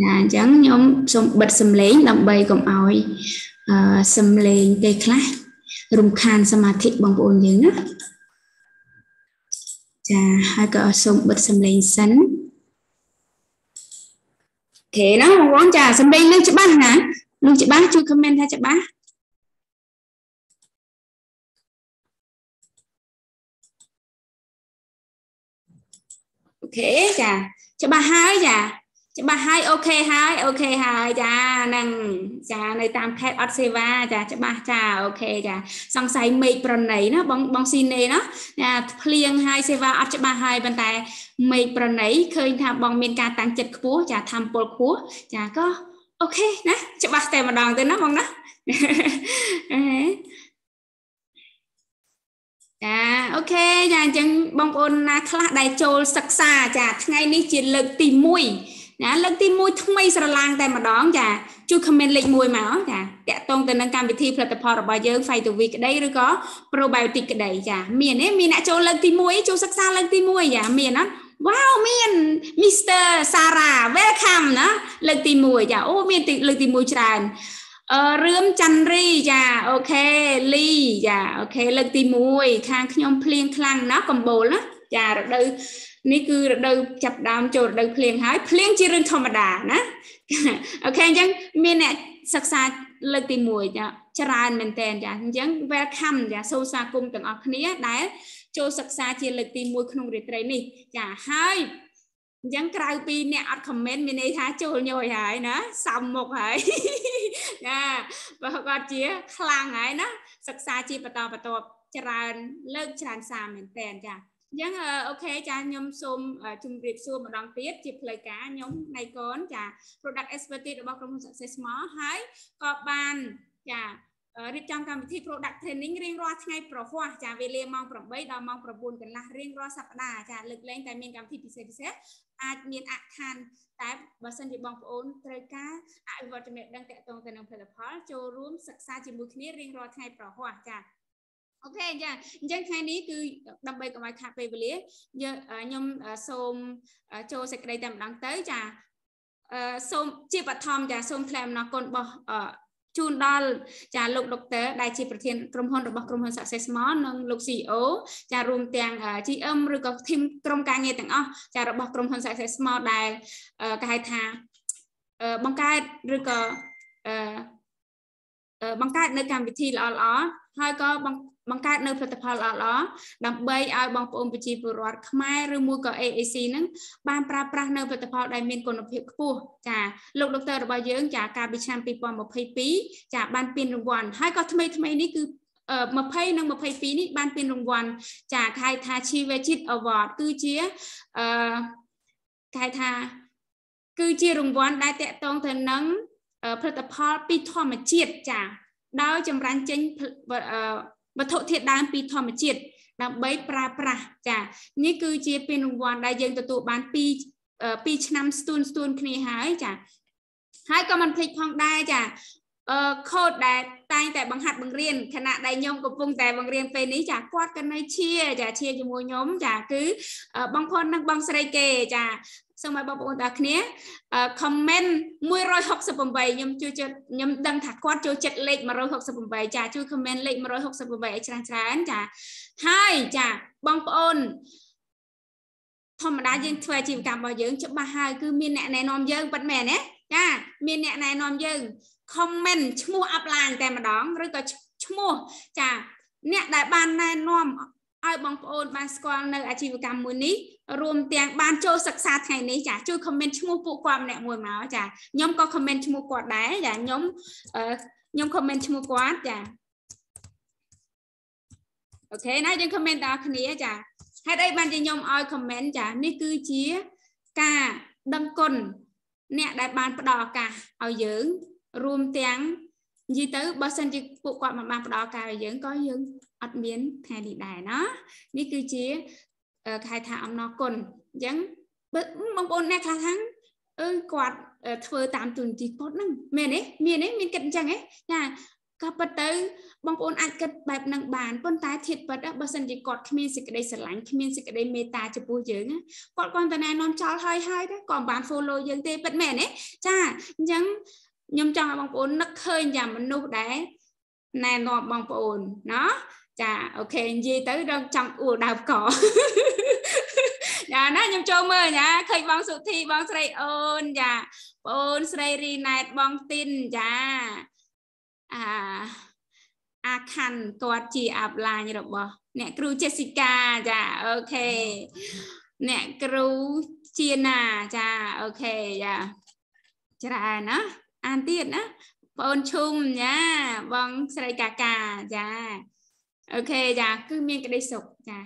ចាអញ្ចឹងខ្ញុំសូមបិទសំឡេងដើម្បីកុំឲ្យអឺសំឡេងពេលខ្លះរំខានសមាធិបងប្អូនយើងណាចាហើយក៏សូមបិទសំឡេងសិនអូខេណាបងប្អូនចាសំឡេងនឹងច្បាស់ណានឹងច្បាស់ជួយ comment ថាច្បាស់okay ចាច្បាស់ហើយចា ច្បាស់ហើយ okay ហើយ okay ហើយចាហ្នឹងចានៅតាមខេត្តអត់សេវាចាច្បាស់ចា okay ចាសង្ស័យមេឃប្រណីណាបងបងស៊ីណេណាចាភ្លៀងហើយសេវាអត់ច្បាស់ហើយប៉ុន្តែមេឃប្រណីឃើញថាបងមានការតាំងចិត្តខ្ពស់ចាធម្មពលខ្ពស់ចាក៏ okay ណាច្បាស់តែម្ដងទៅណាបងណាចាអូខេចាអញ្ចឹងបងប្អូនណាខ្លះដែលចូលសិក្សាចាថ្ងៃនេះជាលើកទី1 ណាលើកទី1ថ្មីស្រឡាងតែម្ដងចាជួយ comment លេខ1មកចាតាក់ទងទៅនឹងកម្មវិធីផលិតផលរបស់យើង Fight to V ក្តីឬក៏ probiotic ក្តីចាមានទេមានអ្នកចូលលើកទី1ចូលសិក្សាលើកទី1ចាមានអត់វ៉ាវមាន Mr. Sarah welcome ណាលើកទី1ចាអូមានលើកទី1ច្រើនអឺរឿមច័ន្ទរីចា okay លីចា okay លើកទី1ខាងខ្ញុំភ្លៀងខ្លាំងណាស់កំបូលណាចារដូវ នេះគឺរដូវចាប់ដើមចូលរដូវភ្លៀងហើយភ្លៀងជារឿងធម្មតាណា okay អញ្ចឹងមានអ្នកសិក្សាលើកទី1ចាច្រើនមែនតើចាអញ្ចឹង welcome ចាសូមស្វាគមន៍ទាំងអស់គ្នាដែលចូលសិក្សាជាលើកទី1ក្នុងរាត្រីនេះចាហើយអញ្ចឹងក្រៅពីអ្នកអត់ comment មានន័យថាចូលញយហើយណាសំមុខហើយណាបើគាត់ជាខ្លាំងហើយណាសិក្សាជាបន្តបន្ទាប់ច្រើនលើកច្រើនសារមែនតើចា អញ្ចឹងអូខេចាខ្ញុំសូមជម្រាបសួរម្ដងទៀតជាផ្លូវការខ្ញុំណៃកនចា product expertise របស់ក្រុមហ៊ុន Success Mall ហើយក៏បានចារៀបចំកម្មវិធី product training រៀងរាល់ថ្ងៃប្រហ័សចាវេលាម៉ោង8ដល់ម៉ោង9កន្លះរៀងរាល់សប្តាហ៍ចាលើកលែងតែមានកម្មវិធីពិសេសពិសេសអាចមានអខណ្ឌតែបើសិនជាបងប្អូនត្រូវការអភិវឌ្ឍចំណេះដឹងតាក់ទងទៅនឹងផលិតផលចូលរួមសិក្សាជាមួយគ្នារៀងរាល់ថ្ងៃប្រហ័សចា អូខេចាអញ្ចឹងថ្ងៃនេះគឺដើម្បីកុំឲ្យខាតពេលវេលាយើងខ្ញុំសូមចូលសេចក្តីតែម្ដងទៅចាអឺសូមជាបឋមចាសូមថ្លែងអំណរគុណរបស់ជូនដល់ចាលោកដុកទ័រដែលជាប្រធានក្រុមហ៊ុនរបស់ក្រុមហ៊ុន Success Mall និងលោក CEO ចារួមទាំង GM ឬក៏ធីមក្រុមការងារទាំងអស់ចារបស់ក្រុមហ៊ុន Success Mall ដែលគេហៅថាបង្កើតឬក៏បង្កើតនៅកម្មវិធីល្អៗ ហើយក៏បង្កើតនៅផលិតផលល្អៗដើម្បីឲ្យបងប្អូនប្រជាពលរដ្ឋខ្មែរឬមួយក៏ AAC ហ្នឹងបានប្រើប្រាស់នៅផលិតផលដែលមានគុណភាពខ្ពស់ចាលោកដុកទ័ររបស់យើងចាកាលពីឆ្នាំ2022ចាបានពានរង្វាន់ហើយក៏ថ្មីថ្មីនេះគឺ20និង22នេះបានពានរង្វាន់ចាគេហៅថា Chivechit Award គឺជាអឺគេហៅថាគឺជារង្វាន់ដែលតកតងទៅនឹងផលិតផលពីធម្មជាតិចា ដោយចម្រាញ់ចេញវត្ថុធាតុដើមពីធម្មជាតិដើម្បីប្រើប្រាស់ចានេះគឺជាពានរង្វាន់ដែលយើងទទួលបានពី2ឆ្នាំស្ទួនស្ទួនគ្នាហើយចាហើយក៏មិនភ្លេចផងដែរចាអឺខូដដែលតែងតែបង្ហាត់បង្រៀនខណៈដែលខ្ញុំកំពុងតែបង្រៀនពេលនេះចាគាត់ក៏នៅជាចាជាជាមួយខ្ញុំចាគឺបងផុននិងបងស្រីគេចា សូមឲ្យបងប្អូនទាំងគ្នា comment 168ខ្ញុំជួយចិត្តខ្ញុំដឹងថាគាត់ចូលចិត្តលេខ168ចាជួយ comment លេខ168ឲ្យច្រើនច្រើនចាហើយចាបងប្អូនធម្មតាយើងធ្វើអាជីវកម្មរបស់យើងច្បាស់ហើយគឺមានអ្នកណែនាំយើងប៉ិតមែនទេចាមានអ្នកណែនាំយើង comment ឈ្មោះ upline តែម្ដងឬក៏ឈ្មោះចា អ្នកដែលបានណែនាំឲ្យបងប្អូនបានស្គាល់នៅអាជីវកម្មមួយនេះ រួមទាំងបានចូលសិក្សាថ្ងៃនេះចាជួយ comment ឈ្មោះពួកគាត់ម្នាក់មួយមកចាខ្ញុំក៏ comment ឈ្មោះគាត់ដែរចាខ្ញុំខ្ញុំ comment ឈ្មោះគាត់ចាអូខេណាយើង comment ដល់គ្នាចាហេតុអីបានជាខ្ញុំឲ្យ comment ចានេះគឺជាការដឹងគុណអ្នកដែលបានផ្ដល់ឱកាសឲ្យយើងរួមទាំងនិយាយទៅបើសិនជាពួកគាត់មិនបានផ្ដល់ឱកាសឲ្យយើងក៏យើងអត់មានថ្ងៃនេះដែរណានេះគឺជា គេហៅថាអំណរគុណអញ្ចឹងបងប្អូនអ្នកខ្លះខាងអឺគាត់ធ្វើតាមទូនទីគាត់ហ្នឹងមែនទេមានទេមានគិតអញ្ចឹងទេចាក៏ប៉ុន្តែបងប្អូនអាចគិតបែបហ្នឹងបានប៉ុន្តែធៀបពិតបើសិនជាគាត់គ្មានសេចក្តីស្រឡាញ់គ្មានសេចក្តីមេត្តាចំពោះយើងគាត់គាត់តែណែនាំចោលហើយហើយទៅក៏មិនបាន follow យើងទេពិតមែនទេចាអញ្ចឹងខ្ញុំចង់ឲ្យបងប្អូននឹកឃើញយ៉ាងមនុស្សដែរណែនាំបងប្អូនណោះ ចាអូខេនិយាយទៅដល់ចង់អួលដើមកចាណាខ្ញុំចូលមើលចាឃើញបងសុធីបងស្រីអូនចាបងអូនស្រីរីណែតបងទីនចាអាអាខាន់គាត់ជាអាប់ឡាញរបស់ អ្នកគ្រូចេស៊ីកាចាអូខេអ្នកគ្រូជាណាចាអូខេចាច្រើនណាអានទៀតណាបងអូនឈុំចាបងស្រីកាកាចា អូខេចាគឺមានក្តីសុខចា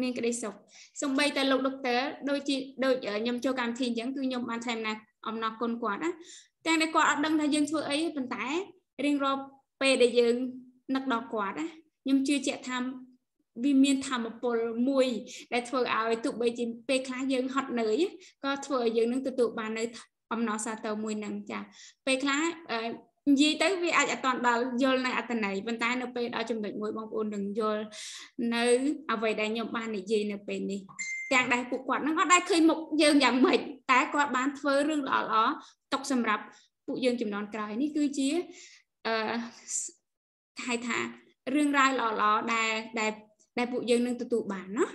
មានក្តីសុខសំបីតែលោកដុកទ័រដូចជាដូចខ្ញុំចូលកម្មវិធីអញ្ចឹងគឺខ្ញុំបានថែមណាអំណរគុណគាត់ណាតែតែគាត់អត់ដឹងថាយើងធ្វើអីប៉ុន្តែរៀងរាល់ពេលដែលយើងនឹកដល់គាត់ណាខ្ញុំជឿជាក់ថាវាមានធម៌ពលមួយ ដែលធ្វើឲ្យទោះបីជាពេលខ្លះយើងហត់នឿយក៏ធ្វើឲ្យយើងនឹងទទួលបាននៅអំណរសាទរមួយនឹងចាពេលខ្លះ និយាយទៅវាអាចអត់តន់ដល់យល់នៅអត្តន័យប៉ុន្តែនៅពេលដល់ចំណុចមួយបងប្អូននឹងយល់នៅអ្វីដែលខ្ញុំបាននិយាយនៅពេលនេះទាំងដែលពួកគាត់នឹងអត់ដែលឃើញមុខយើងយ៉ាងម៉េចតែគាត់បានធ្វើរឿងល្អល្អຕົកសម្រាប់ពួកយើងចំនួនក្រោយនេះគឺជាអឺហៅថារឿងរ៉ាវល្អល្អដែលដែលដែលពួកយើងនឹងទទួលបានណា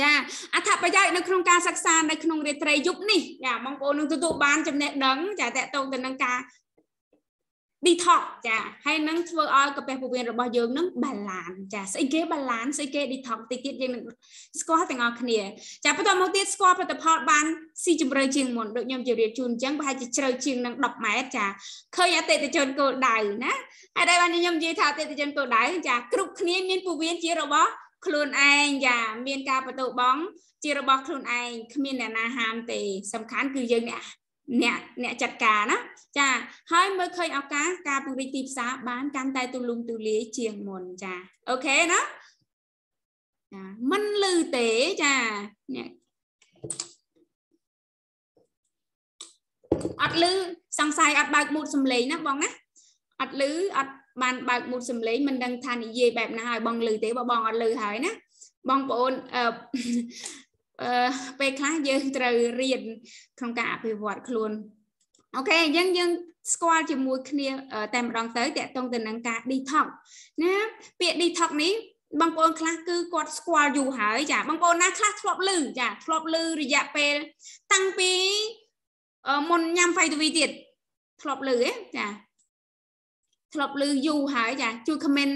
ចាអត្ថប្រយោជន៍នៅក្នុងការសិក្សានៅក្នុងរាត្រីយប់នេះចាបងប្អូននឹងទទួលបានចំណេះដឹងចាតកតងទៅនឹងការ detox ចាហើយនឹងធ្វើឲ្យកាពះពោះវៀនរបស់យើងនឹង balance ចាស្អីគេ balance ស្អីគេ detox តិចទៀតយើងនឹងស្គាល់ទាំងអស់គ្នាចាបន្តមកទៀតស្គាល់ផលិតផលបានស៊ីជម្រៅជាងមុនដូចខ្ញុំជម្រាបជូនអញ្ចឹងប្រហែលជាជ្រៅជាងនឹង10ម៉ែត្រចាឃើញអតិថិជនគោលដៅណាហើយដែលបានខ្ញុំនិយាយថាអតិថិជនគោលដៅចាគ្រប់គ្នាមានពោះវៀនជារបស់ខ្លួនឯងចាមានការបន្ទោបងជារបស់ខ្លួនឯងគ្មានអ្នកណាហាមទេសំខាន់គឺយើងអ្នក អ្នកអ្នកចាត់ការណាចាហើយមើលឃើញឱកាសការពង្រីកទីផ្សារបានកាន់តែទូលំទូលាយជាងមុនចាអូខេណាចាមិនលឺទេចាអ្នកអត់លឺសង្ស័យអត់បើកមូតសំឡេងណាបងណាអត់លឺអត់បានបើកមូតសំឡេងមិនដឹងថានិយាយបែបណាឲ្យបងលឺទេបើបងអត់លឺហើយណាបងប្អូនអឺអឺ ពេលខ្លះយើងត្រូវរៀនក្នុងការអភិវឌ្ឍខ្លួនអូខេអញ្ចឹងយើងស្គាល់ជាមួយគ្នាតែម្ដងទៅតកតងទៅនឹងការ detox ណាពាក្យ detox នេះបងប្អូនខ្លះគឺគាត់ស្គាល់យូរហើយចាបងប្អូនណាខ្លះធ្លាប់ឮចាធ្លាប់ឮរយៈពេលតាំងពីមុនញ៉ាំហ្វៃទូវីទៀតធ្លាប់ឮទេចាធ្លាប់ឮយូរហើយចាជួយ comment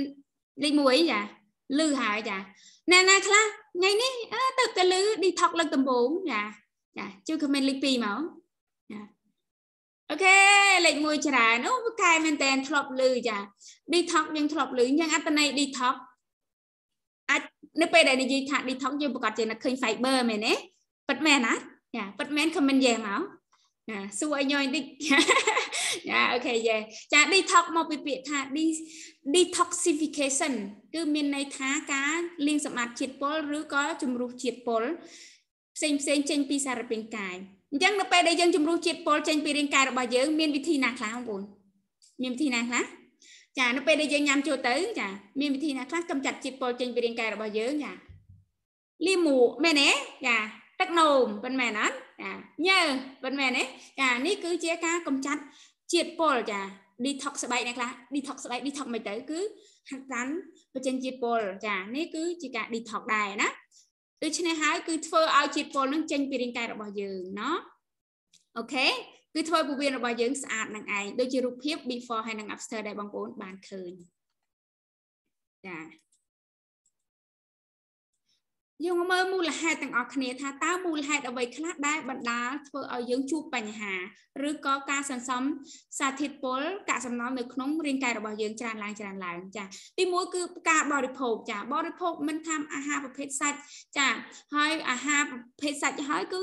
លេខ1ចាឮហើយចាអ្នកណាខ្លះ ថ្ងៃនេះទៅទៅលឺ detox លើកដំបូងចាចាជួយ comment លេខ2មកចាអូខេលេខ1ច្រើនអូកែមែនតើធ្លាប់លឺចា detox យើងធ្លាប់លឺយ៉ាងអត្តន័យ detox អាចនៅពេលដែលនិយាយថា detox យើងប្រកាសជានឹកឃើញ fiber មែនទេពិតមែនណាចាពិតមែន comment យ៉ាងមក ចាសួរឲ្យញយតិចចាអូខេយេចា detox មកពីពាក្យថា detoxification គឺមានន័យថាការលាងសម្អាតជាតិពុលឬក៏ជំរុះជាតិពុលផ្សេងផ្សេងចេញពីសារពាង្គកាយអញ្ចឹងនៅពេលដែលយើងជំរុះជាតិពុលចេញពីរាងកាយរបស់យើងមានវិធីណាខ្លះបងប្អូនមានវិធីណាខ្លះចានៅពេលដែលយើងញ៉ាំចូលទៅចាមានវិធីណាខ្លះកម្ចាត់ជាតិពុលចេញពីរាងកាយរបស់យើងចាលាមួមែនទេចាទឹកនោមមិនមែនអត់ ចាញើមិនមែនទេចានេះគឺជាការកម្ចាត់ជាតិពុលចា detox ស្បែកអ្នកខ្លះ detox ស្បែក detox មិនទៅគឺហាត់ប្រាន់បញ្ចេញជាតិពុលចានេះគឺជាការ detox ដែរណាដូច្នេះហើយគឺធ្វើឲ្យជាតិពុលនឹងចេញពីរាងកាយរបស់យើងណោះអូខេគឺធ្វើពោះវៀនរបស់យើងស្អាតនឹងឯងដូចជារូបភាព before ហើយនិង after ដែលបងប្អូនបានឃើញចា យើងមើលមូលហេតុទាំងអស់គ្នាថាតើមូលហេតុអ្វីខ្លះដែលបណ្ដាលធ្វើឲ្យយើងជួបបញ្ហាឬក៏ការសន្សំសារធាតុពុលកាកសំណល់នៅក្នុងរាងកាយរបស់យើងច្រើនឡើងច្រើនឡើងចាទីមួយគឺការបរិភោគចាបរិភោគមិនថាអាហារប្រភេទសាច់ចាហើយអាហារប្រភេទសាច់ហើយគឺ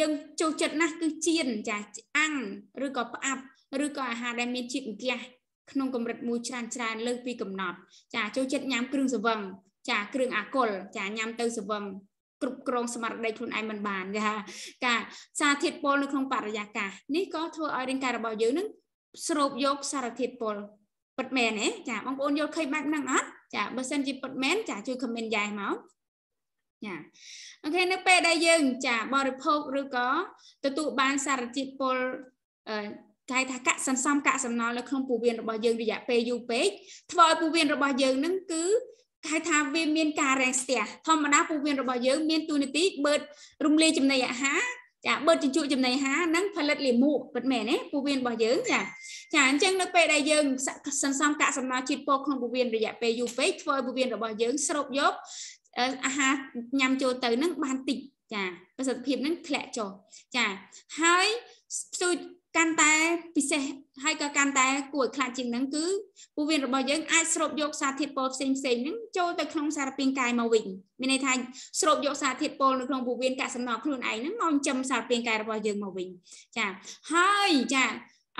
យើងចូលចិត្តណាស់គឺចៀនចាអាំងឬក៏ផ្អាប់ឬក៏អាហារដែលមានជាតិហ្គាសក្នុងកម្រិតមួយច្រើនច្រើនលើសពីកំណត់ចាចូលចិត្តញ៉ាំគ្រឿងសង្វឹង ចាគ្រឿងអាគុលចាញ៉ាំទៅសវឹងគ្រប់គ្រងស្មារតីខ្លួនឯងមិនបានចាការសារធាតុពុលនៅក្នុងបរិយាកាសនេះក៏ធ្វើឲ្យរាងកាយរបស់យើងនឹងស្រូបយកសារធាតុពុលពិតមែនទេចាបងប្អូនយល់ឃើញបែបហ្នឹងអត់ចាបើសិនជាពិតមែនចាជួយ comment យ៉ែមកចាអូខេនៅពេលដែលយើង ចាបរិភោគឬក៏ទទួលបានសារជាតិពុលអឺគេថាកាក់សន្សំកាក់សំណល់នៅក្នុងពោះវៀនរបស់យើងរយៈពេលយូរពេកធ្វើឲ្យពោះវៀនរបស់យើងនឹងគឺ គេថាវាមានការរែងស្ទះធម្មតាពោះវៀនរបស់យើងមានទូនាទីបឺតរំលាយចំណីអាហារចាបឺតជញ្ជក់ចំណីអាហារនិងផលិតលាមកពិតមែនទេពោះវៀនរបស់យើងចាចាអញ្ចឹងនៅពេលដែលយើងសន្សំកាក់សំណល់ជាតិពុលក្នុងពោះវៀនរយៈពេលយូរពេកធ្វើឲ្យពោះវៀនរបស់យើងស្រូបយកអាហារញ៉ាំចូលទៅនឹងបានតិច ចាប្រសិទ្ធភាពនឹងធ្លាក់ចុះចាហើយផ្ទុយកាន់តែពិសេសហើយក៏កាន់តែគួរឲ្យខ្លាចជាងហ្នឹងគឺពោះវៀនរបស់យើងអាចស្រូបយកសារធាតុពុលផ្សេងផ្សេងហ្នឹងចូលទៅក្នុងសារពាង្គកាយមកវិញមានន័យថាស្រូបយកសារធាតុពុលនៅក្នុងពោះវៀនកាកសំណល់ខ្លួនឯងហ្នឹងមកចិញ្ចឹមសារពាង្គកាយរបស់យើងមកវិញចាហើយចា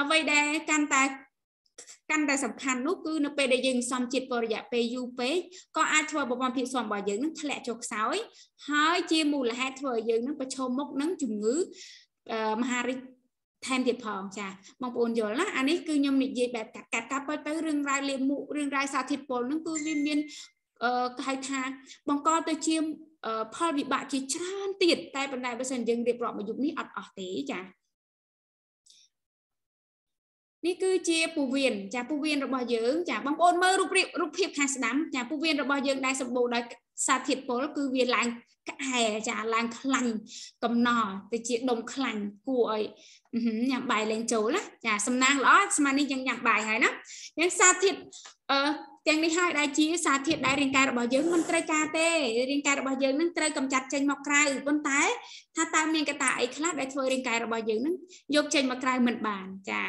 អ្វីដែលកាន់តែ កាន់តែសំខាន់នោះគឺនៅពេលដែលយើងសំជាតិពលរយៈពេលយូរពេកក៏អាចធ្វើប្រព័ន្ធភាពស៊ាំរបស់យើងនឹងធ្លាក់ចុះខ្សោយហើយជាមូលហេតុធ្វើឲ្យយើងនឹងប្រឈមមុខនឹងជំងឺមហារីកថែមទៀតផងចាបងប្អូនយល់ណាអានេះគឺខ្ញុំនិយាយបែបកាត់កាត់កាត់ទៅទៅរឿងរ៉ាវលាមុខរឿងរ៉ាវសារធាតុពុលហ្នឹងគឺវាមានអឺហៅថាបង្កទៅជាផលវិបាកជាច្រើនទៀតតែប៉ុន្តែបើសិនយើងរៀបរាប់មួយយប់នេះអត់អស់ទេចា នេះគឺជាពូវៀនចាពូវៀនរបស់យើងចាបងប្អូនមើលរូបរូបភាពខាងស្ដាំចាពូវៀនរបស់យើងដែលសម្បូរដោយសារធាតុពុលគឺវាឡើងក្អែចាឡើងខ្លាញ់កំណល់ទៅជាដុំខ្លាញ់គួរឲ្យញ៉ាំបាយលេងចូលណាចាសំណាងល្អស្មាននេះយើងញ៉ាំបាយហើយណាយើងសារធាតុអឺទាំងនេះហើយដែលជាសារធាតុដែលរាងកាយរបស់យើងមិនត្រូវការទេរាងកាយរបស់យើងនឹងត្រូវកម្ចាត់ចេញមកក្រៅប៉ុន្តែថាតើមានកត្តាអីខ្លះដែលធ្វើរាងកាយរបស់យើងនឹងយកចេញមកក្រៅមិនបានចា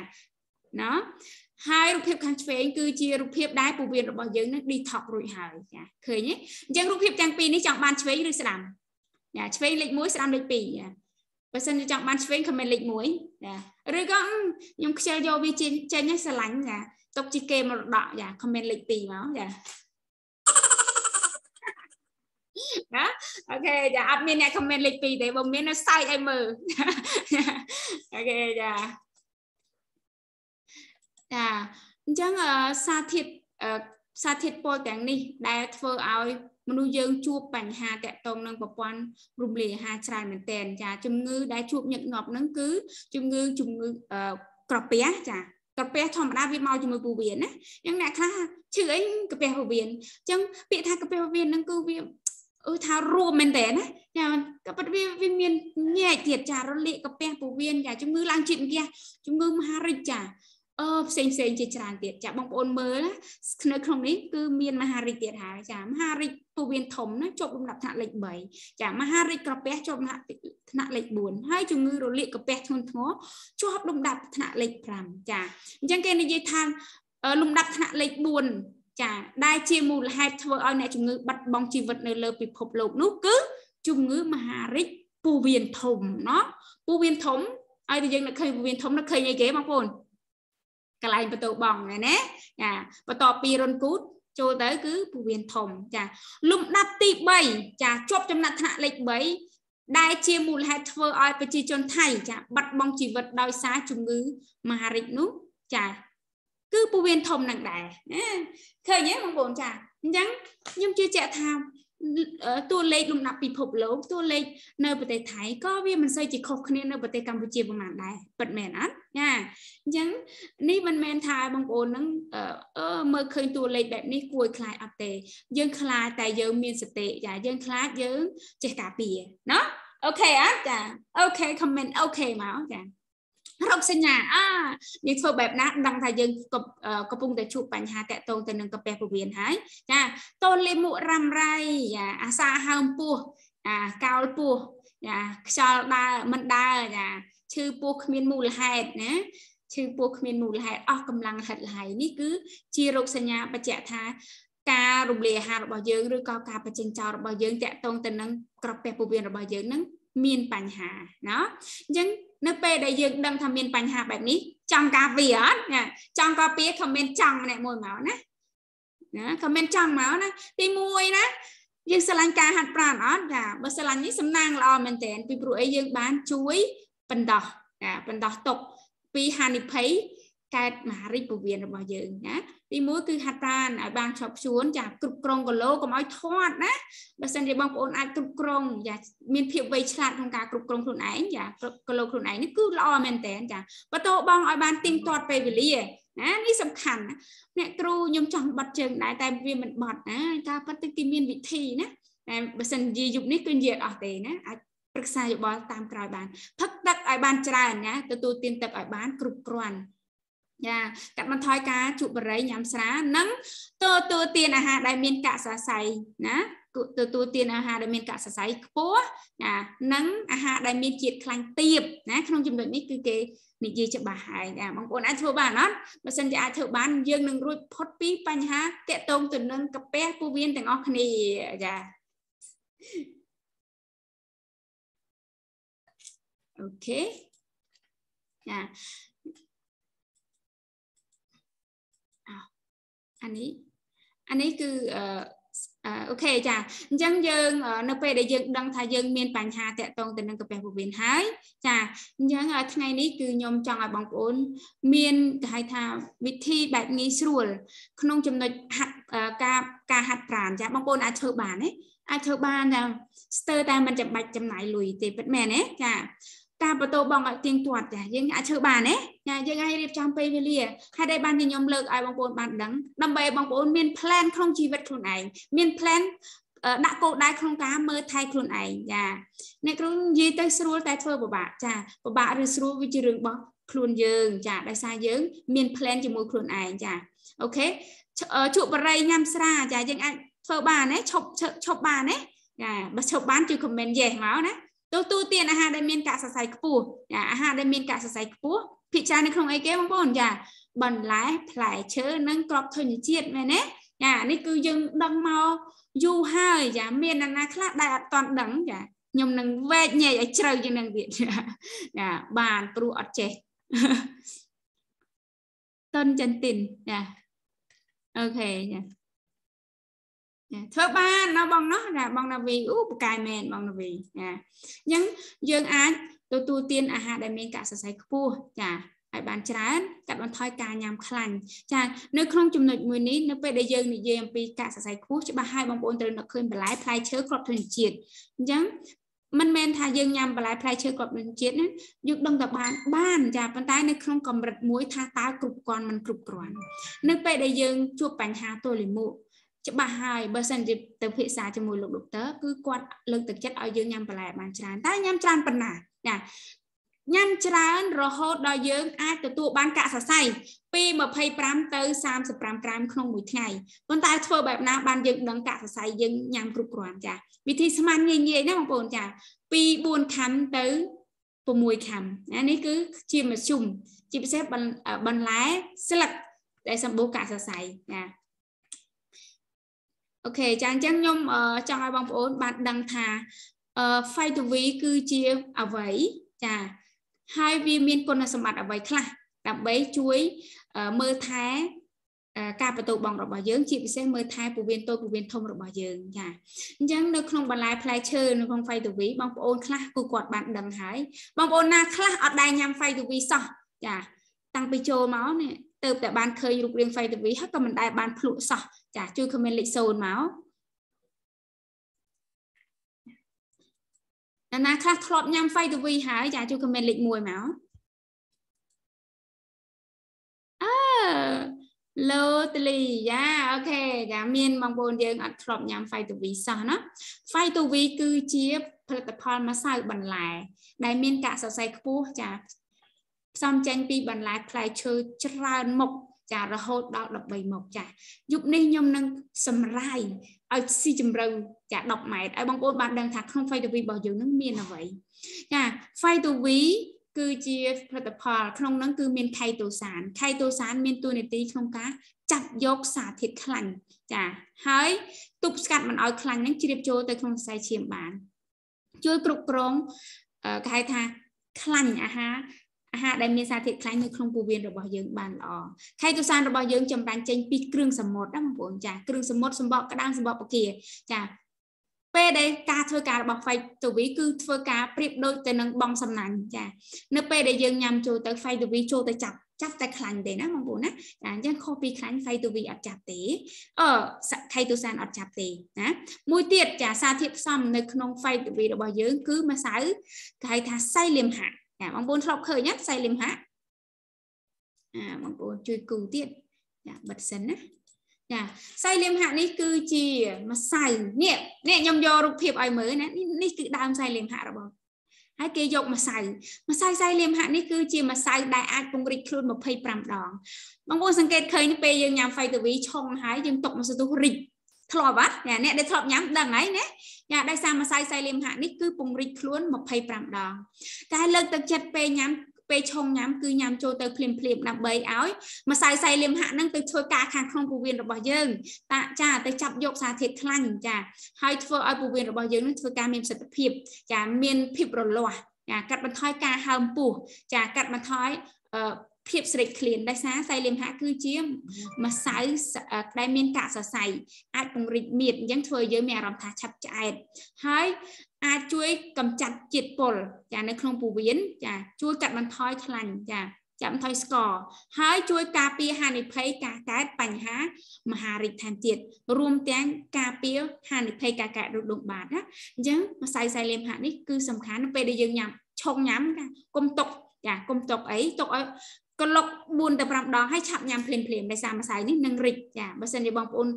ណាហើយរូបភាពខាងឆ្វេងគឺជារូបភាពដែលពោះវៀនរបស់យើងនឹង detox រួចហើយចាឃើញទេអញ្ចឹងរូបភាពទាំងពីរនេះចង់បានឆ្វេងឬស្ដាំចាឆ្វេងលេខ1ស្ដាំលេខ2ចាបើសិនជាចង់បានឆ្វេង comment លេខ1ចាឬក៏ខ្ញុំខ្ជិលយកវាចេញចេញឲ្យស្រឡាញ់ចាទុកជាគេមរតកចា comment លេខ2មកចាណាអូខេចាអត់មានអ្នក comment លេខ2ទេបើមាននៅសើចឲ្យមើលអូខេចា ចាអញ្ចឹងសារធាតុសារធាតុពុលទាំងនេះ ដែលធ្វើឲ្យមនុស្សយើងជួបបញ្ហាតកតងនឹងប្រព័ន្ធរំលាយអាហារច្រើនមែនទែនចាជំងឺដែលជួបញឹកញាប់ហ្នឹងគឺជំងឺជំងឺក្រពះចាក្រពះធម្មតាវាមកជាមួយពោះវៀនណាអញ្ចឹងអ្នកខ្លះឈឺអីក្រពះពោះវៀនអញ្ចឹងពាក្យថាក្រពះពោះវៀនហ្នឹងគឺវាអឺថារួមមែនតើណាចាក៏ប៉ុតវាវាមានញែកទៀតចារលាកក្រពះពោះវៀនចាជំងឺឡើងជាតិម្យ៉ាងជំងឺមហារិចចា អឺផ្សេងផ្សេងជាច្រើនទៀតចាបងប្អូនមើលណានៅក្នុងនេះគឺមានមហារិទ្ធទៀតហើយចាមហារិទ្ធពោះវៀនធំណាជាប់លំដាប់ថ្នាក់លេខ3ចាមហារិទ្ធក្រពះជាប់លំដាប់ថ្នាក់លេខ4ហើយជំងឺរលាកក្រពះធ្ងន់ធ្ងរជាប់លំដាប់ថ្នាក់លេខ5ចាអញ្ចឹងគេនិយាយថាលំដាប់ថ្នាក់លេខ4ចាដែលជាមូលហេតុធ្វើឲ្យអ្នកជំងឺបាត់បង់ជីវិតនៅលើពិភពលោកនោះគឺជំងឺមហារិទ្ធពោះវៀនធំណាពោះវៀនធំឲ្យតែយើងនឹកឃើញពោះវៀនធំនឹកឃើញអីគេបងប្អូន កន្លែងបន្ទោបងណាចាបន្ទាប់ពីរុនគូតចូលទៅគឺពោះវៀនធំចាលំដាប់ទី3ចាជាប់ចំណាត់ថ្នាក់លេខ3ដែលជាមូលហេតុធ្វើឲ្យប្រជាជនថៃចាបាត់បង់ជីវិតដោយសារជំងឺមហារីកនោះចាគឺពោះវៀនធំនឹងដែរណាឃើញទេបងប្អូនចាអញ្ចឹងខ្ញុំជឿជាក់ថា តួលេខលំដាប់ពិភពលោកតួលេខនៅប្រទេសថៃក៏វាមិនសូវជាខុសគ្នានៅប្រទេសកម្ពុជាប្រហែលដែរពិតមែនអត់ចាអញ្ចឹងនេះមិនមែនថាបងប្អូននឹងអឺមើលឃើញតួលេខបែបនេះគួរឲ្យខ្លាចអត់ទេ យើងខ្លាចតែយើងមានសតិចាយើងខ្លាចយើងចេះការពារណាអូខេអត់ចាអូខេ comment អូខេមកចា រកសញ្ញាអាយើងធ្វើបែបណាដឹងថាយើងកំពុងតែជួបបញ្ហាតាក់ទងទៅនឹងកាពះពោះវៀនហើយចាតូនលេមុខរ៉ាំរៃចាអាសាហើមពោះអាកោលពោះចាខ្យល់ដើរមិនដើរចាឈឺពោះគ្មានមូលហេតុណាឈឺពោះគ្មានមូលហេតុអស់កម្លាំងហិតលហើយនេះគឺជារោគសញ្ញាបញ្ជាក់ថាការរំលាយអាហាររបស់យើងឬក៏ការបញ្ចេញចោលរបស់យើងតាក់ទងទៅនឹងក្រពះពោះវៀនរបស់យើងនឹងមានបញ្ហាណាអញ្ចឹង នៅពេលដែលយើងដឹងថាមានបញ្ហាបែបនេះចង់ការពារអត់ចង់ការពារខមមិនចង់ម្នាក់មួយមកណាណាខមមិនចង់មកណាទី1ណាយើងស្រឡាញ់ការហាត់ប្រាណអត់ចាបើស្រឡាញ់នេះសំណាងល្អមែនតើពីព្រោះអីយើងបានជួយបណ្ដោះចាបណ្ដោះទុកពីហានិភ័យ កើតមហារិទ្ធពវៀនរបស់យើងណាទីមួយគឺហតានឲ្យបានជាប់ជួនចាគ្រប់គ្រងគីឡូកុំឲ្យធាត់ណាបើសិនជាបងប្អូនអាចគ្រប់គ្រងចាមានភាពវៃឆ្លាតក្នុងការគ្រប់គ្រងខ្លួនឯងចាគីឡូខ្លួនឯងនេះគឺល្អមែនតើចាបន្តបងឲ្យបានទៀងទាត់ពេលវេលាណានេះសំខាន់អ្នកគ្រូខ្ញុំចង់បត់ជើងដែរតែវាមិនបត់ណាការប៉ັດទឹកគេមានវិធីណាតែបើសិនជាយុគនេះគឺនិយាយអត់ទេណាអាចប្រឹក្សាយោបល់តាមក្រោយបានផឹកទឹកឲ្យបានច្រើនណាទទួលទានទឹកឲ្យបានគ្រប់គ្រាន់ យ៉ាកាត់បន្ថយការជក់បរិយញ៉ាំស្រានិងទទួលទានអាហារដែលមានកាកសរសៃណាទទួលទានអាហារដែលមានកាកសរសៃខ្ពស់ណានិងអាហារដែលមានជាតិខ្លាញ់ទាបណាក្នុងចំណុចនេះគឺគេនិយាយច្បាស់ហើយណាបងប្អូនអាចធ្វើបានអត់បើសិនជាអាចធ្វើបានយើងនឹងរួចផុតពីបញ្ហាតាក់ទងទៅនឹងកាពះពោះវៀនទាំងអស់គ្នាចាអូខេចា អានេះអានេះគឺអឺអូខេចាអញ្ចឹងយើងនៅពេលដែលយើងដឹងថាយើងមានបញ្ហាតាក់ទងទៅនឹងកាពះពោះវៀនហើយចាអញ្ចឹងថ្ងៃនេះគឺខ្ញុំចង់ឲ្យបងប្អូន មានគេហៅថាវិធីបែបងាយស្រួល ក្នុងចំណុចហាត់ការការហាត់ប្រាណចាបងប្អូនអាចធ្វើបានទេអាចធ្វើបានតែស្ទើរតែមិនចាំបាច់ចំណាយលុយទេពិតមែនទេចា ការបន្ទោបងឲ្យទៀងទាត់ចាយើងអាចធ្វើបានណាចាយើងអាចរៀបចំពេលវេលាហើយដែលបានជាខ្ញុំលើកឲ្យបងប្អូនបានដឹងដើម្បីឲ្យបងប្អូនមាន plan ក្នុងជីវិតខ្លួនឯងមាន plan ដាក់គោលដៅក្នុងការមើលថែខ្លួនឯងចាអ្នកគ្រូនិយាយទៅស្រួលតែធ្វើពិបាកចាពិបាកឬស្រួលវាជារឿងរបស់ខ្លួនយើងចាដោយសារយើងមាន plan ជាមួយខ្លួនឯងចាអូខេជក់បរិយញ៉ាំស្រាចាយើងអាចធ្វើបានណាឈប់ឈប់បានណាចាបើឈប់បានជួយ comment yes មកណា ទទួលទានអាហារដែលមានកាកសរសៃខ្ពស់ចាអាហារដែលមានកាកសរសៃខ្ពស់ភាគច្រើននៅក្នុងអីគេបងប្អូនចាបន្លែផ្លែឈើនិងក្របធញ្ញជាតិមែនទេចានេះគឺយើងដឹងមកយូរហើយចាមានអ្នកណាខ្លះដែលអត់តន់ដឹងចាខ្ញុំនឹងវែកញែកឲ្យជ្រៅជាងនឹងទៀតចាបានព្រោះអត់ចេះតុនចិនទីនចាអូខេចា ធ្វើបានណាបងណោះណាបងណាវីអូពូកែមែនបងណាវីចាអញ្ចឹងយើងអាចទទួលទានអាហារដែលមានកាកសរសៃខ្ពស់ចាឲ្យបានច្រើនកាត់បន្ថយការញ៉ាំខ្លាញ់ចានៅក្នុងចំណុចមួយនេះនៅពេលដែលយើងនិយាយអំពីកាកសរសៃខ្ពស់ច្បាស់ហើយបងប្អូនត្រូវនឹកឃើញបន្លែផ្លែឈើគ្រាប់ធញ្ញជាតិអញ្ចឹងមិនមែនថាយើងញ៉ាំបន្លែផ្លែឈើគ្រាប់ធញ្ញជាតិណាយើងដឹងតែបានបានចាប៉ុន្តែនៅក្នុងកម្រិតមួយថាតើគ្រប់គ្រាន់មិនគ្រប់គ្រាន់នៅពេលដែលយើងជួបបញ្ហាទល់លាមក ច្បាស់ហើយបើសិនជាទៅភាសាជាមួយលោកដុកទ័រគឺគាត់លើកទឹកចិត្តឲ្យយើងញ៉ាំបន្លែបានច្រើនតែញ៉ាំច្រើនប៉ុណ្ណាចាញ៉ាំច្រើនរហូតដល់យើងអាចទទួលបានកាកសរសៃពី25ទៅ35ក្រាមក្នុងមួយថ្ងៃប៉ុន្តែធ្វើបែបណាបានយើងដឹងកាកសរសៃយើងញ៉ាំគ្រប់គ្រាន់ចាវិធីស្មានងាយងាយណាបងប្អូនចាពី4ខាំទៅ6ខាំណានេះគឺជាមធ្យមជាពិសេសបន្លែស្លឹកដែលសម្បូរកាកសរសៃចា អូខេចាអញ្ចឹងខ្ញុំចង់ឲ្យបងប្អូនបានដឹងថាអឺ fight to win គឺជាអ្វីចាហើយវាមានគុណសម្បត្តិអ្វីខ្លះដើម្បីជួយមើលថែការបន្ទោបងរបស់យើងជាពិសេសមើលថែពវៀនតូចពវៀនធំរបស់យើងចាអញ្ចឹងនៅក្នុងបន្លែផ្លែឈើនៅក្នុង fight to win បងប្អូនខ្លះគឺគាត់បានដឹងហើយបងប្អូនណាខ្លះអត់ដែរញ៉ាំ fight to win សោះចាតាំងពីចូលមកនេះទៅតែបានឃើញរូបរាង fight to win ហើយក៏មិនដែរបានភ្លក់សោះចាជួយ comment លេខ0មកណាណាខ្លះធ្លាប់ញ៉ាំ fight to win ហើយចាជួយ comment លេខ1មកអឺឡូតលីយ៉ាអូខេចាមានបងប្អូនយើងអត់ធ្លាប់ញ៉ាំ fight to win សោះណា fight to win គឺជាផលិតផលម្សៅបន្លែដែលមានកាកសរសៃខ្ពស់ចា ផ្សំចេញពីបន្លែផ្លែឈើច្រើនមុខចារហូតដល់13មុខចាយុគនេះខ្ញុំនឹងសម្រាយឲ្យស៊ីជម្រៅចា10ម៉ែត្រឲ្យបងប្អូនបានដឹងថាក្នុង Fight to V របស់យើងនឹងមានអ្វីចា Fight to V គឺជាផលិតផលក្នុងនោះគឺមានខៃតូសានខៃតូសានមានតួនាទីក្នុងការចាប់យកសារធាតុខ្លាញ់ចាហើយទប់ស្កាត់មិនឲ្យខ្លាញ់នឹងជ្រាបចូលទៅក្នុងខ្សែឈាមបានជួយគ្រប់គ្រងគេហៅថាខ្លាញ់អាហារ អាហារដែលមានសារធាតុខ្លាញ់នៅក្នុងពោះវៀនរបស់យើងបានល្អខៃតុសានរបស់យើងចម្រាញ់ចេញពីគ្រឿងសមុទ្រណាបងប្អូនចាគ្រឿងសមុទ្រសម្បកក្តាមសម្បកពគាចាពេលដែលការធ្វើការរបស់ Phytovi គឺធ្វើការប្រៀបដូចទៅនឹងបងសំណាញ់ចា នៅពេលដែលយើងញ៉ាំចូលទៅ Phytovi ចូលទៅចាប់ចាប់តែខ្លាញ់ទេណាបងប្អូនណាចាអញ្ចឹងខុសពីខ្លាញ់ Phytovi អត់ចាប់ទេអឺខៃតូសានអត់ចាប់ទេណាមួយទៀតចាសារធាតុផ្សំនៅក្នុង Phytovi របស់យើងគឺម្សៅគេហៅថាសៃលៀមហា ចាបងប្អូនធ្លាប់ឃើញណាសៃលៀមហាអាបងប្អូនជួយគូទៀតចាបិទសិនណាចាសៃលៀមហាក់នេះគឺជាម្សៅនេះនេះខ្ញុំយករូបភាពឲ្យមើលណានេះគឺដើមសៃលៀមហាក់របស់ហើយគេយកម្សៅម្សៅសៃលៀមហាក់នេះគឺជាម្សៅដែលអាចពង្រីកខ្លួន25ដងបងប្អូនសង្កេតឃើញពេលយើងញ៉ាំ Phytovi ឆុងហើយយើងទុកម្សៅទុះរីកធ្លាប់ហ៎អ្នកដែលធ្លាប់ញ៉ាំដឹងហើយណា ចាដោយសារម្សៅសៃលៀមហាក់នេះគឺពង្រីកខ្លួន25ដងតែលើកទឹកចិត្តពេលញ៉ាំពេលឆុងញ៉ាំគឺញ៉ាំចូលទៅភ្លាមភ្លាមដើម្បីឲ្យម្សៅសៃលៀមហាក់ហ្នឹងទៅធ្វើការខាងក្នុងពោះវៀនរបស់យើងតាចាទៅចាប់យកសារធាតុខ្លាញ់ចាហើយធ្វើឲ្យពោះវៀនរបស់យើងនឹងធ្វើការមានប្រសិទ្ធភាពចាមានភាពរលាស់ចាកាត់បន្ថយការហើមពោះចាកាត់បន្ថយអឺ ភាពស្រេកឃ្លានដោយសារសៃលៀមហាក់គឺជាម្សៅដែលមានកាកសរសៃអាចពង្រីកមៀតអញ្ចឹងធ្វើឲ្យយើងមានអារម្មណ៍ថាឆាប់ឆ្អែតហើយអាចជួយកម្ចាត់ជាតិពុលចានៅក្នុងពោះវៀនចាជួយកាត់បន្ថយខ្លាញ់ចាចាំថយស្ករហើយជួយការពារហានិភ័យការកើតបញ្ហាមហារីកថែមទៀតរួមទាំងការពារហានិភ័យការកើតរោគដុំបាតណាអញ្ចឹងម្សៅសៃលៀមហាក់នេះគឺសំខាន់ពេលដែលយើងញ៉ាំឆុងញ៉ាំកុំទុកចាកុំទុកអីទុកឲ្យ កលុក4ទៅ5ដងហើយឆាប់ញ៉ាំភ្លាមភ្លាមដោយសារម្សៅនេះនឹងរីកចាបើសិនជាបងប្អូន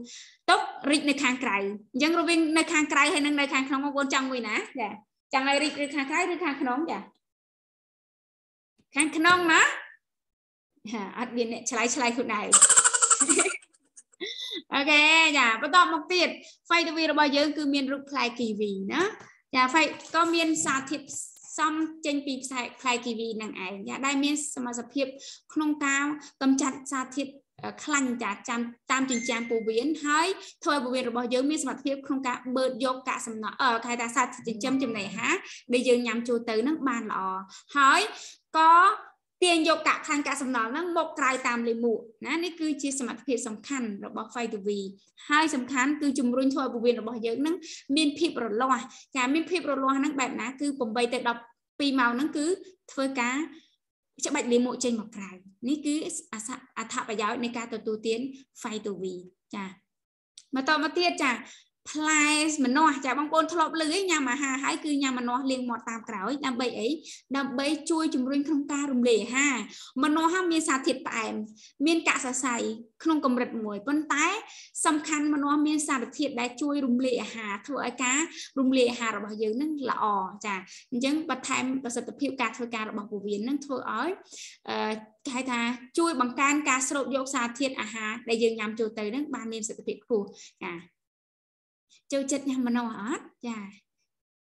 ទុករីកនៅខាងក្រៅអញ្ចឹងរវាងនៅខាងក្រៅហើយនឹងនៅខាងក្នុងបងប្អូនចង់មួយណាចាចង់ឲ្យរីកឬខាងក្រៅឬខាងក្នុងចាខាងក្នុងណាអត់មានអ្នកឆ្លៃឆ្លៃខ្លួនឯងអូខេចាបន្តមកទៀត Phytovi របស់យើងគឺមានរូបផ្លែគីវីណាចា Phy ក៏មានសារធាតុ សំចេញពីផ្លែផ្លែគីវីនឹងឯងចាដែលមានសមត្ថភាពក្នុងការកម្ចាត់សារធាតុខ្លាញ់ចាចាំតាមចិញ្ចើមពោះវៀនហើយធ្វើឲ្យពោះវៀនរបស់យើងមានសមត្ថភាពក្នុងការបឺតយកកាកសំណល់អឺគេថាសារចិញ្ចឹមចំណីអាហារដែលយើងញ៉ាំចូលទៅនឹងបានល្អហើយក៏ ទាញយកកាកខាងកាកសំណល់ហ្នឹងមកក្រៅតាមលេមួកណានេះគឺជាសមត្ថភាពសំខាន់របស់ Phytovi ហើយសំខាន់គឺជំរុញធ្វើឲ្យពោះវៀនរបស់យើងហ្នឹងមានភាពរលាស់ចាមានភាពរលាស់ហ្នឹងបែបណាគឺ8ទៅ12ម៉ោងហ្នឹងគឺធ្វើការច្បាច់លាមកចេញមកក្រៅនេះគឺអត្ថប្រយោជន៍នៃការទទួលទាន Phytovi ចាបន្តមកទៀតចា ផ្លែម្នាស់ចាបងប្អូនធ្លាប់លឺឯងញ៉ាំអាហារហើយគឺញ៉ាំម្នាស់លាងមាត់តាមក្រោយដើម្បីអីដើម្បីជួយជំរុញក្នុងការរំលាយអាហារម្នាស់ហ្នឹងមានសារធាតុផ្អែមមានកាកសរសៃក្នុងកម្រិតមួយប៉ុន្តែ សំខាន់ម្នាស់មានសារធាតុដែលជួយរំលាយអាហារធ្វើឲ្យការរំលាយអាហាររបស់យើងនឹងល្អចាអញ្ចឹងបន្ថែមប្រសិទ្ធភាពការធ្វើការរបស់ពោះវៀននឹងធ្វើឲ្យអឺគេហៅថាជួយបង្កើនការស្រូបយកសារធាតុអាហារដែលយើងញ៉ាំចូលទៅនឹងបានមានប្រសិទ្ធភាពខ្ពស់ចា ចូលចិត្តញ៉ាំម្នាស់អត់ចា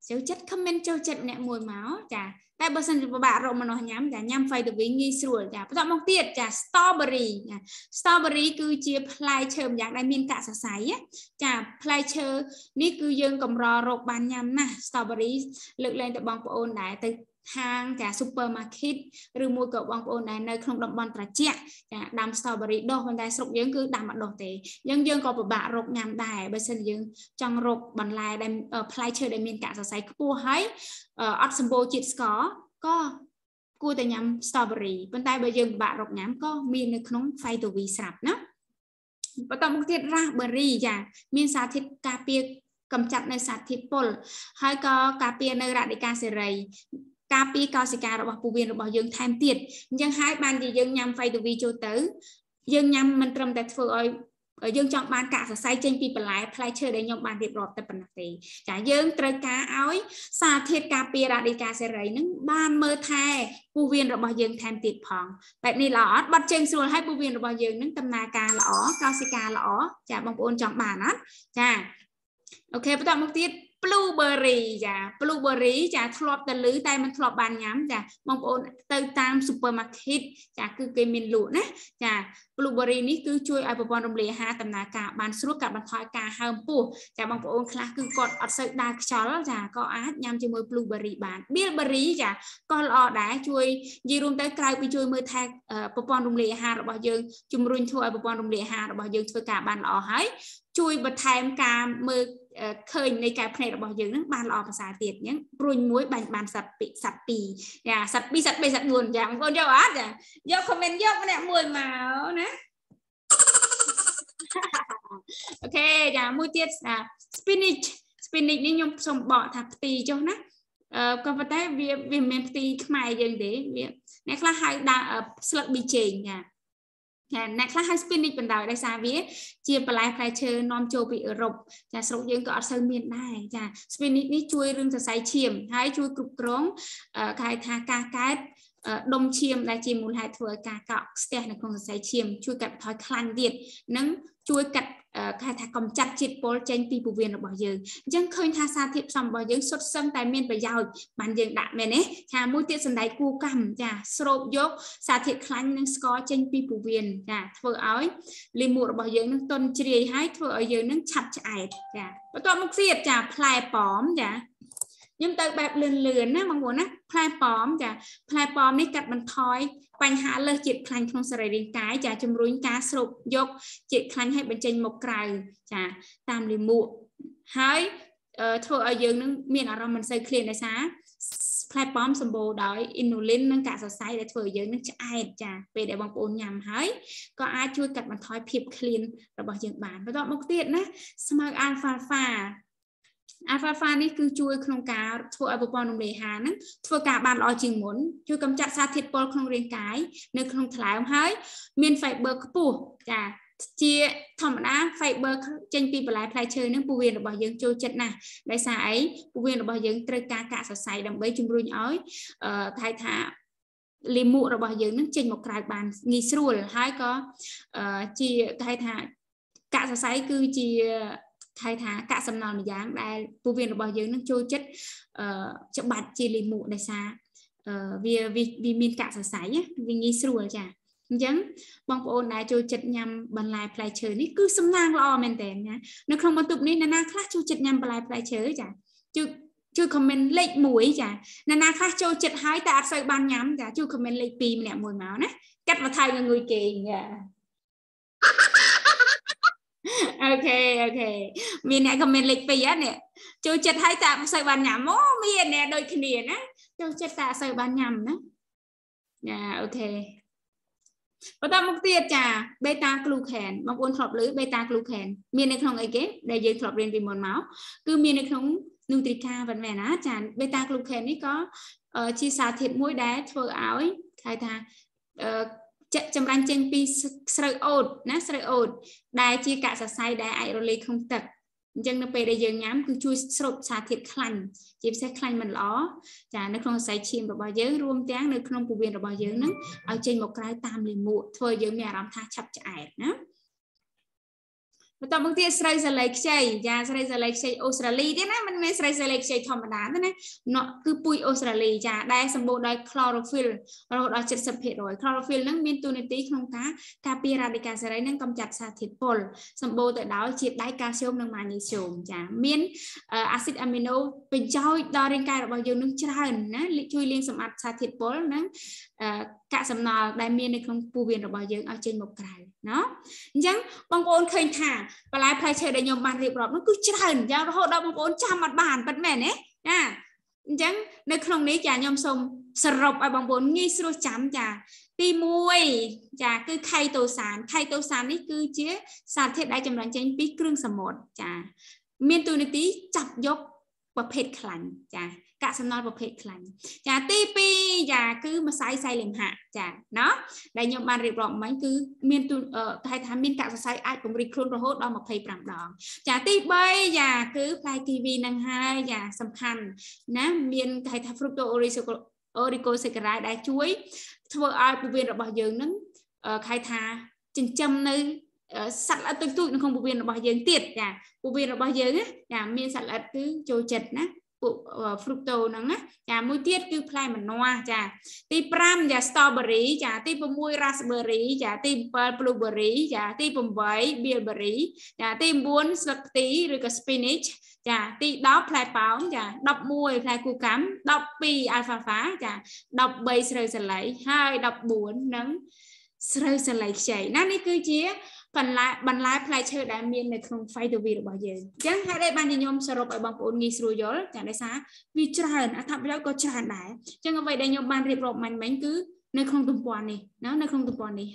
ចូលចិត្ត comment ចូលចិត្តម្នាក់មួយមកចាតែបើសិនជាពិបាករកម្នាស់ញ៉ាំចាញ៉ាំ Phytovi ងាយស្រួលចាបន្តមកទៀតចា strawberry ចា strawberry គឺជាផ្លែឈើម្យ៉ាងដែលមានកាកសរសៃចាផ្លែឈើនេះគឺយើងកម្ររកបានញ៉ាំណាស់ strawberry លើកលែងទៅបងប្អូនដែរទៅ ហាងចា supermarket ឬមួយក៏បងប្អូនដែលនៅក្នុងតំបន់ត្រជាក់ចាដាំ strawberry ដុះប៉ុន្តែស្រុកយើងគឺដាំអត់ដុះទេអញ្ចឹងយើងក៏ពិបាករកញ៉ាំដែរបើមិនយើងចង់រកបន្លែដែលផ្លែឈើដែលមានកាកសរសៃខ្ពស់ហើយអត់សម្បូរជាតិស្ករក៏គួរតែញ៉ាំ strawberry ប៉ុន្តែបើយើងពិបាករកញ៉ាំក៏មាននៅក្នុង Phytovi ស្រាប់ណាបន្តមកទៀត raspberry ចាមានសារធាតុការពារកម្ចាត់នៅសារធាតុពុលហើយក៏ការពារនៅរ៉ាឌីកាសេរី ការពារកោសិការបស់ពោះវៀនរបស់យើងថែមទៀតអញ្ចឹងហើយបានជាយើងញ៉ាំ Phytovi ចូលទៅយើងញ៉ាំមិនត្រឹមតែធ្វើឲ្យយើងចង់បានកាកសរសៃចេញពីបន្លែផ្លែឈើដែលខ្ញុំបានរៀបរាប់តែប៉ុណ្ណោះទេចាយើងត្រូវការឲ្យសារធាតុការពាររ៉ាឌីកាសេរីនឹងបានមើលថែពោះវៀនរបស់យើងថែមទៀតផងបែបនេះល្អអត់បាត់ជើងស្រួលឲ្យពោះវៀនរបស់យើងនឹងដំណើរការល្អកោសិកាល្អចាបងប្អូនចង់បានអត់ចាអូខេបន្តមកទៀត blueberry ចា blueberry ចាធ្លាប់តែឮតែមិនធ្លាប់បានញ៉ាំចាបងប្អូនទៅតាម supermarket ចាគឺគេមានលក់ណាចា blueberry នេះគឺជួយឲ្យប្រព័ន្ធរំលាយអាហារដំណើរការបានស្រួលកាត់បន្ថយការហើមពោះចាបងប្អូនខ្លះគឺគាត់អត់សូវដើរខ្យល់ចាក៏អាចញ៉ាំជាមួយ blueberry បាន bilberry ចាក៏ល្អដែរជួយនិយាយរួមទៅក្រៅពីជួយមើលថែប្រព័ន្ធរំលាយអាហាររបស់យើងជំរុញធ្វើឲ្យប្រព័ន្ធរំលាយអាហាររបស់យើងធ្វើការបានល្អហើយជួយបន្ថែមការមើល ឃើញនៃការភ្នែករបស់យើងហ្នឹងបានល្អប្រសើរទៀតអញ្ចឹងព្រួញមួយបាញ់បានសត្វពីសត្វពីរចាសត្វពីរសត្វ3សត្វ4ចាបងប្អូនយកអត់ចាយក comment យកម្នាក់មួយមកណាអូខេចាមួយទៀត spinach spinach នេះខ្ញុំសូមបកថាផ្ទីចុះណាអឺក៏ប៉ុន្តែវាវាមិនមែនផ្ទីខ្មែរយើងទេវាអ្នកខ្លះហៅដាក់ស្លឹកប៊ីចេងចាចា អ្នកខ្លះហៅ spinach បណ្ដោយដោយសារវា ជាបន្លែផ្លែឈើនាំចូលពីអឺរ៉ុបចាស្រុកយើងក៏អត់សូវមានដែរចា spinach នេះជួយរឿងសរសៃឈាមហើយជួយគ្រប់គ្រងគេហៅថាការកើតដុំឈាមដែលជាមូលហេតុធ្វើឲ្យការកកស្ទះនៅក្នុងសរសៃឈាមជួយកាត់បន្ថយខ្លាញ់ទៀតនិងជួយកាត់ គេថាកំចាត់ជាតិពុលចេញពីពោះវៀនរបស់យើងអញ្ចឹងឃើញថាសារធាតុផ្សំរបស់យើងសុទ្ធសឹងតែមានប្រយោជន៍បានយើងដាក់មែនទេថាមួយទៀតសំដែងគូកម្មចាស្រូបយកសារធាតុខ្លាញ់និងស្ករចេញពីពោះវៀនចាធ្វើឲ្យលីមួករបស់យើងនឹងទន់ជ្រាយហើយធ្វើឲ្យយើងនឹងឆាប់ឆ្អែតចាបន្ទាប់មកទៀតចាផ្លែប៉ោមចា ខ្ញុំទៅបែបលឿនលឿនណាបងប្អូនណាផ្លែប៉ោមចាផ្លែប៉ោមនេះកាត់បន្ថយបញ្ហាលើសជាតិខ្លាញ់ក្នុងសរីរាង្គកាយចាជំរុញការស្រូបយកជាតិខ្លាញ់ឲ្យបញ្ចេញមកក្រៅចាតាមលាមកហើយធ្វើឲ្យយើងនឹងមានអារម្មណ៍មិនសូវឃ្លានដោយសារផ្លែប៉ោមសម្បូរដោយអ៊ីនូលីននិងកាកសរសៃដែលធ្វើឲ្យយើងនឹងឆ្អែតចាពេលដែលបងប្អូនញ៉ាំហើយក៏អាចជួយកាត់បន្ថយភាពឃ្លានរបស់យើងបានបន្ទាប់មកទៀតណាស្មៅអាល់ហ្វាហ្វា alpha នេះគឺជួយក្នុងការធ្វើឲ្យប្រព័ន្ធរំលាយអាហារហ្នឹងធ្វើការបានល្អជាងមុនជួយកម្ចាត់សារធាតុពុលក្នុងរាងកាយនៅក្នុងថ្លើមហើយមាន fiber ខ្ពស់ចាជាធម្មតា fiber ចេញពីបន្លែផ្លែឈើនឹងពោះវៀនរបស់យើងចូលចិត្តណាស់ដោយសារអីពោះវៀនរបស់យើងត្រូវការកាកសរសៃដើម្បីជំរុញឲ្យអឺថៃថាលីមួករបស់យើងនឹងចេញមកក្រៅបានងាយស្រួលហើយក៏ជាថៃថាកាកសរសៃគឺជា ហៅថាកាកសំណល់មួយយ៉ាងដែលពោះវៀនរបស់យើងនឹងចូលចិត្តអឺច្បាច់ជាលីមួកដោយសារវាវាមានកាកសរសៃវាងាយស្រួលចាអញ្ចឹងបងប្អូនដែលចូលចិត្តញ៉ាំបន្លែផ្លែឈើនេះគឺសំណាងល្អមែនតើណានៅក្នុងបន្ទប់នេះនរណាខ្លះចូលចិត្តញ៉ាំបន្លែផ្លែឈើចាជួយជួយ comment លេខ1ចានរណាខ្លះចូលចិត្តហើយតែអត់សូវបានញ៉ាំចាជួយ comment លេខ2ម្នាក់មួយមកណាកាត់បន្ថយងងុយគេចា okay okay មានអ្នក comment លេខ2ហ្នឹងនេះចូលចិត្តហើយតែមិនសូវបានញ៉ាំអូមានអ្នកដូចគ្នាណាចូលចិត្តតែអត់សូវបានញ៉ាំណាចា okay បន្តមកទៀតចា beta glucan បងប្អូនធ្លាប់ឮ beta glucan មាននៅក្នុងអីគេដែលយើងធ្លាប់រៀនពីមុនមកគឺមាននៅក្នុង Nutrica មិនមែនណាចា beta glucan នេះក៏ជាសារធាតុមួយដែលធ្វើឲ្យគេថា ចម្រាញ់ចេញពីស្រូវអូតណាស្រូវអូតដែលជាកាកសរសៃដែលអាចរលាយក្នុងទឹកអញ្ចឹងនៅពេលដែលយើងញ៉ាំគឺជួយស្រូបសារធាតុខ្លាញ់ជាពិសេសខ្លាញ់មិនល្អចានៅក្នុងសរសៃឈាមរបស់យើងរួមទាំងនៅក្នុងពោះវៀនរបស់យើងនឹងឲ្យចេញមកក្រៅតាមលាមកធ្វើឲ្យយើងមានអារម្មណ៍ថាឆាប់ឆ្អែតណា បន្តមកទៀតស្រូវសាឡេខ្ចីចាស្រូវសាឡេខ្ចីអូស្ត្រាលីទៀតណាមិនមែនស្រូវសាឡេខ្ចីធម្មតាទេណាណក់គឺពូជអូស្ត្រាលីចាដែលសម្បូរដោយ chlorophyll រហូតដល់70% chlorophyll ហ្នឹងមានតួនាទីក្នុងការការពាររ៉ាឌីកាល់សេរីនិងកម្ចាត់សារធាតុពុលសម្បូរទៅដោយជាតិដែកកាល់ស្យូមនិងម៉ាញ៉េស្យូមចាមានអាស៊ីតអាមីណូប្រយោជន៍ដល់រាងកាយរបស់យើងនឹងច្រើនណាជួយលាងសម្អាតសារធាតុពុលនិង កាកសំណល់ដែលមាននៅក្នុងពោះវៀនរបស់យើងឲ្យចេញមកក្រៅណាអញ្ចឹងបងប្អូនឃើញថាបន្លែផ្លែឈើដែលខ្ញុំបានរៀបរាប់នោះគឺច្រើនយ៉ាងរហូតដល់បងប្អូនចាំអត់បានប៉ិតមែនទេណាអញ្ចឹងនៅក្នុងនេះចាខ្ញុំសូមសរុបឲ្យបងប្អូនងាយស្រួលចាំចាទី1ចាគឺខៃតូសានខៃតូសាននេះគឺជាសារធាតុដែលចម្រាញ់ចេញពីគ្រឿងសមុទ្រចាមានទូនាទីចាប់យកប្រភេទខ្លាញ់ចា កាកសំណល់ប្រភេទខ្លាញ់ចាទី2ចាគឺម្សៅសៃលិមហៈចាណោះដែលខ្ញុំបានរៀបរាប់មិញគឺមានគេថាមានកាកសរសៃអាចពង្រីកខ្លួនរហូតដល់25ដងចាទី3ចាគឺផ្លែគីវីនឹងហើយចាសំខាន់ណាមានគេថា fructose-oricosaccharide ដែលជួយ ធ្វើឲ្យពោះវៀនរបស់យើងនឹងគេថាចិញ្ចឹមនៅសត្វល្អិតទូចទូចនៅក្នុងពោះវៀនរបស់យើងទៀតចាពោះវៀនរបស់យើងចាមានសត្វល្អិតគឺចូលចិត្តណា ពួក fructo ហ្នឹងណាចាមួយទៀតគឺផ្លែម្នាស់ចាទី5ចា strawberry ចាទី6 raspberry ចាទី7 blueberry ចាទី8 bilberry ចាទី9ស្លឹកខ្ទីឬក៏ spinach ចាទី10ផ្លែប៉ោមចា11ផ្លែគូកាំ12 alfalfa ចា13ស្រូវសាឡៃហើយ14នឹងស្រូវសលៃខ្ចីណានេះគឺជា បន្លែបន្លែផ្លែឈើដែលមាននៅក្នុង Phytovi របស់យើងអញ្ចឹងហេតុអីបានជាខ្ញុំសរុបឲ្យបងប្អូនងាយស្រួលយល់ចាដោយសារវាច្រើនអត្ថប្រយោជន៍ក៏ច្រើនដែរអញ្ចឹងអ្វីដែលខ្ញុំបានរៀបរាប់មិញមិញគឺនៅក្នុងទំព័រនេះណានៅក្នុងទំព័រនេះ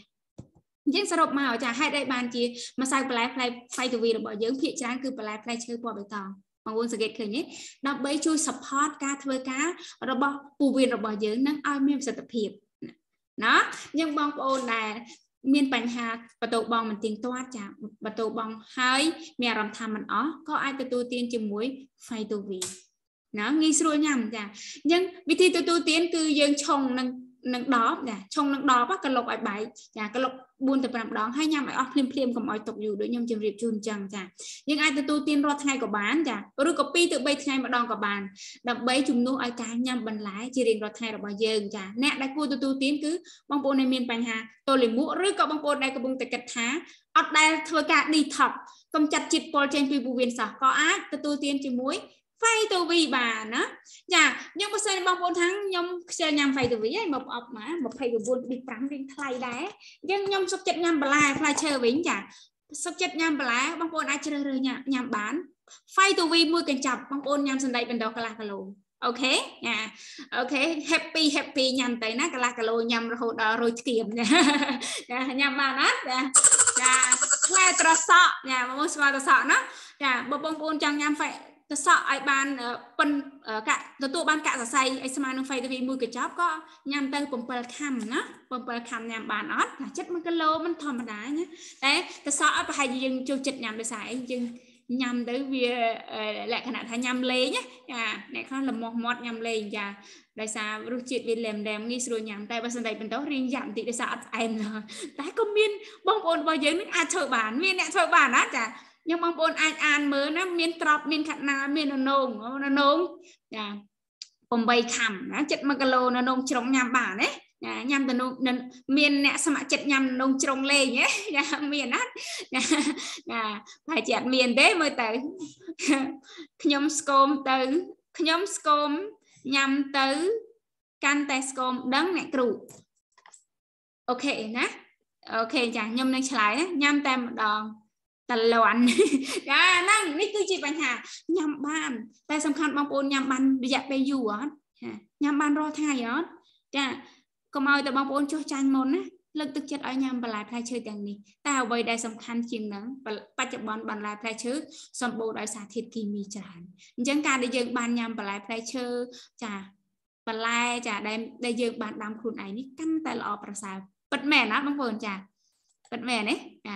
អញ្ចឹងសរុបមកចាហេតុអីបានជាម្សៅបន្លែផ្លែ Phytovi របស់យើងភាគច្រើនគឺបន្លែផ្លែឈើពណ៌បៃតងបងប្អូនសង្កេតឃើញទេដើម្បីជួយ support ការធ្វើការរបស់ពោះវៀនរបស់យើងនឹងឲ្យមានប្រសិទ្ធភាពណាអញ្ចឹងបងប្អូនដែល មានបញ្ហាបតោបងមិនទៀងទាត់ចាបតោបងហើយមានអារម្មណ៍ថាមិនអស់ក៏អាចទទួលទានជាមួយ Phytovi ណាងាយស្រួលញ៉ាំចាអញ្ចឹងវិធីទទួលទានគឺយើងឆុងនឹង នឹង10ចាឆុងនឹង10ក៏លុបឲ្យបែកចាក៏លុប4ទៅ5ដងហើយញ៉ាំឲ្យអស់ភ្លាមភ្លាមកុំឲ្យទុកយូរដូចខ្ញុំជម្រាបជូនអញ្ចឹងចាយើងអាចទទួលទានរាល់ថ្ងៃក៏បានចាឬក៏2ទៅ3ថ្ងៃម្ដងក៏បានដើម្បីជំនួសឲ្យការញ៉ាំបន្លែជារៀងរាល់ថ្ងៃរបស់យើងចាអ្នកដែលគួរទទួលទានគឺបងប្អូនដែលមានបញ្ហាទល់លាមកឬក៏បងប្អូនដែលកំពុងតែគិតថាអត់ដែលធ្វើការ detox កុំចាត់ជាតិពុលចេញពីពោះវៀនសោះក៏អាចទទួលទានជាមួយ Phytovi បានណាចាខ្ញុំបើសិនបងប្អូនថាខ្ញុំខ្ជិលញ៉ាំ Phytovi ហើយមកអប់មក29.5រៀងថ្លៃដែរអញ្ចឹងខ្ញុំសុខចិត្តញ៉ាំបន្លែផ្លែឈើវិញចាសុខចិត្តញ៉ាំបន្លែបងប្អូនអាចជ្រើសរើសញ៉ាំបាន Phytovi មួយកញ្ចប់បងប្អូនញ៉ាំសណ្ដែកបន្តកន្លះគីឡូអូខេណាអូខេ happy happy ញ៉ាំទៅណាកន្លះគីឡូញ៉ាំរហូតដល់រយស្គៀមចាញ៉ាំបានណាចាចាផ្លែត្រសក់ចាមកស្វាត្រសក់ណាចាបើបងប្អូនចង់ញ៉ាំ ទៅសក់ឲ្យបានប៉ុនកាក់ទទួលបានកាក់សរសៃឲ្យស្មើនឹង Phytovi មួយកញ្ចប់ក៏ញ៉ាំទៅ7ខាំណា7ខាំញ៉ាំបានអត់ចិត្ត1គីឡូមិនធម្មតាណាតែទៅសក់ឲ្យប្រហែលជាយើងចូលចិត្តញ៉ាំដោយសារអីយើងញ៉ាំទៅវាលក្ខណៈថាញ៉ាំលេងចាអ្នកខ្លះលំមាស់មាត់ញ៉ាំលេងចាដោយសាររសជាតិវាលែមលែមងាយស្រួលញ៉ាំតែបើសិនតែបន្តរៀងយ៉ាប់បន្តិចដោយសារអត់ផ្អែមតែក៏មានបងប្អូនរបស់យើងនឹងអាចធ្វើបានមានអ្នកធ្វើបានណាចា ខ្ញុំបងប្អូនអាចអានមើលណាមានត្រប់មានខណាមានននងននងចា8ខំណាចិត្ត1គីឡូននងជ្រុងញ៉ាំបានណាញ៉ាំទៅនោះមានអ្នកស្ម័គ្រចិត្តញ៉ាំនងជ្រុងលេងណាមានណាណាតែជាអត់មានទេមើលទៅខ្ញុំស្គមទៅខ្ញុំស្គមញ៉ាំទៅកាន់តែស្គមដឹងអ្នកគ្រូអូខេណាអូខេចាខ្ញុំនឹងឆ្លើយណាញ៉ាំតែម្ដង តលន់ចាហ្នឹងនេះគឺជាបញ្ហាញ៉ាំបាន តែសំខាន់បងប្អូនញ៉ាំបានរយៈពេលយូរអត់ញ៉ាំបានរាល់ថ្ងៃអត់ចាកុំឲ្យតែបងប្អូនចុះចាញ់មុនណាលើកទឹកចិត្តឲ្យញ៉ាំបន្លែផ្លែឈើទាំងនេះតែអ្វីដែលសំខាន់ជាងហ្នឹងបច្ចុប្បន្នបន្លែផ្លែឈើសម្បូរដោយសារធាតុគីមីច្រើនអញ្ចឹងការដែលយើងបានញ៉ាំបន្លែផ្លែឈើចាបន្លែចាដែលដែលយើងបានដាំខ្លួនឯងនេះកាន់តែល្អប្រសើរពិតមែនណាបងប្អូនចាពិតមែនទេចា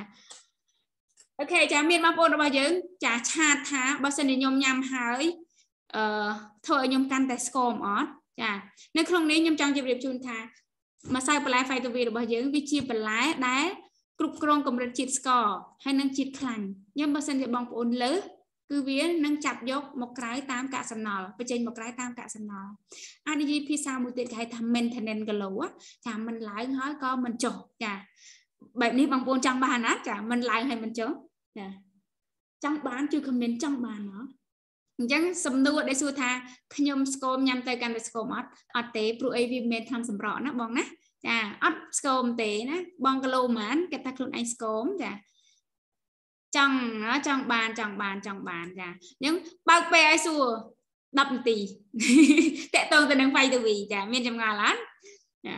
អូខេចាមានបងប្អូនរបស់យើងចាឆាតថាបើសិនជាខ្ញុំញ៉ាំហើយអឺធ្វើឲ្យខ្ញុំកាន់តែស្គមអត់ចានៅក្នុងនេះខ្ញុំចង់ជម្រាបជូនថាម្សៅបន្លែ Phytovi របស់យើងវាជាបន្លែដែលគ្រប់គ្រងកម្រិតជាតិស្ករហើយនិងជាតិខ្លាញ់ខ្ញុំបើសិនជាបងប្អូនលើសគឺវានឹងចាប់យកមកក្រៅតាមកាកសំណល់បញ្ចេញមកក្រៅតាមកាកសំណល់អាចនិយាយភាសាមួយទៀតគេហៅថា maintenance kilo ចាមិនឡើងហើយក៏មិនចុះចាបែបនេះបងប្អូនចង់បានណាចាមិនឡើងហើយមិនចុះ ចាចង់បានជួយខមមិនចង់បានហ៎អញ្ចឹងសំណួរដែលសួរថាខ្ញុំស្គមញ៉ាំទៅកាន់តែស្គមអត់អត់ទេព្រោះអីវាមិនមែនធ្វើសម្រក់ណាបងណាចាអត់ស្គមទេណាបងគីឡូម៉ានគេថាខ្លួនឯងស្គមចាចង់ចង់បានចង់បានចង់បានចាអញ្ចឹងបើកពេលឲ្យសួរ10នាទីតកតងទៅនឹង Phytovi ចាមានចម្ងល់អត់ចា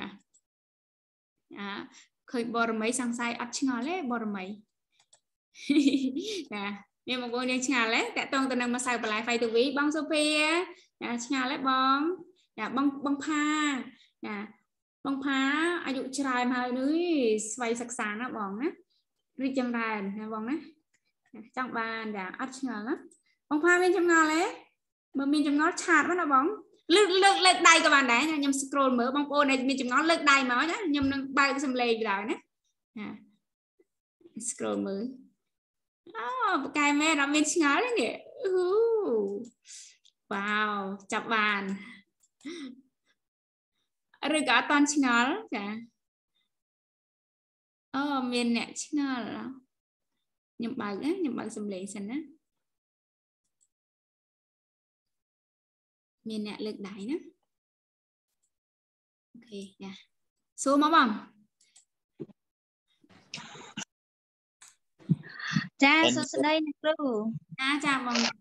អាឃើញបរមីសង្ស័យអត់ឆ្ងល់ទេបរមី ណាមានបងប្អូនយើងឆ្ងល់ទេតកតងទៅនឹងម្សៅបន្លែ Phytovi បងសុភាណាឆ្ងល់ទេបងណាបងបងផាណាបងផាអាយុច្រើនហើយនេះស្វ័យសិក្សាណាបងណារីកចម្រើនណាបងណាចង់បានចាអត់ឆ្ងល់ណាបងផាមានចម្ងល់ទេបើមានចម្ងល់ឆាតមកណាបងលើកលើកលើកដៃក៏បានដែរខ្ញុំ scroll មើលបងប្អូនដែលមានចម្ងល់លើកដៃមកណាខ្ញុំនឹងបើកសំឡេងបណ្ដោយណា scroll មើល អូបកែមែនអត់មានឆ្ងល់ទេនេះអូវ៉ាវចាប់បានឬក៏អត់តន់ឆ្ងល់ចាអូមានអ្នកឆ្ងល់ខ្ញុំបើកណាខ្ញុំបើកសំឡេងសិនណាមានអ្នកលើកដៃណាអូខេចាសួរមកបង ចាសួស្តីអ្នកគ្រូចាចាបងចា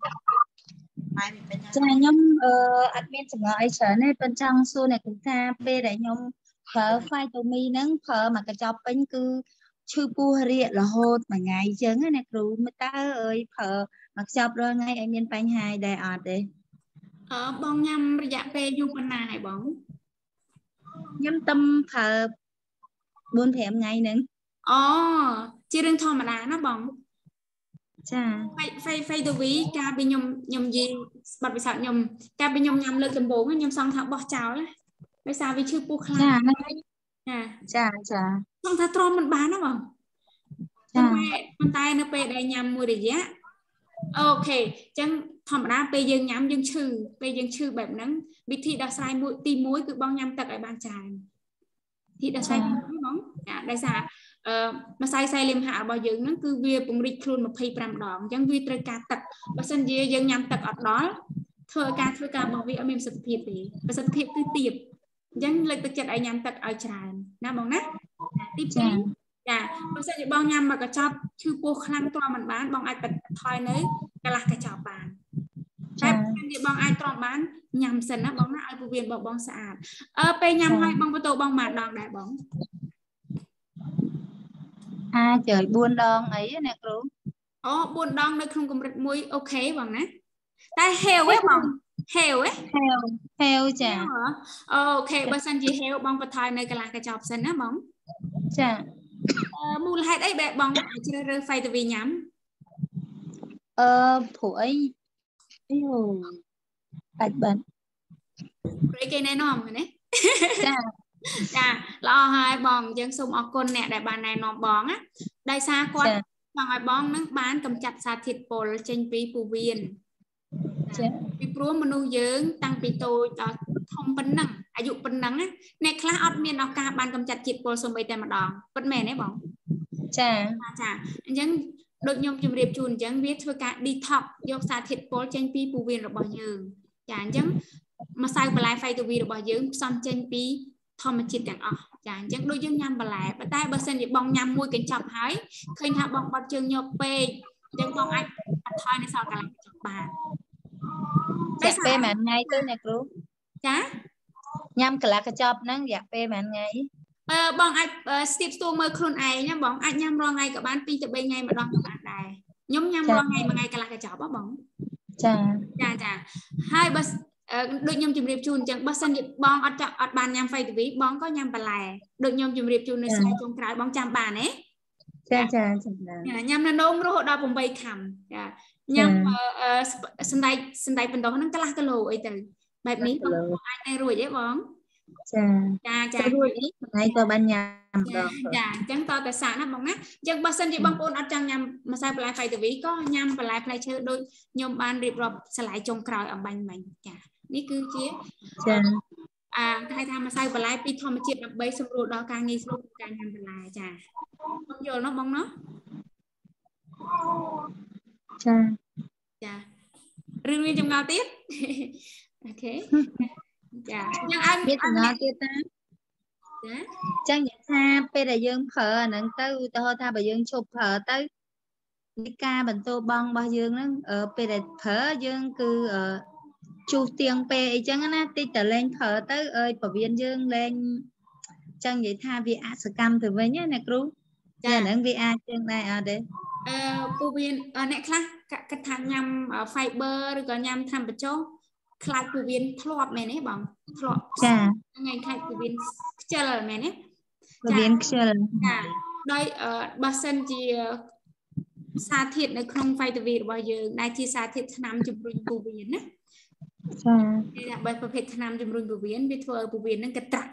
ខ្ញុំអឺអត់មានចម្ងល់អីច្រើនទេប៉ុន្តែចង់សួរអ្នកគ្រូថាពេលដែលខ្ញុំប្រើ Phytomi ហ្នឹងប្រើមកកញ្ចប់ពេញគឺឈឺពោះរាករហូតមួយថ្ងៃអញ្ចឹងណាអ្នកគ្រូមើលតើអើយប្រើមកខ្ចប់រាល់ថ្ងៃឲ្យមានបញ្ហាអីដែរអត់ទេអឺបងញ៉ាំរយៈពេលយូរប៉ុណ្ណាហើយបងខ្ញុំទឹមប្រើ4 5ថ្ងៃហ្នឹងអូជារឿងធម្មតាណាបង ចាហ្វៃហ្វៃហ្វៃទៅវីកាលពីខ្ញុំខ្ញុំនិយាយបတ်ពិសោធន៍ខ្ញុំកាលពីខ្ញុំញ៉ាំលើកដំបូងហ្នឹងខ្ញុំសង្ឃថាបោះចោលណាដោយសារវាឈឺពោះខ្លាំងចាហ្នឹងចាចាចាសង្ឃថាទ្រាំមិនបានណាបងចាប៉ុន្តែប៉ុន្តែនៅពេលដែលញ៉ាំមួយរយៈអូខេអញ្ចឹងធម្មតាពេលយើងញ៉ាំយើងឈឺពេលយើងឈឺបែបហ្នឹងវិធីដោះស្រាយមួយទី1គឺបងញ៉ាំទឹកឲ្យបានច្រើនវិធីដោះស្រាយទី1បងចាដោយសារអឺ ម្សៅសៃលាមហារបស់យើងហ្នឹងគឺវាពង្រីកខ្លួន25ដងអញ្ចឹងវាត្រូវការទឹកបើសិនជាយើងញ៉ាំទឹកអត់ដល់ធ្វើឲ្យការធ្វើការរបស់វាអត់មានប្រសិទ្ធភាពទេប្រសិទ្ធភាពគឺទាបអញ្ចឹងលើកទឹកចិត្តឲ្យញ៉ាំទឹកឲ្យច្រើនណាបងណាទី2ចាចាបើសិនជាបងញ៉ាំមកកញ្ចប់ឈឺពោះខ្លាំងទ្រាំមិនបានបងអាចបន្ថយនៅកន្លះកញ្ចប់បានតែចាបើសិនជាបងអាចទ្រាំបានញ៉ាំសិនណាបងណាឲ្យពោះវៀនរបស់បងស្អាតអឺពេលញ៉ាំហើយបងបន្ទោបងមួយដងដែរបង អាចឲ្យ4ដងអីណាអ្នកគ្រូអូ4ដងនៅក្នុងកម្រិតមួយអូខេបងណាតែហេវទេបងហេវទេហេវហេវចាអូខេបើសិនជាហេវបងបន្ថយនៅកន្លះកញ្ចប់សិនណាបងចាអឺមូលហេតុអីដែលបងអាចជ្រើសរើសហ្វៃតាវីញ៉ាំអឺព្រោះអីអីយូអាចបានព្រោះគេណែនាំណាចា ចាល្អហើយបងយើងសូមអរគុណអ្នកដែលបានណែនាំបងណាដោយសារគាត់ចាចង់ឲ្យបងនឹងបានកម្ចាត់សារធាតុពុលចេញពីពោះវៀនចាពីព្រោះមនុស្សយើង តាំងពីតូចដល់ធំប៉ុណ្ណឹងអាយុប៉ុណ្ណឹងណាអ្នកខ្លះអត់មានឱកាសបានកម្ចាត់ជាតិពុលសូម្បីតែម្ដងពិតមែនទេបងចាចាចាអញ្ចឹងដូចខ្ញុំជម្រាបជូនអញ្ចឹងវាធ្វើការ detox យកសារធាតុពុលចេញពីពោះវៀនរបស់យើងចាអញ្ចឹងម្សៅបន្លែហ្វៃតាវីរបស់យើងផ្សំចេញពី ធម្មជាតិទាំងអស់ចាអញ្ចឹងដូចយើងញ៉ាំបន្លែប៉ុន្តែបើសិនជាបងញ៉ាំមួយកញ្ចប់ហើយឃើញថាបងបាត់ជើងញប់ពេកអញ្ចឹងបងអាចបន្ថយនៅសល់កន្លះកញ្ចប់បានរយៈពេលប៉ុន្មានថ្ងៃទៅអ្នកគ្រូចាញ៉ាំកន្លះកញ្ចប់ហ្នឹងរយៈពេលប៉ុន្មានថ្ងៃអឺបងអាចស្ទាបស្ទួមើលខ្លួនឯងណាបងអាចញ៉ាំរាល់ថ្ងៃក៏បាន2ទៅ3ថ្ងៃម្ដងក៏បានដែរខ្ញុំញ៉ាំរាល់ថ្ងៃមួយថ្ងៃកន្លះកញ្ចប់ហ៎បងចាចាចាហើយបើអឺ ដូចខ្ញុំជម្រាបជូនអញ្ចឹងបើសិនជាបងអត់ចង់អត់បានញ៉ាំហ្វៃតាវីបងក៏ញ៉ាំបន្លែដូចខ្ញុំជម្រាបជូននៅស្លាយចុងក្រោយបងចាំបានទេចាចាចាចាញ៉ាំនៅនំរហូតដល់8ខាំចាញ៉ាំអឺសណ្ដែកសណ្ដែកបណ្ដោះហ្នឹងកន្លះគីឡូអីទៅបែបនេះបងអាចតែរួចទេបងចាចាចាចារួចនេះថ្ងៃក៏បានញ៉ាំម្ដងចាអញ្ចឹងតតែសាកណាបងណាអញ្ចឹងបើសិនជាបងប្អូនអត់ចង់ញ៉ាំម្សៅបន្លែហ្វៃតាវីក៏ញ៉ាំបន្លែផ្លែឈើដូចខ្ញុំបានរៀបរាប់ស្លាយចុងក្រោយអំបញ្ញមិញចា នេះគឺជាចាអាគេហៅថាម្សៅបន្លែពីធម្មជាតិដើម្បីសម្រួលដល់ការងាយស្រួលក្នុងការញ៉ាំបន្លែចាបងយល់នោះបងណោះចាចារឿងមានចម្ងល់ទៀតអូខេចាអញ្ចឹងអើមានដំណើរទៀតតាចាចឹងនិយាយថាពេលដែលយើងប្រើអាហ្នឹងទៅឧទាហរណ៍ថាបើយើងឈប់ប្រើទៅនៃការបន្តបងរបស់យើងហ្នឹងអឺពេលដែលប្រើយើងគឺអឺ ជុះទៀងពេកអីចឹងណាតិចតែលេងប្រើទៅអើយប្រវៀនយើងលេងចឹងនិយាយថាវាអសកម្មទៅវិញណាអ្នកគ្រូចាអាហ្នឹងវាអាចចឹងដែរអត់ទេអឺពូមានអឺអ្នកខ្លះគិតថាញ៉ាំ fiber ឬក៏ញ៉ាំធម្មបញ្ចុះខ្លាចពូមានធ្លាប់មែនទេបងធ្លាប់ចាថ្ងៃខ្លាចពូមានខ្ជិលមែនទេប្រវៀនខ្ជិលចាដោយអឺបើសិនជាសារធាតុនៅក្នុង vitamin របស់យើងដែលជាសារធាតុថ្នាំជំរុញពោះវៀនណា ចាគេថាបើប្រភេទថ្នាំជំរុញពោះវៀនវាធ្វើឲ្យពោះវៀនហ្នឹងកត្រាក់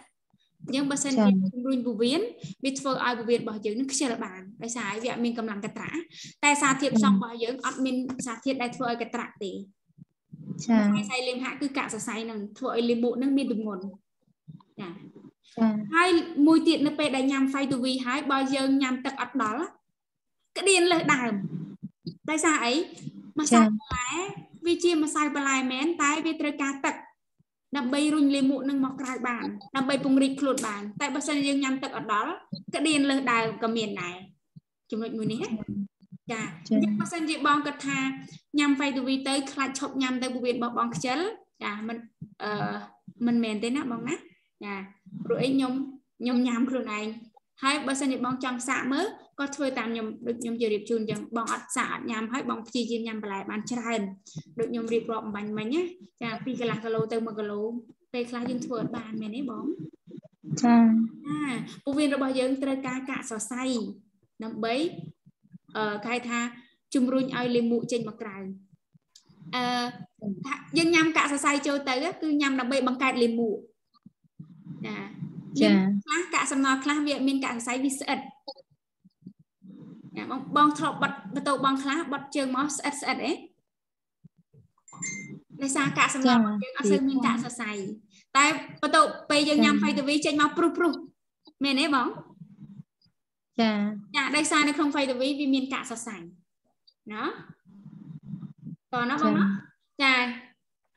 អញ្ចឹងបើសិនចា៎ជាជំរុញពោះវៀនវាធ្វើឲ្យពោះវៀនរបស់យើងនឹងខ្ជិលបានដោយសារឲ្យវាអត់មានកម្លាំងកត្រាក់តែសារធាតុផ្សំរបស់យើងអត់មានសារធាតុដែលធ្វើឲ្យកត្រាក់ទេចាសរសៃលាមហាក់គឺកាកសរសៃហ្នឹងធ្វើឲ្យលាមកហ្នឹងមានទម្ងន់ចាចាហើយមួយទៀតនៅពេលដែលញ៉ាំ Fight V ហើយបើយើងញ៉ាំទឹកអត់ដល់ក្តៀនលើសដើមដោយសារអីម្សៅបន្លែ វាជាម្សៅបន្លែមែនតែវាត្រូវការទឹកដើម្បីរុញលាមកនឹងមកក្រៅបានដើម្បីពង្រីកខ្លួនបាន តែបើសិនយើងញ៉ាំទឹកអត់ដល់ក្តៀនលើសដើមក៏មានដែរចំណុចមួយនេះណាចាអញ្ចឹងបើសិនជាបងគិតថាញ៉ាំ Vitavi ទៅខ្លាចឈប់ញ៉ាំទៅពោះវៀនរបស់បងខ្ជិលចាមិនអឺមិនមែនទេណាបងណាចាព្រោះអីខ្ញុំខ្ញុំញ៉ាំខ្លួនឯងហើយបើសិនជាបងចង់សាកមើល ក៏ធ្វើតាមខ្ញុំដូចខ្ញុំជម្រាបជូនអញ្ចឹងបងអត់សាកអត់ញ៉ាំហើយបងព្យាយាមញ៉ាំបន្លែបានច្រើនដូចខ្ញុំរៀបរាប់អំបញ្ញមិញណាចា2កន្លះគីឡូទៅ1គីឡូពេលខ្លះយើងធ្វើអត់បានមែនទេបងចាចាពោះវៀនរបស់យើងត្រូវការកាកសរសៃដើម្បីអឺគេថាជំរុញឲ្យលាមកចេញមកក្រៅអឺយើងញ៉ាំកាកសរសៃចូលទៅគឺញ៉ាំដើម្បីបង្កើតលាមកចាចាខ្លះកាកសំណល់ខ្លះវាមានកាកសរសៃវាស្អិតចា បងបងធ្លាប់បត់បន្ទោបងខ្លះបត់ជើងមកស្អិតស្អិតអីដោយសារកាកសំណល់យើងអត់សូវមានកាកសរសៃតែបន្ទោពេលយើងញ៉ាំហ្វៃតាវីចេញមកព្រុសព្រុសមែនទេបងចាចាដោយសារនៅក្នុងហ្វៃតាវីវាមានកាកសរសៃណាតោះណាបងណាចា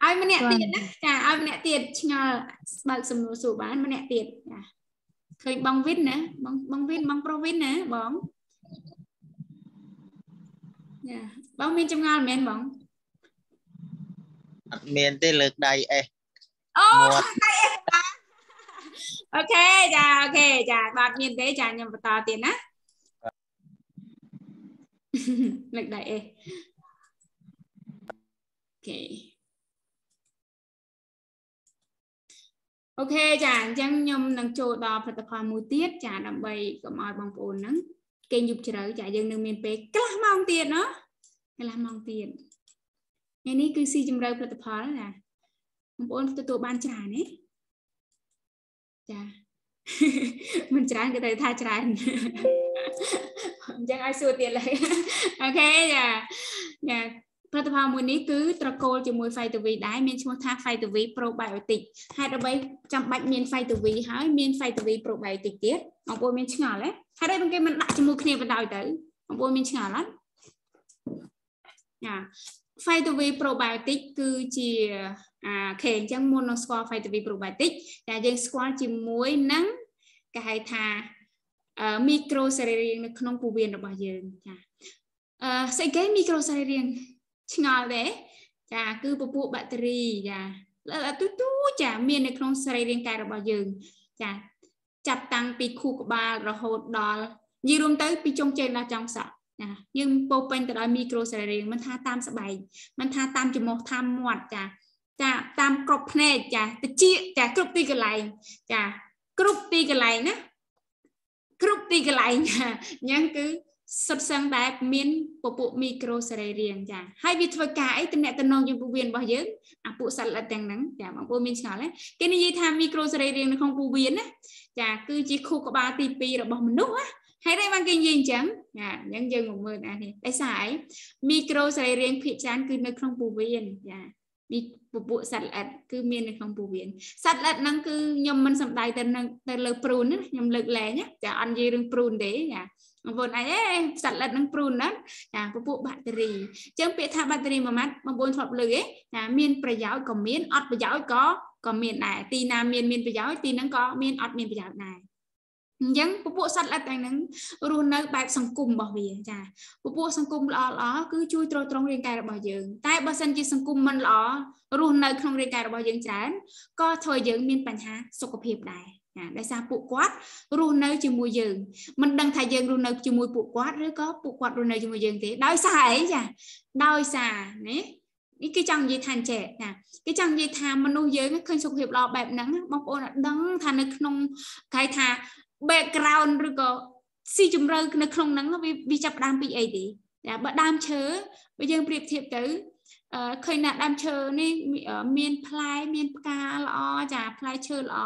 ឲ្យម្នាក់ទៀតណាចាឲ្យម្នាក់ទៀតឆ្ងល់បើកសំណួរសួរបានម្នាក់ទៀតចាឃើញបងវិនណាបងបងវិនបងប្រុសវិនណាបង ចាបងមានចម្ងល់មែនបងអត់មានទេលើកដៃអេសអូដៃអេសអូខេចាអូខេចាបាត់មានទេចាខ្ញុំបន្តទៀតណាលើកដៃអេសអូខេអូខេចាអញ្ចឹងខ្ញុំនឹងចូលដល់ផលិតផលមួយទៀតចាដើម្បីកុំឲ្យបងប្អូនហ្នឹង គេយប់ជ្រៅចាយើងនឹងមានពេលកន្លះម៉ោងទៀតណាកន្លះម៉ោងទៀតថ្ងៃនេះគឺស៊ីជម្រៅផលិតផលចាបងប្អូនទទួលបានច្រើនទេចាមិនច្រើនគេទៅថាច្រើនអញ្ចឹងឲ្យសួរទៀតឡើយអូខេចាចាផលិតផលមួយនេះគឺត្រកូលជាមួយ Phytovi ដែរមានឈ្មោះថា Phytovi Probiotic ហេតុអ្វីចាំបាច់មាន Phytovi ហើយមាន Phytovi Probiotic ទៀតបងប្អូនមានឆ្ងល់ទេ ហេតុអីបងគេមិនដាក់ជាមួយគ្នាបណ្ដោយទៅបងប្អូនមានឆ្ងល់អត់ចា Phytovi Probiotic គឺជាអាខេអញ្ចឹងមុននឹងស្គាល់ Phytovi Probiotic តែយើងស្គាល់ជាមួយនឹងគេហៅថាមីក្រូសរីរាង្គនៅក្នុងពោះវៀនរបស់យើងចាអឺស្អីគេមីក្រូសរីរាង្គឆ្ងល់ទេចាគឺពពួកបាក់តេរីចាទូទូចាមាននៅក្នុងសរីរាង្គកាយរបស់យើងចា ចាប់តាំងពីខួរក្បាលរហូតដល់និយាយរួមទៅពីចុងជើងដល់ចុងសក់ចាយើងពោពេញទៅដោយមីក្រូសរីរាង្គមិនថាតាមស្បែកមិនថាតាមច្រមុះតាមមាត់ចាចាតាមក្របភ្នែកចាតិចចាគ្រប់ទីកន្លែងចាគ្រប់ទីកន្លែងណាគ្រប់ទីកន្លែងអញ្ចឹងគឺ សុទ្ធសឹងតែមានពពួកមីក្រូសរីរាង្គចាហើយវាធ្វើការអីតំណែងតំណងជាមួយពោះវៀនរបស់យើងអាពួកសត្វល្អិតទាំងហ្នឹងចាបងប្អូនមានឆ្ងល់ទេគេនិយាយថាមីក្រូសរីរាង្គនៅក្នុងពោះវៀនណាចាគឺជាខួរក្បាលទី2របស់មនុស្សណាហើយតែបានគេនិយាយអញ្ចឹងចាអញ្ចឹងយើងមកមើលអានេះដោយសារអីមីក្រូសរីរាង្គភាគច្រើនគឺនៅក្នុងពោះវៀនចាមីពពួកសត្វល្អិតគឺមាននៅក្នុងពោះវៀនសត្វល្អិតហ្នឹងគឺខ្ញុំមិនសំដៅទៅនឹងទៅលើព្រូនណាខ្ញុំលើកលែងចាអត់និយាយរឿងព្រូនទេចា បងប្អូនអីសត្វល្អិតនឹងព្រូនណាចាពពួកបាក់តេរីអញ្ចឹងពាក្យថាបាក់តេរីមួយម៉ាត់បងប្អូនធ្លាប់លើទេចាមានប្រយោជន៍ក៏មានអត់ប្រយោជន៍ក៏ក៏មានដែរទីណាមានមានប្រយោជន៍ទីហ្នឹងក៏មានអត់មានប្រយោជន៍ដែរអញ្ចឹងពពួកសត្វល្អិតទាំងហ្នឹងរស់នៅបែបសង្គមរបស់វាចាពពួកសង្គមល្អល្អគឺជួយទ្រទ្រង់រាងកាយរបស់យើង តែបើសិនជាសង្គមមិនល្អរស់នៅក្នុងរាងកាយរបស់យើងច្រើនក៏ធ្វើយើងមានបញ្ហាសុខភាពដែរ ចាដោយសារពួកគាត់រស់នៅជាមួយយើងមិនដឹងថាយើងរស់នៅជាមួយពួកគាត់ឬក៏ពួកគាត់រស់នៅជាមួយយើងទេដោយសារអីចាដោយសារណានេះគេចង់និយាយថាអញ្ចេះណាគេចង់និយាយថាមនុស្សយើងឃើញសុខភាពល្អបែបហ្នឹងបងប្អូនអត់ដឹងថានៅក្នុងគេថា background ឬក៏ស៊ីជម្រៅនៅក្នុងហ្នឹងវាវាចាប់ដើមពីអីទេចាបើដើមឈើបើយើងប្រៀបធៀបទៅ ឃើញណាដើមឈើនេះមានផ្លែមានផ្កាល្អចាផ្លែឈើល្អ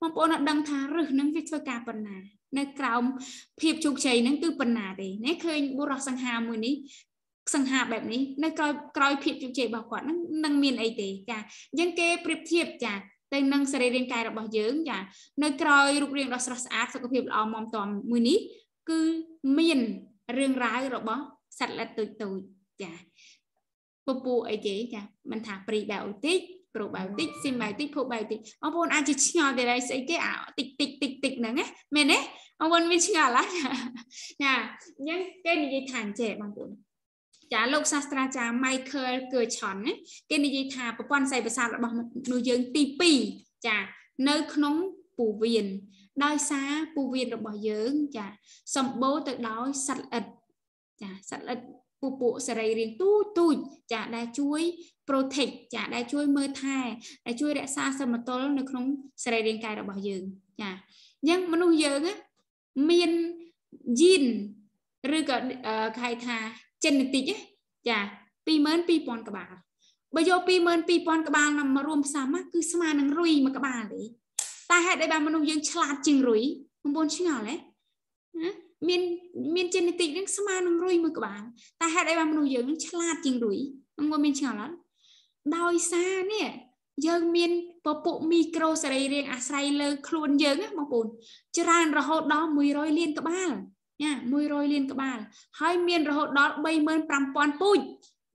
បងប្អូនអត់ដឹងថារឹសនឹងវាធ្វើការប៉ុណ្ណានៅក្រោមភាពជោគជ័យហ្នឹងគឺប៉ុណ្ណាទេណាឃើញបុរសសង្ហាមួយនេះសង្ហាបែបនេះនៅក្រោយក្រោយភាពជោគជ័យរបស់គាត់ហ្នឹងនឹងមានអីទេចាអញ្ចឹងគេប្រៀបធៀបចាទៅនឹងសរីរាង្គកាយរបស់យើងចានៅក្រោយរូបរាងដ៏ស្រស់ស្អាតសុខភាពល្អមមតំមួយនេះគឺមានរឿងរ៉ាវរបស់សត្វល្អិតតូចតូចចា ពពុះអីគេចាមិនថាព្រីបែអូទិកប្រូបែអូទិកស៊ីមបែអូទិកភូបែអូទិកបងប្អូនអាចជាឆ្ងល់ទៅដែរស្អីគេអាតិចតិចតិចតិចហ្នឹងណាមែនទេបងប្អូនមានឆ្ងល់ណាអញ្ចឹងគេនិយាយថាអញ្ចេះបងប្អូនចាលោកសាស្ត្រាចារ្យ Michael Gershon គេនិយាយថាប្រព័ន្ធសៃប្រសាទរបស់មនុស្សយើងទី2ចានៅក្នុងពោះវៀនដោយសារពោះវៀនរបស់យើងចាសម្បូរទៅដោយសត្វល្អិតចាសត្វល្អិត ពពួកសរីរាង្គទូចទូចចាដែលជួយ protect ចាដែលជួយមើលថែដែលជួយរក្សាសមតុល្យនៅក្នុងសរីរាង្គកាយរបស់យើងចាអញ្ចឹងមនុស្សយើងមាន gene ឬក៏គេហៅថា genetic ចា22000ក្បាលបើយក22000ក្បាលមករួមផ្សំគឺស្មើនឹងរុយមួយក្បាលទេតែហេតុអីបានមនុស្សយើងឆ្លាតជាងរុយបងប្អូនឆ្ងល់ទេណា មានមាន genetic នឹងស្មើនឹងរុយមួយក្បាលតែហេតុអីបានមនុស្សយើងនឹងឆ្លាតជាងរុយបងប្អូនមានឆ្ងល់អត់ដោយសារនេះយើងមានពពុះមីក្រូសរីរាង្គអាស្រ័យលើខ្លួនយើងណាបងប្អូនច្រើនរហូតដល់100លានក្បាលណា100លានក្បាល ហើយមានរហូតដល់35000ពូជ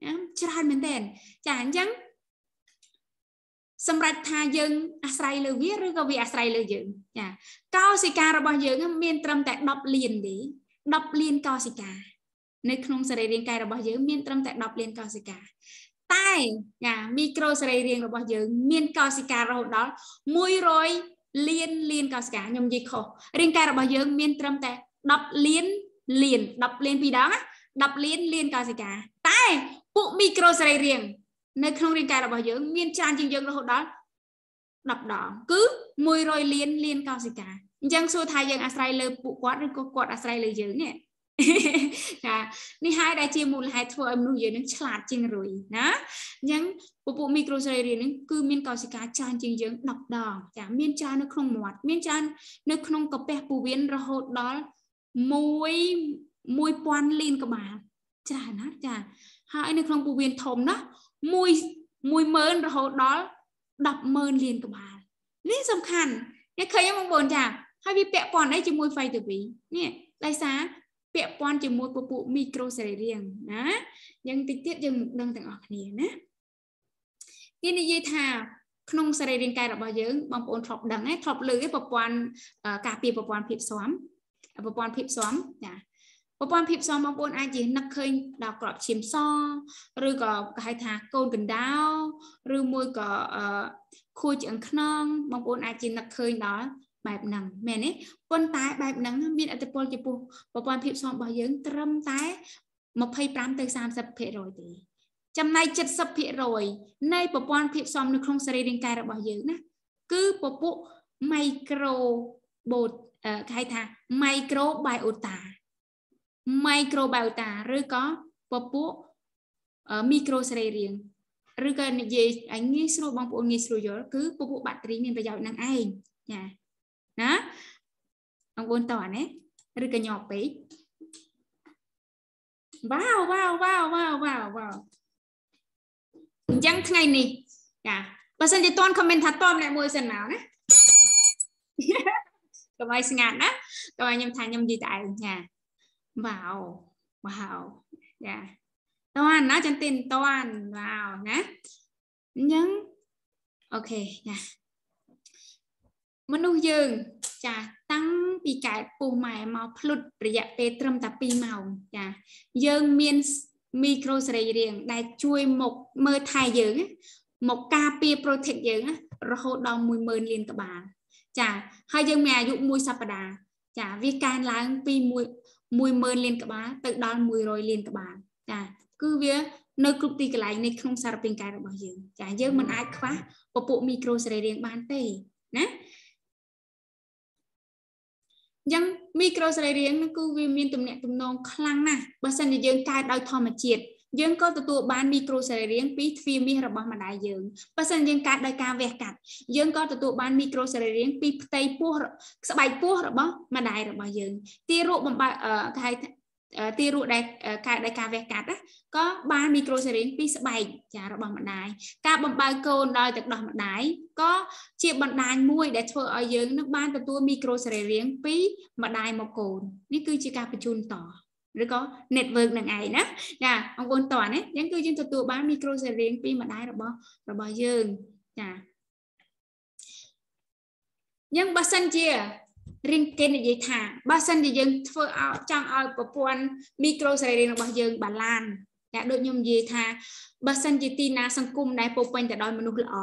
ណាច្រើនមែនតើចាអញ្ចឹង សម្រាប់ថាយើងអាស្រ័យលើវាឬក៏វាអាស្រ័យលើយើងចាកោសិការបស់យើងមានត្រឹមតែ10លានទេ10លានកោសិកានៅក្នុងសរីរាង្គកាយរបស់យើងមានត្រឹមតែ10លានកោសិកាតែចាមីក្រូសរីរាង្គរបស់យើងមានកោសិការហូតដល់100លានលានកោសិកាខ្ញុំនិយាយខុសរាងកាយរបស់យើងមានត្រឹមតែ10លានលាន10លានពីរដង10លានលានកោសិកាតែពួកមីក្រូសរីរាង្គ នៅក្នុងរាងកាយរបស់យើងមានច្រើនជាងយើងរហូតដល់10ដងគឺ100លានលានកោសិកាអញ្ចឹងសួរថាយើងអាស្រ័យលើពួកគាត់ឬក៏គាត់អាស្រ័យលើយើងនេះចានេះហើយដែលជាមូលហេតុធ្វើឲ្យមនុស្សយើងនឹងឆ្លាតជាងរុយណាអញ្ចឹងពពួកមីក្រូសរីរាង្គនឹងគឺមានកោសិកាច្រើនជាងយើង10ដងចាមានច្រើននៅក្នុងមាត់មានច្រើននៅក្នុងកាពះពោះវៀនរហូតដល់1 1000លានក្បាលច្រើនណាស់ចាហើយនៅក្នុងពោះវៀនធំណា 1 10000រហូតដល់100000លានក្បាលនេះសំខាន់នេះឃើញបងប្អូនចាហើយវាពាក់ព័ន្ធអីជាមួយ Fighter V នេះដោយសារពាក់ព័ន្ធជាមួយពពួកមីក្រូសរីរាង្គណាយ៉ាងតិចទៀតយើងមកដឹងទាំងអស់គ្នាណាគេនិយាយថាក្នុងសរីរាង្គកាយរបស់យើងបងប្អូនធ្លាប់ដឹងទេធ្លាប់លើប្រព័ន្ធការពារប្រព័ន្ធភាពស៊ាំប្រព័ន្ធភាពស៊ាំចា ប្រព័ន្ធភាពស៊ាំបងប្អូនអាចជានឹកឃើញដល់ក្របឈាមសឬក៏គេហៅថាកូនកណ្ដៅឬមួយក៏ខួរឆ្អឹងខ្នងបងប្អូនអាចជានឹកឃើញដល់បែបហ្នឹងមែនទេប៉ុន្តែបែបហ្នឹងមានអតិពលចំពោះប្រព័ន្ធភាពស៊ាំរបស់យើងត្រឹមតែ25ទៅ30%ទេចំណែក70%នៃប្រព័ន្ធភាពស៊ាំនៅក្នុងសរីរាង្គកាយរបស់យើងណាគឺពពុះ microbot គេហៅថា microbiota microbiota ឬក៏ពពុះមីក្រូសរីរាង្គឬក៏និយាយឲ្យងាយស្រួលបងប្អូនងាយស្រួលយល់គឺពពុះបាក់តេរីមានប្រយោជន៍នឹងឯងចាណាបងប្អូនតោះអានេះឬក៏ញ័រពេកវ៉ាវវ៉ាវវ៉ាវវ៉ាវវ៉ាវវ៉ាវអញ្ចឹងថ្ងៃនេះចាបើសិនជាតន់ខមមិនថាតមអ្នកមួយសិនមកណាកុំឲ្យស្ងាត់ណាកុំឲ្យខ្ញុំថាខ្ញុំនិយាយតែឯងចា វ៉ាវវ៉ាវចាតន់ណាចន្ទិនតន់វ៉ាវណាអញ្ចឹងអូខេចាមនុស្សយើងចាតាំងពីកើតពុះម៉ែមកភ្លុតរយៈពេលត្រឹមតែ2ម៉ោងចាយើងមានមីក្រូសរីរាង្គដែលជួយមកមើលថែយើងមកការពារ protect យើងរហូតដល់10000លានក្បាលចាហើយយើងមានអាយុ1សប្តាហ៍ចាវាកើនឡើងពី 10000លានក្បាលទៅដល់100លានក្បាលចាគឺវានៅគ្រប់ទីកន្លែងនៅក្នុងសារពាង្គកាយរបស់យើងចាយើងមិនអាចខ្វះពពួកមីក្រូសរីរាង្គបានទេណាអញ្ចឹងមីក្រូសរីរាង្គគឺវាមានទំនាក់ទំនងខ្លាំងណាស់បើសិនជាយើងកើតដោយធម្មជាតិ យើងក៏ទទួលបានមីក្រូសរីរាង្គពីទ្វារមាសរបស់ម្ដាយយើងបើសិនយើងកើតដោយការវះកាត់យើងក៏ទទួលបានមីក្រូសរីរាង្គពីផ្ទៃពោះស្បែកពោះរបស់ម្ដាយរបស់យើងទារកបំបើគេហៅទារកដែលកើតដោយការវះកាត់ណាក៏បានមីក្រូសេរីនពីស្បែកចារបស់ម្ដាយការបំបើកូនដោយទឹកដោះម្ដាយក៏ជាបណ្ដាញមួយដែលធ្វើឲ្យយើងនឹងបានទទួលមីក្រូសេរីរាង្គពីម្ដាយមកកូននេះគឺជាការបញ្ជូនត ឬក៏ network នឹងឯងណាចាបងប្អូនតនេះអញ្ចឹងគឺយើងទទួលបានមីក្រូសេរីរាង្គពីម្ដាយរបស់របស់យើងចាអញ្ចឹងបើសិនជារៀងគេនិយាយថាបើសិនជាយើងធ្វើឲ្យចង់ឲ្យប្រព័ន្ធមីក្រូសរីរាង្គរបស់យើងបាឡានតែដូចខ្ញុំនិយាយថាបើសិនជាទីណាសង្គមដែលពោពេញទៅដោយមនុស្សល្អ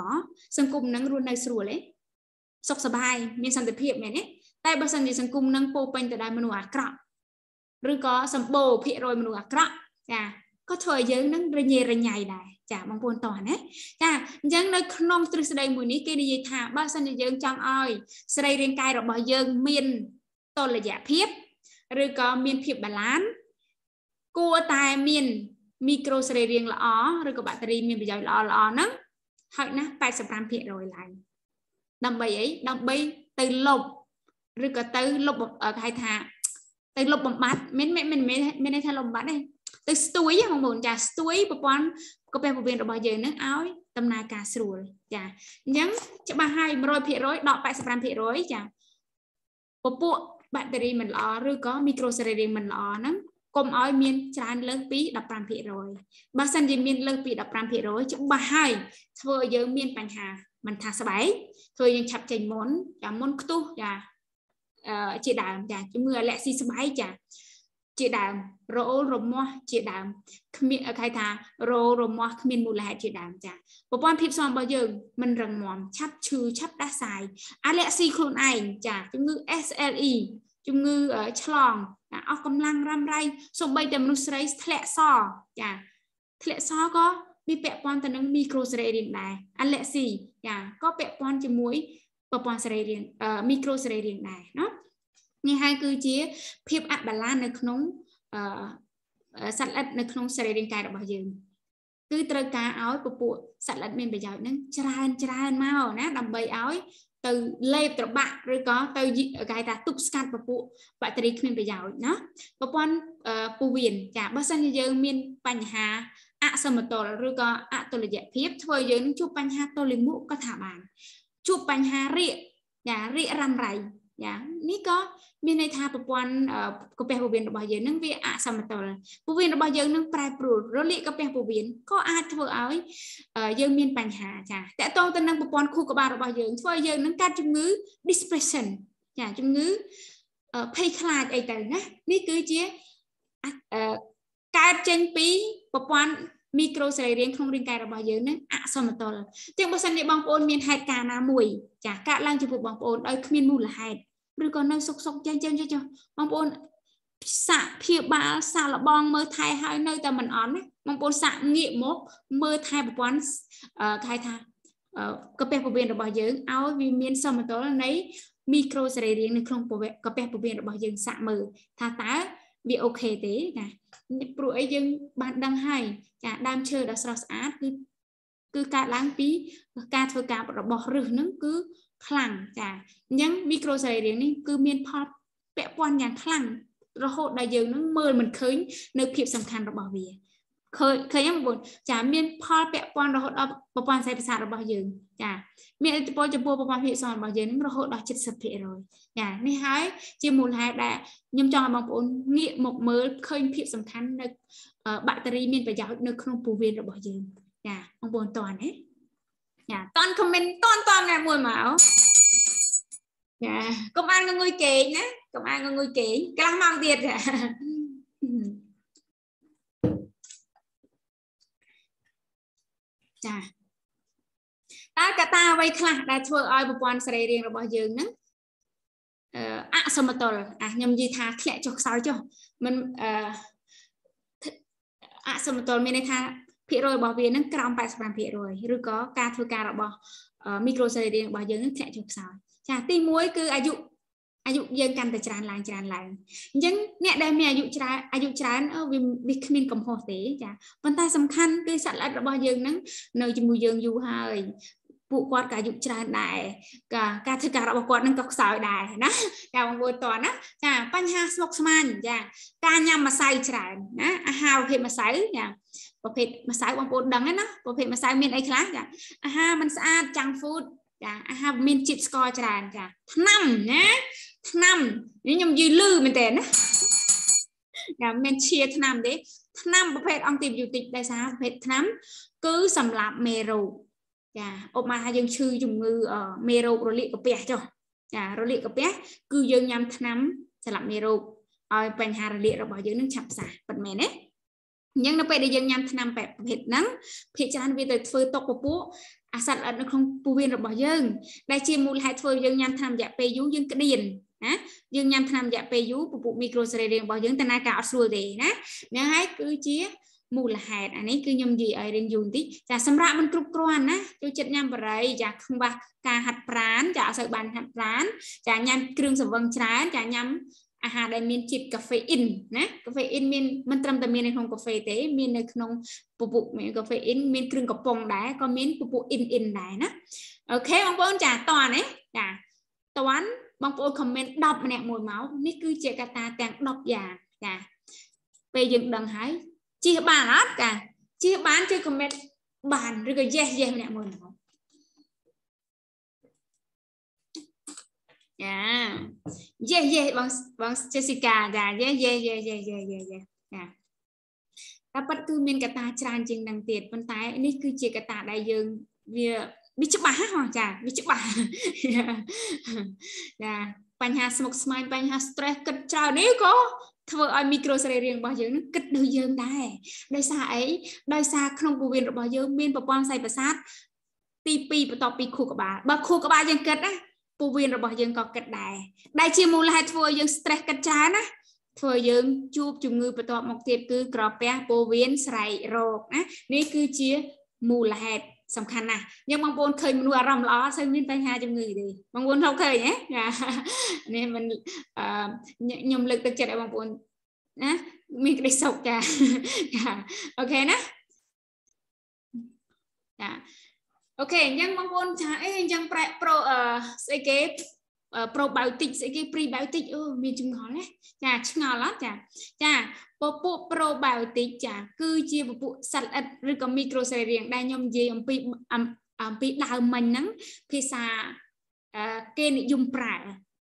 សង្គមនឹងរស់នៅស្រួលទេសុខសប្បាយមានសន្តិភាពមែនទេតែបើសិនជាសង្គមនឹងពោពេញទៅដោយមនុស្សអាក្រក់ ឬក៏សម្បូរភាគរយមនុស្សអាក្រក់ចាក៏ធ្វើឲ្យយើងនឹងរញ៉េរញ៉ៃដែរចាបងប្អូនតោះណាចាអញ្ចឹងនៅក្នុងទ្រឹស្ដីមួយនេះគេនិយាយថាបើសិនជាយើងចង់ឲ្យសរីរាង្គកាយរបស់យើងមានតុល្យភាពឬក៏មានភាពបាឡានគួរតែមានមីក្រូសរីរាង្គល្អឬក៏បាក់តេរីមានប្រយោជន៍ល្អល្អហ្នឹងហើយណា85%ឡើងដើម្បីអីដើម្បីទៅលុបឬក៏ទៅលុបគេហៅថា ទៅលុបបំបត្តិមានមានមានមានន័យថាលុបបំបត្តិទេទៅស្ទួយបងប្អូនចាស្ទួយប្រព័ន្ធកាពះពោះវៀនរបស់យើងនឹងឲ្យដំណើរការស្រួលចាអញ្ចឹងច្បាស់ហើយ100%ដក85%ចាពពួកបាក់តេរីមិនល្អឬក៏មីក្រូសេរីរាង្គមិនល្អហ្នឹងកុំឲ្យមានច្រើនលើសពី15%បើសិនជាមានលើសពី15%ច្បាស់ហើយធ្វើឲ្យយើងមានបញ្ហាមិនថាស្បែកធ្វើយើងឆាប់ចេញមុនចាមុនខ្ទុះចាអឺ ជាដើមចាជំងឺអាឡែស៊ីស្បែកចាជាដើមរអូលរមាស់ជាដើមគ្មានគេថារោរមាស់គ្មានមូលហេតុជាដើមចាប្រព័ន្ធភាពស៊ាំរបស់យើងមិនរឹងមាំឆាប់ឈឺឆាប់ដាស់សាយអាឡែស៊ីខ្លួនឯងចាជំងឺ SLE ជំងឺឆ្លងអស់កម្លាំងរ៉ាំរ៉ៃសូម្បីតែមនុស្សស្រីធ្លាក់សចាធ្លាក់សក៏វាពាក់ព័ន្ធទៅនឹងមីក្រូសរីរាង្គដែរអាឡែស៊ីចាក៏ពាក់ព័ន្ធជាមួយ ប្រព័ន្ធសរីរាង្គមីក្រូសរីរាង្គដែរណានេះហើយគឺជាភាពអបាឡាននៅក្នុងសត្វល្អិតនៅក្នុងសរីរាង្គកាយរបស់យើងគឺត្រូវការឲ្យពពួកសត្វល្អិតមានប្រយោជន៍ហ្នឹងច្រើនច្រើនមកណាដើម្បីឲ្យទៅលេបត្របាក់ឬក៏ទៅគេថាទប់ស្កាត់ពពួកបាក់តេរីគ្មានប្រយោជន៍ណាប្រព័ន្ធពោះវៀនចាបើសិនជាយើងមានបញ្ហាអសមតុល្យឬក៏អតុល្យភាពធ្វើឲ្យយើងជួបបញ្ហាទល់លាមកក៏ថាបាន ជួបបញ្ហារាកចារាករ៉ាំរ៉ៃយ៉ានេះក៏មានន័យថាប្រព័ន្ធកាពះពោះវៀនរបស់យើងនឹងវាអសមតុល្យពោះវៀនរបស់យើងនឹងប្រែប្រួលរលាកកាពះពោះវៀនក៏អាចធ្វើឲ្យយើងមានបញ្ហាចាតកតងទៅនឹងប្រព័ន្ធខួរក្បាលរបស់យើងធ្វើឲ្យយើងនឹងកើតជំងឺ depression ចាជំងឺភ័យខ្លាចអីទៅណានេះគឺជាកើតចេញពីប្រព័ន្ធ មីក្រូសរីរាង្គក្នុងរាងកាយរបស់យើងនឹងអសមតុល្យចឹងបើសិនជាបងប្អូនមានហេតុការណ៍ណាមួយចាកើតឡើងចំពោះបងប្អូនដោយគ្មានមូលហេតុឬក៏នៅសុកសុកចេះចេះចុះបងប្អូនសាក់ព្យាបាលសាក់លបងមើលថែហើយនៅតែមិនអន់ណាបងប្អូនសាក់ងាកមកមើលថែប្រព័ន្ធគេហៅថាកាពះពោះវៀនរបស់យើងឲ្យវាមានសមតុល្យនៃមីក្រូសរីរាង្គនៅក្នុងកាពះពោះវៀនរបស់យើងសាក់មើលថាតើវាអូខេទេណាព្រោះអីយើងបានដឹងហើយ ចាដើមឈើដ៏ស្រស់ស្អាតគឺគឺកើតឡើងពីការធ្វើការរបស់ឫសហ្នឹងគឺខ្លាំងចាអញ្ចឹងមីក្រូសរីរាង្គនេះគឺមានផលពាក់ព័ន្ធយ៉ាងខ្លាំងរហូតដល់យើងនឹងមើលមិនឃើញនៅភាពសំខាន់របស់វា ឃើញឃើញហ្នឹងបងចាមានផលពាក់ព័ន្ធរហូតដល់ប្រព័ន្ធសេប្រសាទរបស់យើងចាមានឥទ្ធិពលចំពោះប្រព័ន្ធភាពស៊ាំរបស់យើងនឹងរហូតដល់70%ចានេះហើយជាមូលហេតុដែលខ្ញុំចង់ឲ្យបងប្អូនងាកមកមើលឃើញភាពសំខាន់នៅបាក់តេរីមានប្រយោជន៍នៅក្នុងពោះវៀនរបស់យើងចាបងប្អូនតើណាចាតន់ខមមិនតន់តន់ណាមួយមកចាកុំអានងងុយគេងណាកុំអានងងុយគេងកន្លះម៉ោងទៀតចា ចាតើកត្តាអ្វីខ្លះដែលធ្វើឲ្យប្រព័ន្ធសរីរាង្គរបស់យើងហ្នឹងអសមតុល្យអាខ្ញុំនិយាយថាធ្លាក់ចុះខ្សោយចុះមិនអអសមតុល្យមានន័យថាភាគរយរបស់វានឹងក្រោម85%ឬក៏ការធ្វើការរបស់មីក្រូសរីរាង្គរបស់យើងនឹងធ្លាក់ចុះខ្សោយចាទី1គឺអាយុ អាយុយើងកាន់តែច្រើនឡើងច្រើនឡើងអញ្ចឹងអ្នកដែលមានអាយុច្រើនអាយុច្រើនវាវាគ្មានកំហុសទេចាប៉ុន្តែសំខាន់គឺសត្វល្អិតរបស់យើងហ្នឹងនៅជាមួយយើងយូរហើយពួកគាត់ក៏អាយុច្រើនដែរក៏ការធ្វើការរបស់គាត់នឹងក៏ខ្សោយដែរណាចាបងប្អូនតណាចាបញ្ហាស្មុគស្មាញចាការញ៉ាំម្សៅច្រើនណាអាហារប្រភេទម្សៅចាប្រភេទម្សៅបងប្អូនដឹងណាប្រភេទម្សៅមានអីខ្លះចាអាហារមិនស្អាត junk food ចាអាហារមានជាតិស្ករច្រើនចាថ្នាំណា ថ្នាំនេះខ្ញុំយឺលឺមែនតើណាចាមិនឈាថ្នាំទេថ្នាំប្រភេទអង់ទីប៊ីយូទិកដែលសារប្រភេទថ្នាំគឺសម្រាប់មេរោគចាឧបមាថាយើងឈឺជំងឺមេរោគរលាកកាពះចុះចារលាកកាពះគឺយើងញ៉ាំថ្នាំសម្រាប់មេរោគឲ្យបញ្ហារលាករបស់យើងនឹងឆាប់ផ្សះប៉ិតមែនទេអញ្ចឹងនៅពេលដែលយើងញ៉ាំថ្នាំប្រភេទហ្នឹងភាគច្រើនវាទៅធ្វើតុកពពួកអាសត្វល្អិតនៅក្នុងពោះវៀនរបស់យើងដែលជាមូលហេតុធ្វើយើងញ៉ាំថ្នាំរយៈពេលយូរយើងក្តៀន ណាយើងញ៉ាំថ្នាំរយៈពេលយូរពពុះមីក្រូសរីរាង្គរបស់យើងតើណាការអត់ស្រួលទេណាហ្នឹងហើយគឺជាមូលហេតុអានេះគឺខ្ញុំនិយាយឲ្យរៀនយូរបន្តិចចាសម្រាប់មិនគ្រប់គ្រាន់ណាចូលចិត្តញ៉ាំបរិយចាខ្វះការហាត់ប្រាណចាអត់សូវបានហាត់ប្រាណចាញ៉ាំគ្រឿងសង្វឹងច្រើនចាញ៉ាំអាហារដែលមានជាតិកាហ្វេអ៊ីនណាកាហ្វេអ៊ីនមានមិនត្រឹមតែមាននៅក្នុងកាហ្វេទេមាននៅក្នុងពពុះមានកាហ្វេអ៊ីនមានគ្រឿងកំប៉ុងដែរក៏មានពពុះអ៊ីនអ៊ីនដែរណាអូខេបងប្អូនចាតន់ណាចាតន់ បងប្អូនខមមិន10ម្នាក់មួយមកនេះគឺជាកត្តាទាំង10យ៉ាងចាពេលយើងដឹងហើយជិះបានអត់ចាជិះបានជួយខមមិនបានឬក៏ yes yes ម្នាក់មួយមកចា yes yes បងបង Jessica ចា yes yes yes yes yes yes ចាតែប៉ាត់គឺមានកត្តាច្រើនជាងនឹងទៀតប៉ុន្តែនេះគឺជាកត្តាដែលយើងវា វាច្បាស់ហ៎ចាវាច្បាស់ចាបញ្ហាស្មុគស្មាញបញ្ហា stress គិតច្រើននេះក៏ធ្វើឲ្យមីក្រូសរីរាង្គរបស់យើងនឹងគិតដូចយើងដែរដោយសារអីដោយសារក្នុងពោះវៀនរបស់យើងមានប្រព័ន្ធសៃប្រសាទទី2បន្ទាប់ពីខួរក្បាលបើខួរក្បាលយើងគិតណាពោះវៀនរបស់យើងក៏គិតដែរដែលជាមូលហេតុធ្វើឲ្យយើង stress គិតច្រើនណាធ្វើយើងជួបជំងឺបន្ទាប់មកទៀតគឺក្រពះពោះវៀនស្រែករោគណានេះគឺជាមូលហេតុ សំខាន់ណាស់យើងបងប្អូនឃើញមនុស្សអារម្មណ៍ល្អស្អីមានបញ្ហាជំងឺទេបងប្អូនធ្លាប់ឃើញហ៎នេះមិនអឺខ្ញុំលើកទឹកចិត្តឲ្យបងប្អូនណាមានក្តីសុខចាចាអូខេណាចាអូខេអញ្ចឹងបងប្អូនថាអេអញ្ចឹងប្រែប្រូអឺស្អីគេ probiotic ស្អីគេ prebiotic អូមានចម្ងល់ណាចាឆ្ងល់អត់ចាចាពពួក probiotic ចា គឺជាពពួកសត្វល្អិតឬក៏មីក្រូសរីរាង្គដែលខ្ញុំនិយាយអំពីអំពីដើមមិញហ្នឹងភាសាគេនិយមប្រើ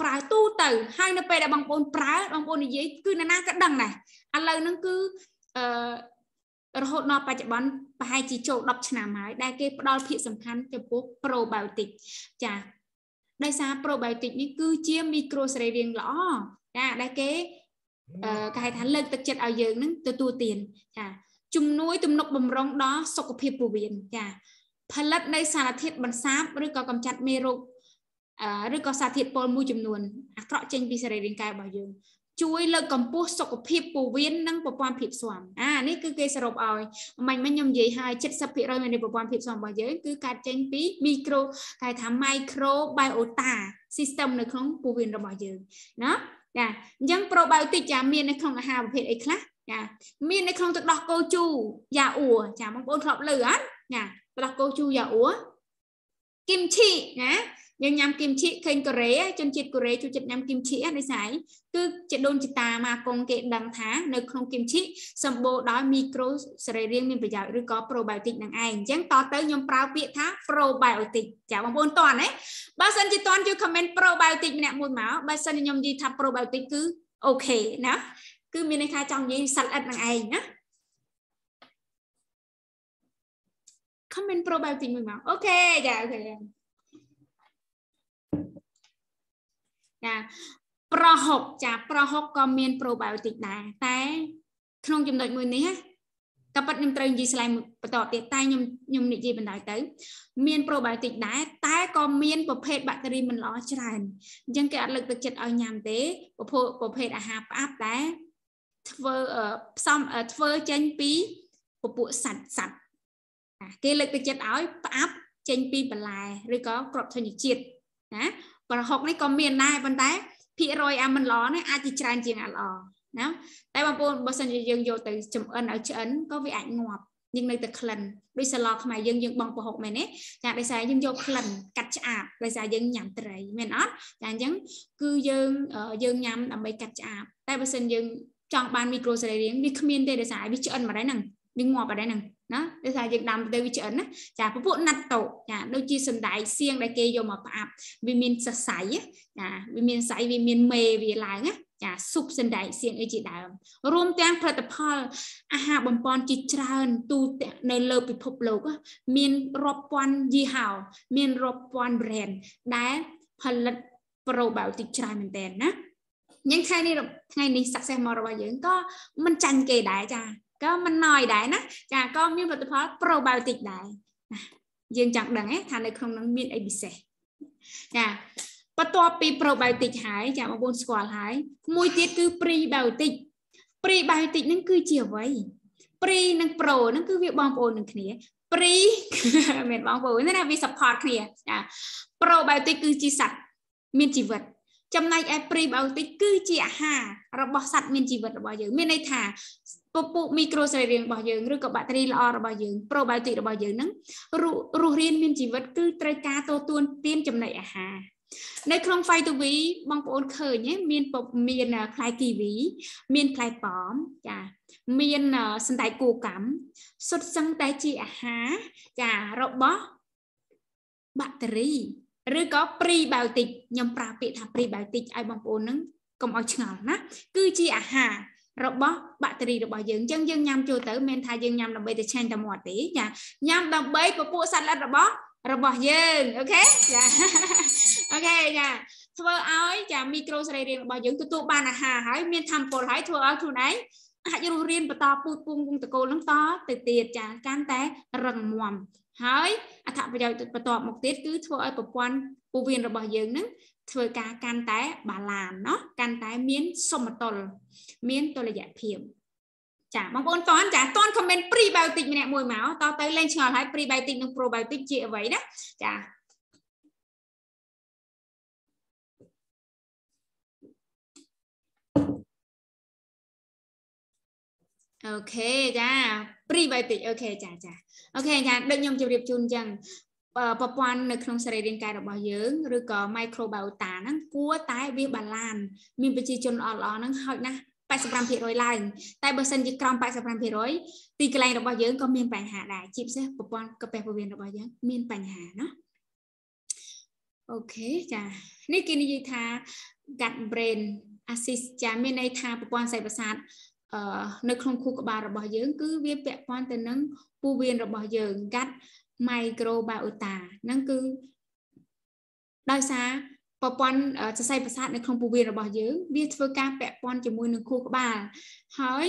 ប្រើទូទៅហើយនៅពេលដែលបងប្អូនប្រើបងប្អូននិយាយគឺនរណាក៏ដឹងដែរឥឡូវហ្នឹងគឺអឺរហូតដល់បច្ចុប្បន្នប្រហែលជាចូល10ឆ្នាំហើយដែលគេផ្ដល់ភាគសំខាន់ចំពោះ probiotic ចា ដោយសារ probiotic នេះគឺជាមីក្រូសរីរាង្គល្អចាដែលគេគេហៅថាលើកទឹកចិត្តឲ្យយើងនឹងទទួលទានចាជំនួយទំនុកបំរុងដល់សុខភាពពោះវៀនចាផលិតនៅសារធាតុបន្សាបឬក៏កម្ចាត់មេរោគឬក៏សារធាតុពុលមួយចំនួនអាក្រក់ចេញពីសរីរាង្គកាយរបស់យើង ជួយលើកកម្ពស់សុខភាពពោះវៀននិងប្រព័ន្ធភាពស៊ាំអានេះគឺគេសរុបឲ្យមិញមិញខ្ញុំនិយាយឲ្យ70%នៃប្រព័ន្ធភាពស៊ាំរបស់យើងគឺកើតចេញពីមីក្រូគេថា microbiota system នៅក្នុងពោះវៀនរបស់យើងណាចាអញ្ចឹង probiotic ចាមាននៅក្នុងអាហារប្រភេទអីខ្លះចាមាននៅក្នុងទឹកដោះគោជូរយ៉ាអ៊ូចាបងប្អូនធ្លាប់ឮអត់ចាទឹកដោះគោជូរយ៉ាអ៊ូគីមឈីណា យើងញ៉ាំគីមឈីឃើញកូរ៉េជនជាតិកូរ៉េចូលចិត្តញ៉ាំគីមឈីដោយសារគឺជាដូនជីតាម៉ាកុងគេដឹងថានៅក្នុងគីមឈីសម្បូរដោយមីក្រូសរីរាង្គមានប្រយោជន៍ឬក៏ probiotic នឹងឯងអញ្ចឹងតទៅខ្ញុំប្រើពាក្យថា probiotic ចាបងប្អូនតន់ទេបើសិនជាតន់ជួយ comment probiotic ម្នាក់មួយមកបើសិនខ្ញុំនិយាយថា probiotic គឺ okay ណាគឺមានន័យថាចង់និយាយសត្វល្អិតនឹងឯងណា comment probiotic មួយមក okay ចា okay ចាប្រហុកចាប្រហុកក៏មាន probiotic ដែរតែ ក្នុងចំណុចមួយនេះក៏ប៉ិតខ្ញុំត្រូវនិយាយស្លែងបន្តទៀតតែខ្ញុំខ្ញុំនិយាយបណ្ដោយទៅ មាន probiotic ដែរតែក៏មានប្រភេទបាក់តេរីមិនល្អច្រើនអញ្ចឹងគេអត់លើកទឹកចិត្តឲ្យញ៉ាំទេប្រភេទប្រភេទអាហារផ្អាប់តែធ្វើផ្សំធ្វើចេញពីពពួកសត្វសត្វគេលើកទឹកចិត្តឲ្យផ្អាប់ចេញពីបន្លែឬក៏គ្រាប់ធញ្ញជាតិ ណាប្រហុកនេះក៏មានដែរប៉ុន្តែភាគរយអាមិនល្អនេះអាចជាច្រើនជាងអាល្អណាតែបងប្អូនបើសិនជាយើងយកទៅចំអិនឲ្យឆ្អិនក៏វាអាចងាប់យើងនៅតែក្លិនដូចសាឡខ្មែរយើងយើងបងប្រហុកមែនទេចាដោយសារយើងយកក្លិនកាត់ឆ្អាបដោយសារយើងញ៉ាំត្រីមែនអត់ចាអញ្ចឹងគឺយើងយើងញ៉ាំដើម្បីកាត់ឆ្អាបតែបើសិនយើងចង់បានមីក្រូសរីរាង្គវាគ្មានទេដោយសារវាឆ្អិនមកដែរហ្នឹងវាងាប់មកដែរហ្នឹង ណាដូចថាយើងដាំទៅវាឆ្អិនណាចាពពួកណាត់តូចាដូចជាសណ្ដែកសៀងដែលគេយកមកផ្អាប់វាមានសរសៃចាវាមានសៃវាមានមេវាឡើងណាចាស៊ុបសណ្ដែកសៀងអីជាដើមរួមទាំងផលិតផលអាហារបំពន់ជាច្រើនទូនៅលើពិភពលោក មានរាប់ពាន់យីហោមានរាប់ពាន់ brand ដែលផលិត probiotic ច្រើនមែនតើណាញ៉ឹងថ្ងៃនេះថ្ងៃនេះ success model របស់យើងក៏មិនចាញ់គេដែរចា ក៏មិនណយដែរណាចាក៏មានផលិតផល probiotic ដែរណាយើងចង់ដឹងថានៅក្នុងនឹងមានអីពិសេសចាបន្ទាប់ពី probiotic ហើយចាបងប្អូនស្គាល់ហើយមួយទៀតគឺ prebiotic prebiotic ហ្នឹងគឺជាអ្វី pre និង pro ហ្នឹងគឺវាបងប្អូននឹងគ្នា pre មានបងប្អូនណាវា support គ្នាចា probiotic គឺជាសត្វមានជីវិតចំណែកឯ prebiotic គឺជាអាហាររបស់សត្វមានជីវិតរបស់យើងមានន័យថា ពពុះមីក្រូសរីរាង្គរបស់យើងឬក៏បាក់តេរីល្អរបស់យើង probiotic របស់យើងហ្នឹងរស់រានមានជីវិតគឺត្រូវការទទួលទានចំណីអាហារនៅក្នុង Fight to V បងប្អូនឃើញមានមានផ្លែគីវី មានផ្លែប៉ោមចាមានសណ្តែកគួកម្មសុទ្ធសឹងតែជាអាហារចារបស់បាក់តេរីឬក៏ prebiotic ខ្ញុំប្រើពាក្យថា prebiotic ឲ្យបងប្អូនហ្នឹងកុំឲ្យឆ្ងល់ណាគឺជាអាហារ របស់បាក់តេរីរបស់យើងអញ្ចឹងយើងញ៉ាំចូលទៅមិនថាយើងញ៉ាំដើម្បីតែឆ្ងាញ់តែមាត់ទេចាញ៉ាំដើម្បីពពួកសត្វល្អិតរបស់របស់យើង okay ចា okay ចាធ្វើឲ្យចាមីក្រូសរីរាង្គរបស់យើងទទួលបានអាហារហើយមានធម៌ពលហើយធ្វើឲ្យខ្លួនឯងអាចរស់រានបន្តពូជពងវង្សត្រកូលនឹងតទៅទៀតចាកាន់តែរឹងមាំហើយអត្ថប្រយោជន៍បន្ទាប់មកទៀតគឺធ្វើឲ្យប្រព័ន្ធពោះវៀនរបស់យើងនឹង ធ្វើការកាន់តែបាឡានเนาะកាន់តែមានសមតុល្យមានតុល្យភាពចាបងប្អូនតន់ចាតន់ comment prebiotic ម្នាក់មួយមកតទៅលេងឆ្ងល់ហើយ prebiotic និង probiotic ជាអ្វីណាចាអូខេចា prebiotic អូខេចាចាអូខេចាដូចខ្ញុំជម្រាបជូនអញ្ចឹង ប្រព័ន្ធនៅក្នុងសរីរាង្គកាយរបស់យើងឬក៏ microbiota ហ្នឹងគួរតែវាបាឡានមានប្រជាជនល្អល្អហ្នឹងហោចណាស់85%ឡើងតែបើសិនជាក្រោម85%ទីកន្លែងរបស់យើងក៏មានបញ្ហាដែរជាពិសេសប្រព័ន្ធកាពះពោះវៀនរបស់យើងមានបញ្ហាណាអូខេចានេះគេនិយាយថា gut brain axis ចាមានន័យថាប្រព័ន្ធសេប្រសាទអឺនៅក្នុងខួរក្បាលរបស់យើង គឺវាពាក់ព័ន្ធទៅនឹងពោះវៀនរបស់យើង gut microbiota ហ្នឹងគឺដោយសារប្រព័ន្ធសរសៃប្រសាទនៅក្នុងពោះវៀនរបស់យើងវាធ្វើការពាក់ព័ន្ធជាមួយនឹងខួរក្បាលហើយ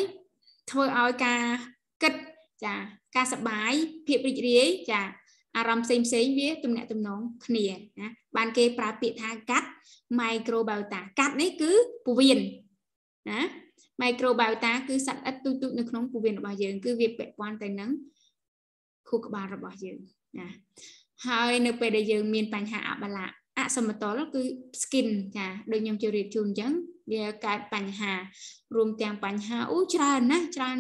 ធ្វើឲ្យការគិតចាការសបាយភាពរីករាយចាអារម្មណ៍ផ្សេងផ្សេងវាទំនាក់ទំនងគ្នាណាបានគេប្រើពាក្យថាកាត់ microbiota កាត់នេះគឺពោះវៀនណា microbiota គឺសត្វល្អិតទូចៗនៅក្នុងពោះវៀនរបស់យើងគឺវាពាក់ព័ន្ធទៅនឹង ខួរក្បាលរបស់យើងណាហើយនៅពេលដែលយើងមានបញ្ហាអបលាអសមតុល្យគឺ skin ចាដូចខ្ញុំជម្រាបជូនអញ្ចឹងវាកើតបញ្ហារួមទាំងបញ្ហាអូច្រើនណាច្រើន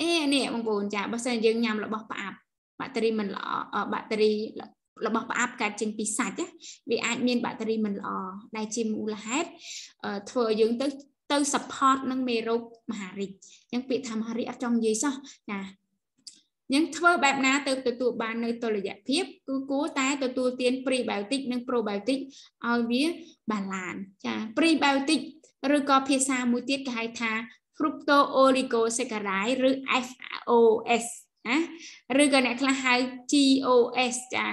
អេនេះបងប្អូនចាបើសិនយើងញ៉ាំរបស់ផ្អាប់បាក់តេរីមិនល្អបាក់តេរីរបស់ផ្អាប់កើតចេញពីសាច់វាអាចមានបាក់តេរីមិនល្អដែលជាមូលហេតុធ្វើឲ្យយើងទៅទៅ support នឹងមេរោគមហារីកអញ្ចឹងពាក្យថាមហារីកអត់ចង់និយាយសោះចា យើងធ្វើបែបណាទៅទទួលបាននៅតុល្យភាពគឺគួរតែទទួលទាន prebiotic និង probiotic ឲ្យវាបាឡានចា prebiotic ឬក៏ភាសាមួយទៀតគេហៅថា fructo oligosaccharide ឬ FOS ណាឬក៏អ្នកខ្លះហៅ GOS ចា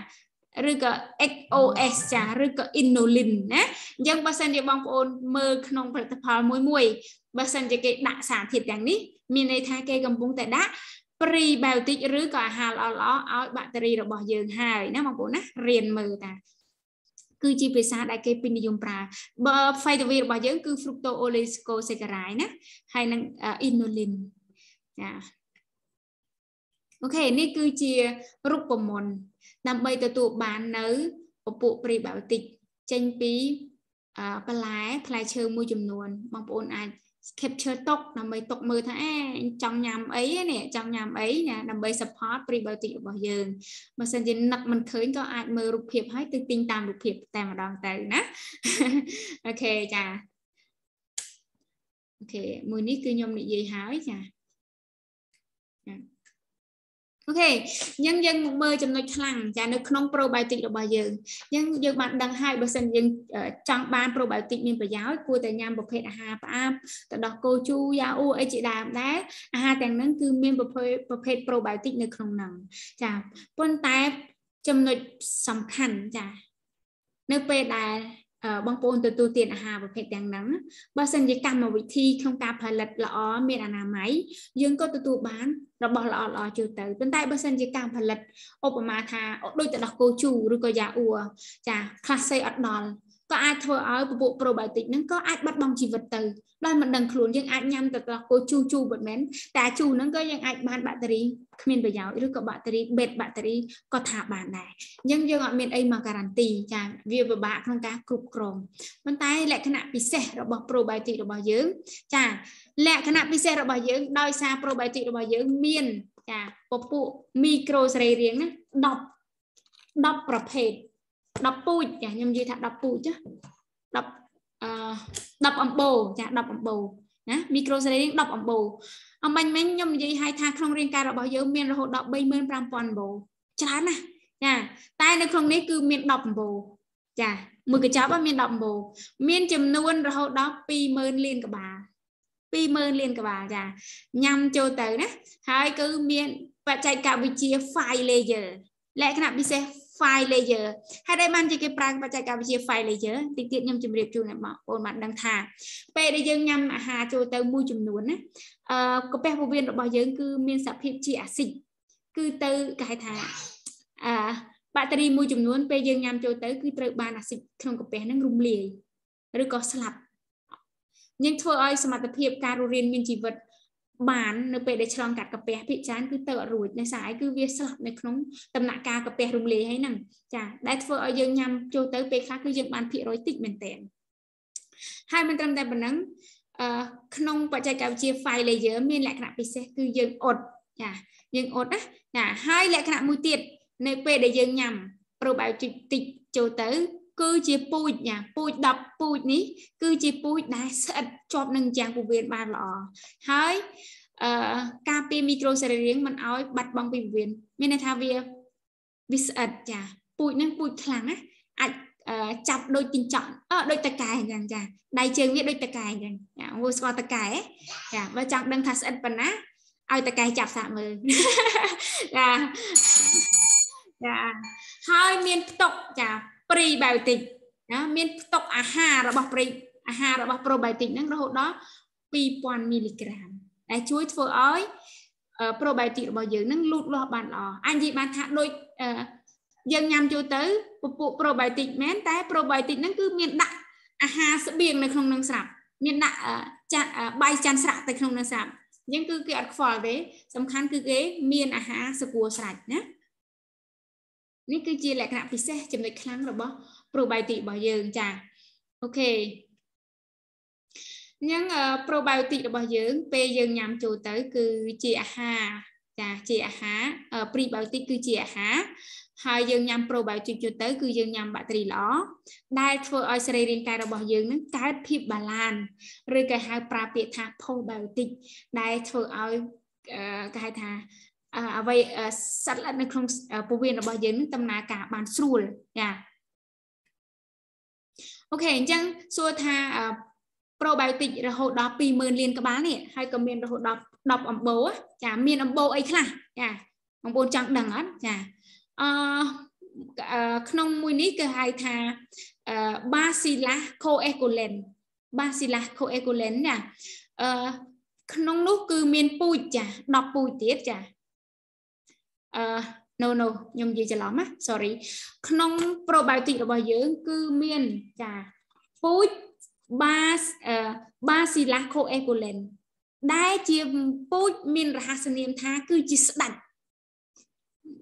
ឬក៏ XOS ចាឬក៏ inulin ណាអញ្ចឹងបើសិនជាបងប្អូនមើលក្នុងផលិតផលមួយមួយបើសិនជាគេដាក់សារធាតុទាំងនេះមានន័យថាគេកំពុងតែដាក់ prebiotic ឬក៏អាហារល្អៗឲ្យបាក់តេរីរបស់យើងហើយណាបងប្អូនណារៀនមើលតាគឺជាភាសាដែលគេពេញនិយមប្រើបើ phytovir របស់យើងគឺ fructooligosaccharides ណាហើយនឹង inulin ចាអូខេនេះគឺជារូបមន្តដើម្បីទទួលបាននៅពពួក prebiotic ចេញពីបន្លែផ្លែឈើមួយចំនួនបងប្អូនអាច capture តុកដើម្បីតុកមើលថាអេចង់ញ៉ាំអីនេះចង់ញ៉ាំអីណាដើម្បី support prebiotic របស់យើងបើសិនជានឹកមិនឃើញក៏អាចមើលរូបភាពហើយទៅទិញតាមរូបភាពតែម្ដងទៅណាokay ចា okay មួយនេះគឺខ្ញុំនិយាយហើយចា okay អញ្ចឹងយើងមើលចំណុចខ្លាំងចានៅក្នុង probiotic របស់យើងអញ្ចឹងយើងបានដឹងហើយបើសិនយើងចង់បាន probiotic មានប្រយោជន៍គួរតែញ៉ាំប្រភេទអាហារផ្អាប់ទៅដោះគោជូរយ៉ាអ៊ូអីជាដើមដែរអាហារទាំងហ្នឹងគឺមានប្រភេទប្រភេទ probiotic នៅក្នុងហ្នឹងចាប៉ុន្តែចំណុចសំខាន់ចានៅពេលដែល បងប្អូនទទួលទានអាហារប្រភេទទាំងហ្នឹងបើសិនជាកម្មវិធីក្នុងការផលិតល្អមានអនាម័យយើងក៏ទទួលបានរបស់ល្អល្អចូលទៅប៉ុន្តែបើសិនជាការផលិតឧបមាថាដូចទៅដោះគោជូរឬក៏យ៉ាអ៊ូចាខ្លះសេអត់ដល់ ក៏អាចធ្វើឲ្យពពួក probiotic ហ្នឹងក៏អាចបាត់បង់ជីវិតទៅដោយមិនដឹងខ្លួនយើងអាចញ៉ាំទៅដោះគោជូរជូរមិនមែនតែជូរហ្នឹងក៏យើងអាចបានបាក់តេរីគ្មានប្រយោជន៍ឬក៏បាក់តេរីបេតបាក់តេរីក៏ថាបានដែរអញ្ចឹងយើងអត់មានអីមកការ៉ាន់ទីចាវាពិបាកក្នុងការគ្រប់គ្រងប៉ុន្តែលក្ខណៈពិសេសរបស់ probiotic របស់យើងចាលក្ខណៈពិសេសរបស់យើងដោយសារ probiotic របស់យើងមានចាពពួកមីក្រូសរីរាង្គណា10 10ប្រភេទ 10ពូជចាខ្ញុំនិយាយថា10ពូជណា10អឺ10អំបូរចា10អំបូរណាមីក្រូសរីរាង្គ10អំបូរអំបញ្ញមិញខ្ញុំនិយាយឲ្យថាក្នុងរាងកាយរបស់យើងមានរហូតដល់35000អំបូរច្រើនណាស់ចាតែនៅក្នុងនេះគឺមាន10អំបូរចាមួយកញ្ចប់មាន10អំបូរមានចំនួនរហូតដល់20000លានក្បាល20000លានក្បាលចាញ៉ាំចូលទៅណាហើយគឺមានបច្ចេកវិទ្យា file layer លក្ខណៈពិសេស file layer ហើយដែលបានជាគេប្រើបច្ចេកវិទ្យា file layer តិចទៀតខ្ញុំជម្រាបជូនបងប្អូនបានដឹងថាពេលដែលយើងញ៉ាំអាហារចូលទៅមួយចំនួនណាអឺកាពះពោះវៀនរបស់យើងគឺមានសភាពជាអាស៊ីតគឺទៅគេហៅថាអឺបាក់តេរីមួយចំនួនពេលយើងញ៉ាំចូលទៅគឺត្រូវបានអាស៊ីតក្នុងកាពះហ្នឹងរំលាយឬក៏ស្លាប់យើងធ្វើឲ្យសមត្ថភាពការរស់រានមានជីវិត បាននៅពេលដែលឆ្លងកាត់កាពះភាគច្រើនគឺទៅអត់រួចនៅសារគឺវាស្លាប់នៅក្នុងដំណាក់កាលកាពះរំលាយហើយហ្នឹងចាដែលធ្វើឲ្យយើងញ៉ាំចូលទៅពេលខ្លះគឺយើងបានភាគរយតិចមែនតើហើយមិនត្រឹមតែប៉ុណ្ណឹងអឺក្នុងបច្ចេកវិទ្យា file layer មានលក្ខណៈពិសេសគឺយើងអត់ចាយើងអត់ណាចាហើយលក្ខណៈមួយទៀតនៅពេលដែលយើងញ៉ាំ probiotic ចូលទៅ គឺជាពូជណាពូជ10ពូជនេះ គឺជាពូជដែលស្អិតជាប់នឹងចាំងពោះវៀនបានល្អហើយអឺការពារមីក្រូសរីរាង្គមិនឲ្យបាត់បង់ពីពោះវៀនមានន័យថាវាវាស្អិតចាពូជហ្នឹងពូជខ្លាំងណាអាចចាប់ដូចទីចង់អឺដូចតកែអញ្ចឹងចាដៃជើងវាដូចតកែអញ្ចឹងចាមើលស្គាល់តកែចាបើចង់ដឹងថាស្អិតប៉ុណ្ណាឲ្យតកែចាប់សាក់មើលចាចាហើយមានផ្ទុកចា ព្រីបៃអូទិកណាមានផ្ទុកអាហាររបស់ព្រីអាហាររបស់ប្រូបៃតិកហ្នឹងរហូតដល់2000មីលីក្រាមដែលជួយធ្វើឲ្យប្រូបៃតិករបស់យើងហ្នឹងលូតលាស់បានល្អអញនិយាយបានថាដូចយើងញ៉ាំចូលទៅពពួកប្រូបៃតិកមែនតែប្រូបៃតិកហ្នឹងគឺមានដាក់អាហារស្បៀងនៅក្នុងនឹងស្រាប់មានដាក់ចាក់បាយច័ន្ទស្រាក់ទៅក្នុងនឹងស្រាប់អញ្ចឹងគឺគេអត់ខ្វល់ទេសំខាន់គឺគេមានអាហារសគួរស្រេចណា នេះគឺជាលក្ខណៈពិសេសចំណុចខ្លាំងរបស់ probiotic របស់យើងចាអូខេអញ្ចឹង probiotic របស់យើង ពេលយើងញ៉ាំចូលទៅ គឺជាអាហារចាជាអាហារ prebiotic គឺជាអាហារហើយយើងញ៉ាំ probiotic ចូលទៅគឺយើងញ៉ាំបាក់តេរីល្អដែលធ្វើឲ្យសរីរាង្គកាយរបស់យើងនឹងកើតភាពបាឡានឬក៏ហៅប្រើពាក្យថា probiotic ដែលធ្វើឲ្យគេហៅថា អ្វីសត្វល្អិតនៅក្នុងពោះវៀនរបស់យើងនឹងដំណើរការបានស្រួលចាអូខេអញ្ចឹងសួរថា probiotic រហូតដល់20000លានក្បាលនេះហើយក៏មានរហូតដល់10អំបូរចាមានអំបូរអីខ្លះចាបងប្អូនចង់ដឹងអត់ចាអឺក្នុងមួយនេះគឺហៅថា Bacillus coagulant Bacillus coagulant ណាអឺក្នុងនោះគឺមានពូជចា10ពូជទៀតចា អឺ no no ខ្ញុំនិយាយច្រឡំណា sorry ក្នុង probiotic របស់យើង គឺមានចាពូជ bas bacillus coagulant ដែលជាពូជមានរហស្សនាមថា គឺជាស្ដាច់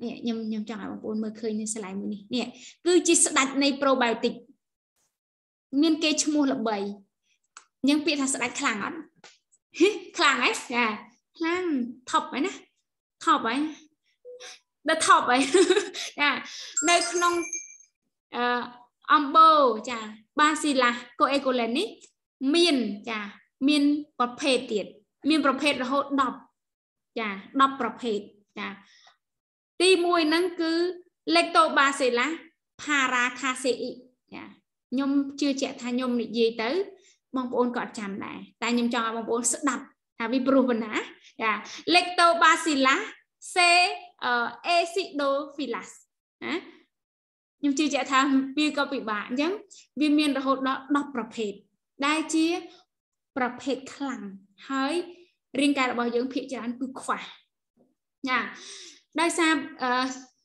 នេះខ្ញុំខ្ញុំចង់ឲ្យបងប្អូនមើលឃើញនៅស្លាយមួយនេះនេះគឺជាស្ដាច់នៃ probiotic មានគេឈ្មោះល្បីអញ្ចឹងពាក្យថាស្ដាច់ខ្លាំងអត់ខ្លាំងហ៎ចាខ្លាំងថប់ហើយណាថប់ហើយ the top ហើយចានៅក្នុងអឺអំបូចា Bacillus coagulant នេះមានចាមានប្រភេទទៀតមានប្រភេទរហូត10ចា10ប្រភេទចាទី1ហ្នឹងគឺ Lactobacillus paracasei ចាខ្ញុំជឿជាក់ថាខ្ញុំនិយាយទៅ បងប្អូនក៏អត់ចាំដែរតែខ្ញុំចង់ឲ្យបងប្អូនស្ដាប់ថាវាព្រោះប៉ុណ្ណាចា Lactobacillus C acidophilus ណាខ្ញុំជឿជាក់ថាវាក៏ពិបាកអញ្ចឹងវាមានរហូតដល់10ប្រភេទដែលជាប្រភេទខ្លាំងហើយរាងកាយរបស់យើងភាគច្រើនគឺខ្វះចាដោយសារអឺ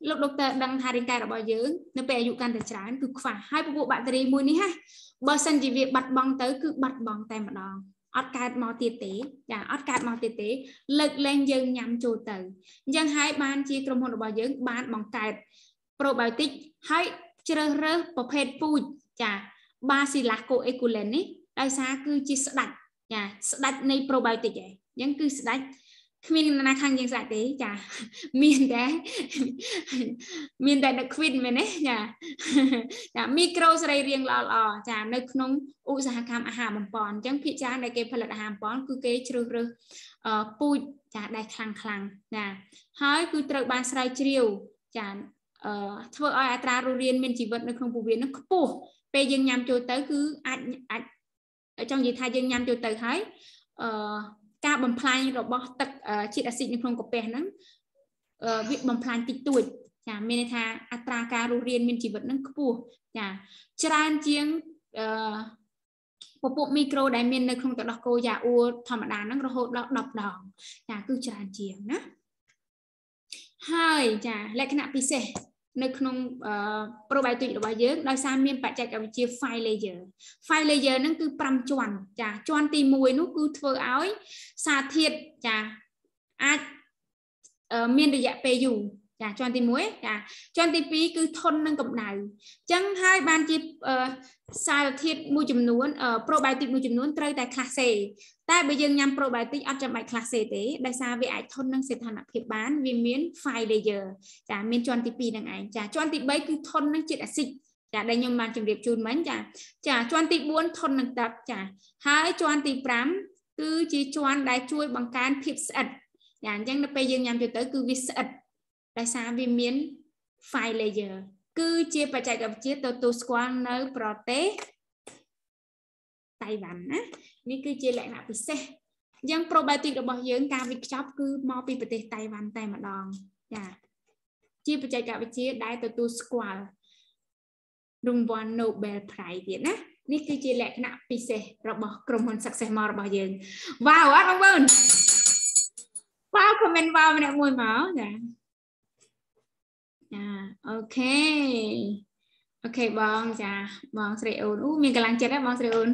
លោកដុកទ័រដឹងថារាងកាយរបស់យើងនៅពេលអាយុកាន់តែច្រើនគឺខ្វះហើយពពួកបាក់តេរីមួយនេះណាបើសិនជាវាបាត់បង់ទៅគឺបាត់បង់តែម្ដង អត់កើតមកទៀតទេចាអត់កើតមកទៀតទេលើកលែងយើងញ៉ាំចូលទៅអញ្ចឹងហើយបានជាក្រុមហ៊ុនរបស់យើង បានបង្កើត probiotic ហើយជ្រើសរើសប្រភេទពូជចា Bacillus coagulant នេះដោយសារគឺជាស្ដាច់ចាស្ដាច់នៃ probiotic ឯងអញ្ចឹងគឺស្ដាច់ គ្មានណាខាងយើងស្ដាច់ទេចាមានតែមានតែដឹក queen មែនទេចាចាមីក្រូសរីរាង្គល្អល្អចានៅក្នុងឧស្សាហកម្មអាហារបំពន់អញ្ចឹងភាគច្រើនដែលគេផលិតអាហារបំពន់គឺគេជ្រើសរើសពូជចាដែលខ្លាំងខ្លាំងចាហើយគឺត្រូវបានស្រាវជ្រាវចាអឺធ្វើឲ្យអត្រារស់រានមានជីវិតនៅក្នុងពោះវៀននឹងខ្ពស់ពេលយើងញ៉ាំចូលទៅគឺអាចអាចចង់និយាយថាយើងញ៉ាំចូលទៅហើយអឺ ការបំផ្លាញរបស់ទឹកជាតិអាស៊ីតនៅក្នុងកាពះហ្នឹងវាបំផ្លាញតិចតួចចាមានន័យថាអត្រាការរស់រានមានជីវិតហ្នឹងខ្ពស់ចាច្រើនជាងអឺពពុះមីក្រូដែលមាននៅក្នុងទឹកដោះគោយ៉ាអ៊ូធម្មតាហ្នឹងរហូតដល់10ដងចាគឺច្រើនជាងណាហើយចាលក្ខណៈពិសេស នៅក្នុង probiotic របស់យើងដោយសារមានបច្ចេកវិទ្យា file layer file layer ហ្នឹងគឺ5ជាន់ចាជាន់ទី1នោះគឺធ្វើឲ្យសារធាតុចាអាចមានរយៈពេលយូរ ចាជាន់ទី1ចាជាន់ទី2គឺធន់នឹងកម្ដៅអញ្ចឹងហើយបានជាសារធាតុមួយចំនួន probiotic មួយចំនួនត្រូវតែ class A តែបើយើងញ៉ាំ probiotic អត់ចាំបាច់ class A ទេដោយសារវាអាចធន់នឹងស្ថានភាពបានវាមាន five layer ចាមានជាន់ទី2នឹងឯងចាជាន់ទី3គឺធន់នឹងជាតិអាស៊ីតចាដែលខ្ញុំបានជម្រាបជូនមិញចាចាជាន់ទី4ធន់នឹងទឹកចាហើយជាន់ទី5គឺជាជាន់ដែលជួយបង្កើនភាពស្អិតចាអញ្ចឹងនៅពេលយើងញ៉ាំទៅទៅគឺវាស្អិត ដោយសារវាមាន five layer គឺជាបច្ចេកវិទ្យាទទួលស្គាល់នៅ ប្រទេសតៃវ៉ាន់ណានេះគឺជាលក្ខណៈពិសេសអញ្ចឹង probiotic របស់យើងការវិខ្ចប់គឺមកពីប្រទេសតៃវ៉ាន់តែម្ដងចាជាបច្ចេកវិទ្យាដែលទទួលស្គាល់រង្វាន់ Nobel Prize ទៀតណានេះគឺជាលក្ខណៈពិសេសរបស់ក្រុមហ៊ុន Success More របស់យើងវ៉ាវអត់បងប្អូនវ៉ាវ comment វ៉ាវម្នាក់មួយមកចា ចា okay okay បងចាបងស្រីអូនអូមានកម្លាំងចិត្តហើយបងស្រីអូន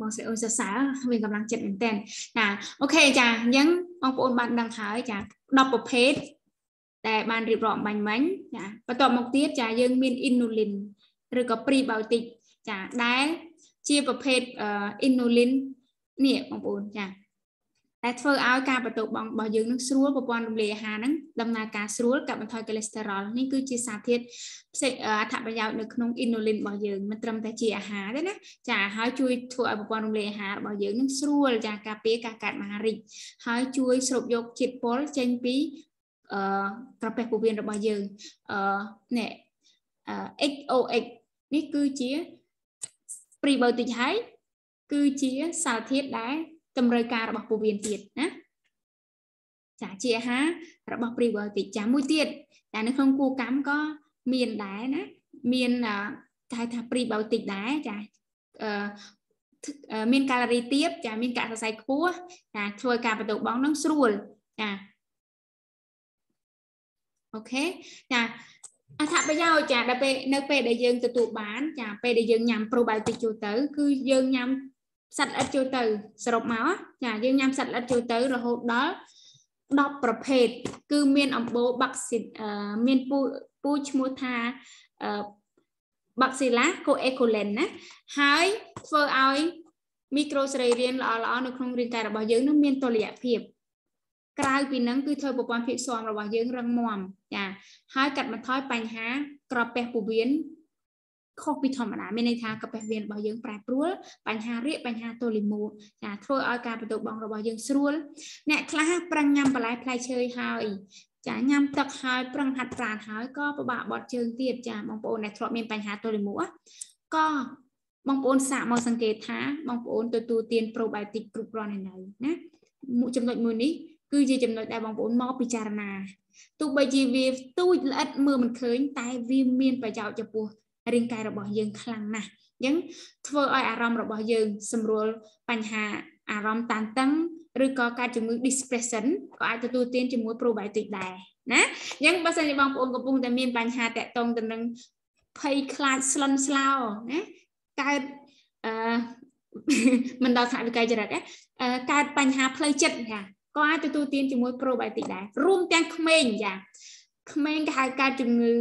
បងស្រីអូនសរសើរមានកម្លាំងចិត្តមែនតើចាអូខេចាអញ្ចឹងបងប្អូនបានដឹងហើយចា10ប្រភេទដែលបានរៀបរាប់បាញ់មិញចាបន្តមកទៀតចាយើងមាន inulin ឬក៏ prebiotic ចាដែលជាប្រភេទ inulin នេះបងប្អូនចា ដែលធ្វើឲ្យការបន្ទោបងរបស់យើងនឹងស្រួលប្រព័ន្ធរំលាយអាហារហ្នឹងដំណើរការស្រួលកាត់បន្ថយកូលេស្តេរ៉ុលនេះគឺជាសារធាតុផ្សេងអត្ថប្រយោជន៍នៅក្នុងអ៊ីណូលីនរបស់យើងមិនត្រឹមតែជាអាហារទេណាចាហើយជួយធ្វើឲ្យប្រព័ន្ធរំលាយអាហាររបស់យើងនឹងស្រួលចាការពារការកាត់មហារីកហើយជួយស្រូបយកជាតិពុលចេញពីអឺក្រពះពោះវៀនរបស់យើងអឺនេះ XOX នេះគឺជា prebiotic ហើយគឺជាសារធាតុដែល តម្រូវការរបស់ពោះវៀនទៀតណាចាជាអាហាររបស់ prebiotic ចាមួយទៀតតែនៅក្នុងគូកម្មក៏មានដែរណាមានគេហៅថា prebiotic ដែរចាអឺមានកាឡូរីទាបចាមានកាកសរសៃខ្ពស់ចាធ្វើការបន្ទោបងនឹងស្រួលចាអូខេចាអត្ថប្រយោជន៍ចាដល់ពេលនៅពេលដែលយើងទទួលបានចាពេលដែលយើងញ៉ាំ probiotic ចូលទៅគឺយើងញ៉ាំ សត្វល្អិតចូលទៅសរុបមកចាយើងញ៉ាំសត្វល្អិតចូលទៅរហូតដល់10ប្រភេទគឺមានអំបូរបាក់ស៊ីមានពូពូឈ្មោះថាបាក់ស៊ីឡាកូអេកូឡែនណាហើយធ្វើឲ្យមីក្រូសរីរាង្គល្អល្អនៅក្នុងរាងកាយរបស់យើងនឹងមានតុល្យភាពក្រៅពីនឹងគឺធ្វើប្រព័ន្ធភាពស៊ាំរបស់យើងរឹងមាំចាហើយកាត់បន្ថយបញ្ហាក្រពះពោះវៀន ខុសពីធម្មតាមានន័យថាកាពះវៀនរបស់យើងប្រែប្រួលបញ្ហារាកបញ្ហាទល់លីមូចាធ្វើឲ្យការបន្ទោបងរបស់យើងស្រួលអ្នកខ្លះប្រឹងញ៉ាំបន្លែផ្លែឈើហើយចាញ៉ាំទឹកហើយប្រឹងហាត់ប្រាណហើយក៏ពិបាកបត់ជើងទៀតចាបងប្អូនដែលធ្លាប់មានបញ្ហាទល់លីមូក៏បងប្អូនសាកមកសង្កេតថាបងប្អូនទទួលទាន probiotic គ្រប់គ្រាន់ហើយនៅណាមួយចំណុចមួយនេះគឺជាចំណុចដែលបងប្អូនមកពិចារណាទោះបីជាវាទូចល្អិតមើលមិនឃើញតែវាមានប្រយោជន៍ចំពោះ រាងកាយរបស់យើងខ្លាំងណាស់អញ្ចឹងធ្វើឲ្យអារម្មណ៍របស់យើងសម្រួលបញ្ហាអារម្មណ៍តានតឹងឬក៏កើតជំងឺ depression ក៏អាចទទួលទានជាមួយ probiotic ដែរណាអញ្ចឹងបើសិនជាបងប្អូនកំពុងតែមានបញ្ហាតាក់ទងទៅនឹងភ័យខ្លាចស្លន់ស្លោណាកើតអឺមិនដល់ថ្នាក់វិក័យចរិតកើតបញ្ហាផ្លូវចិត្តចាក៏អាចទទួលទានជាមួយ probiotic ដែររួមទាំងក្មេងចា ក្មេងគេហៅកើតជំងឺ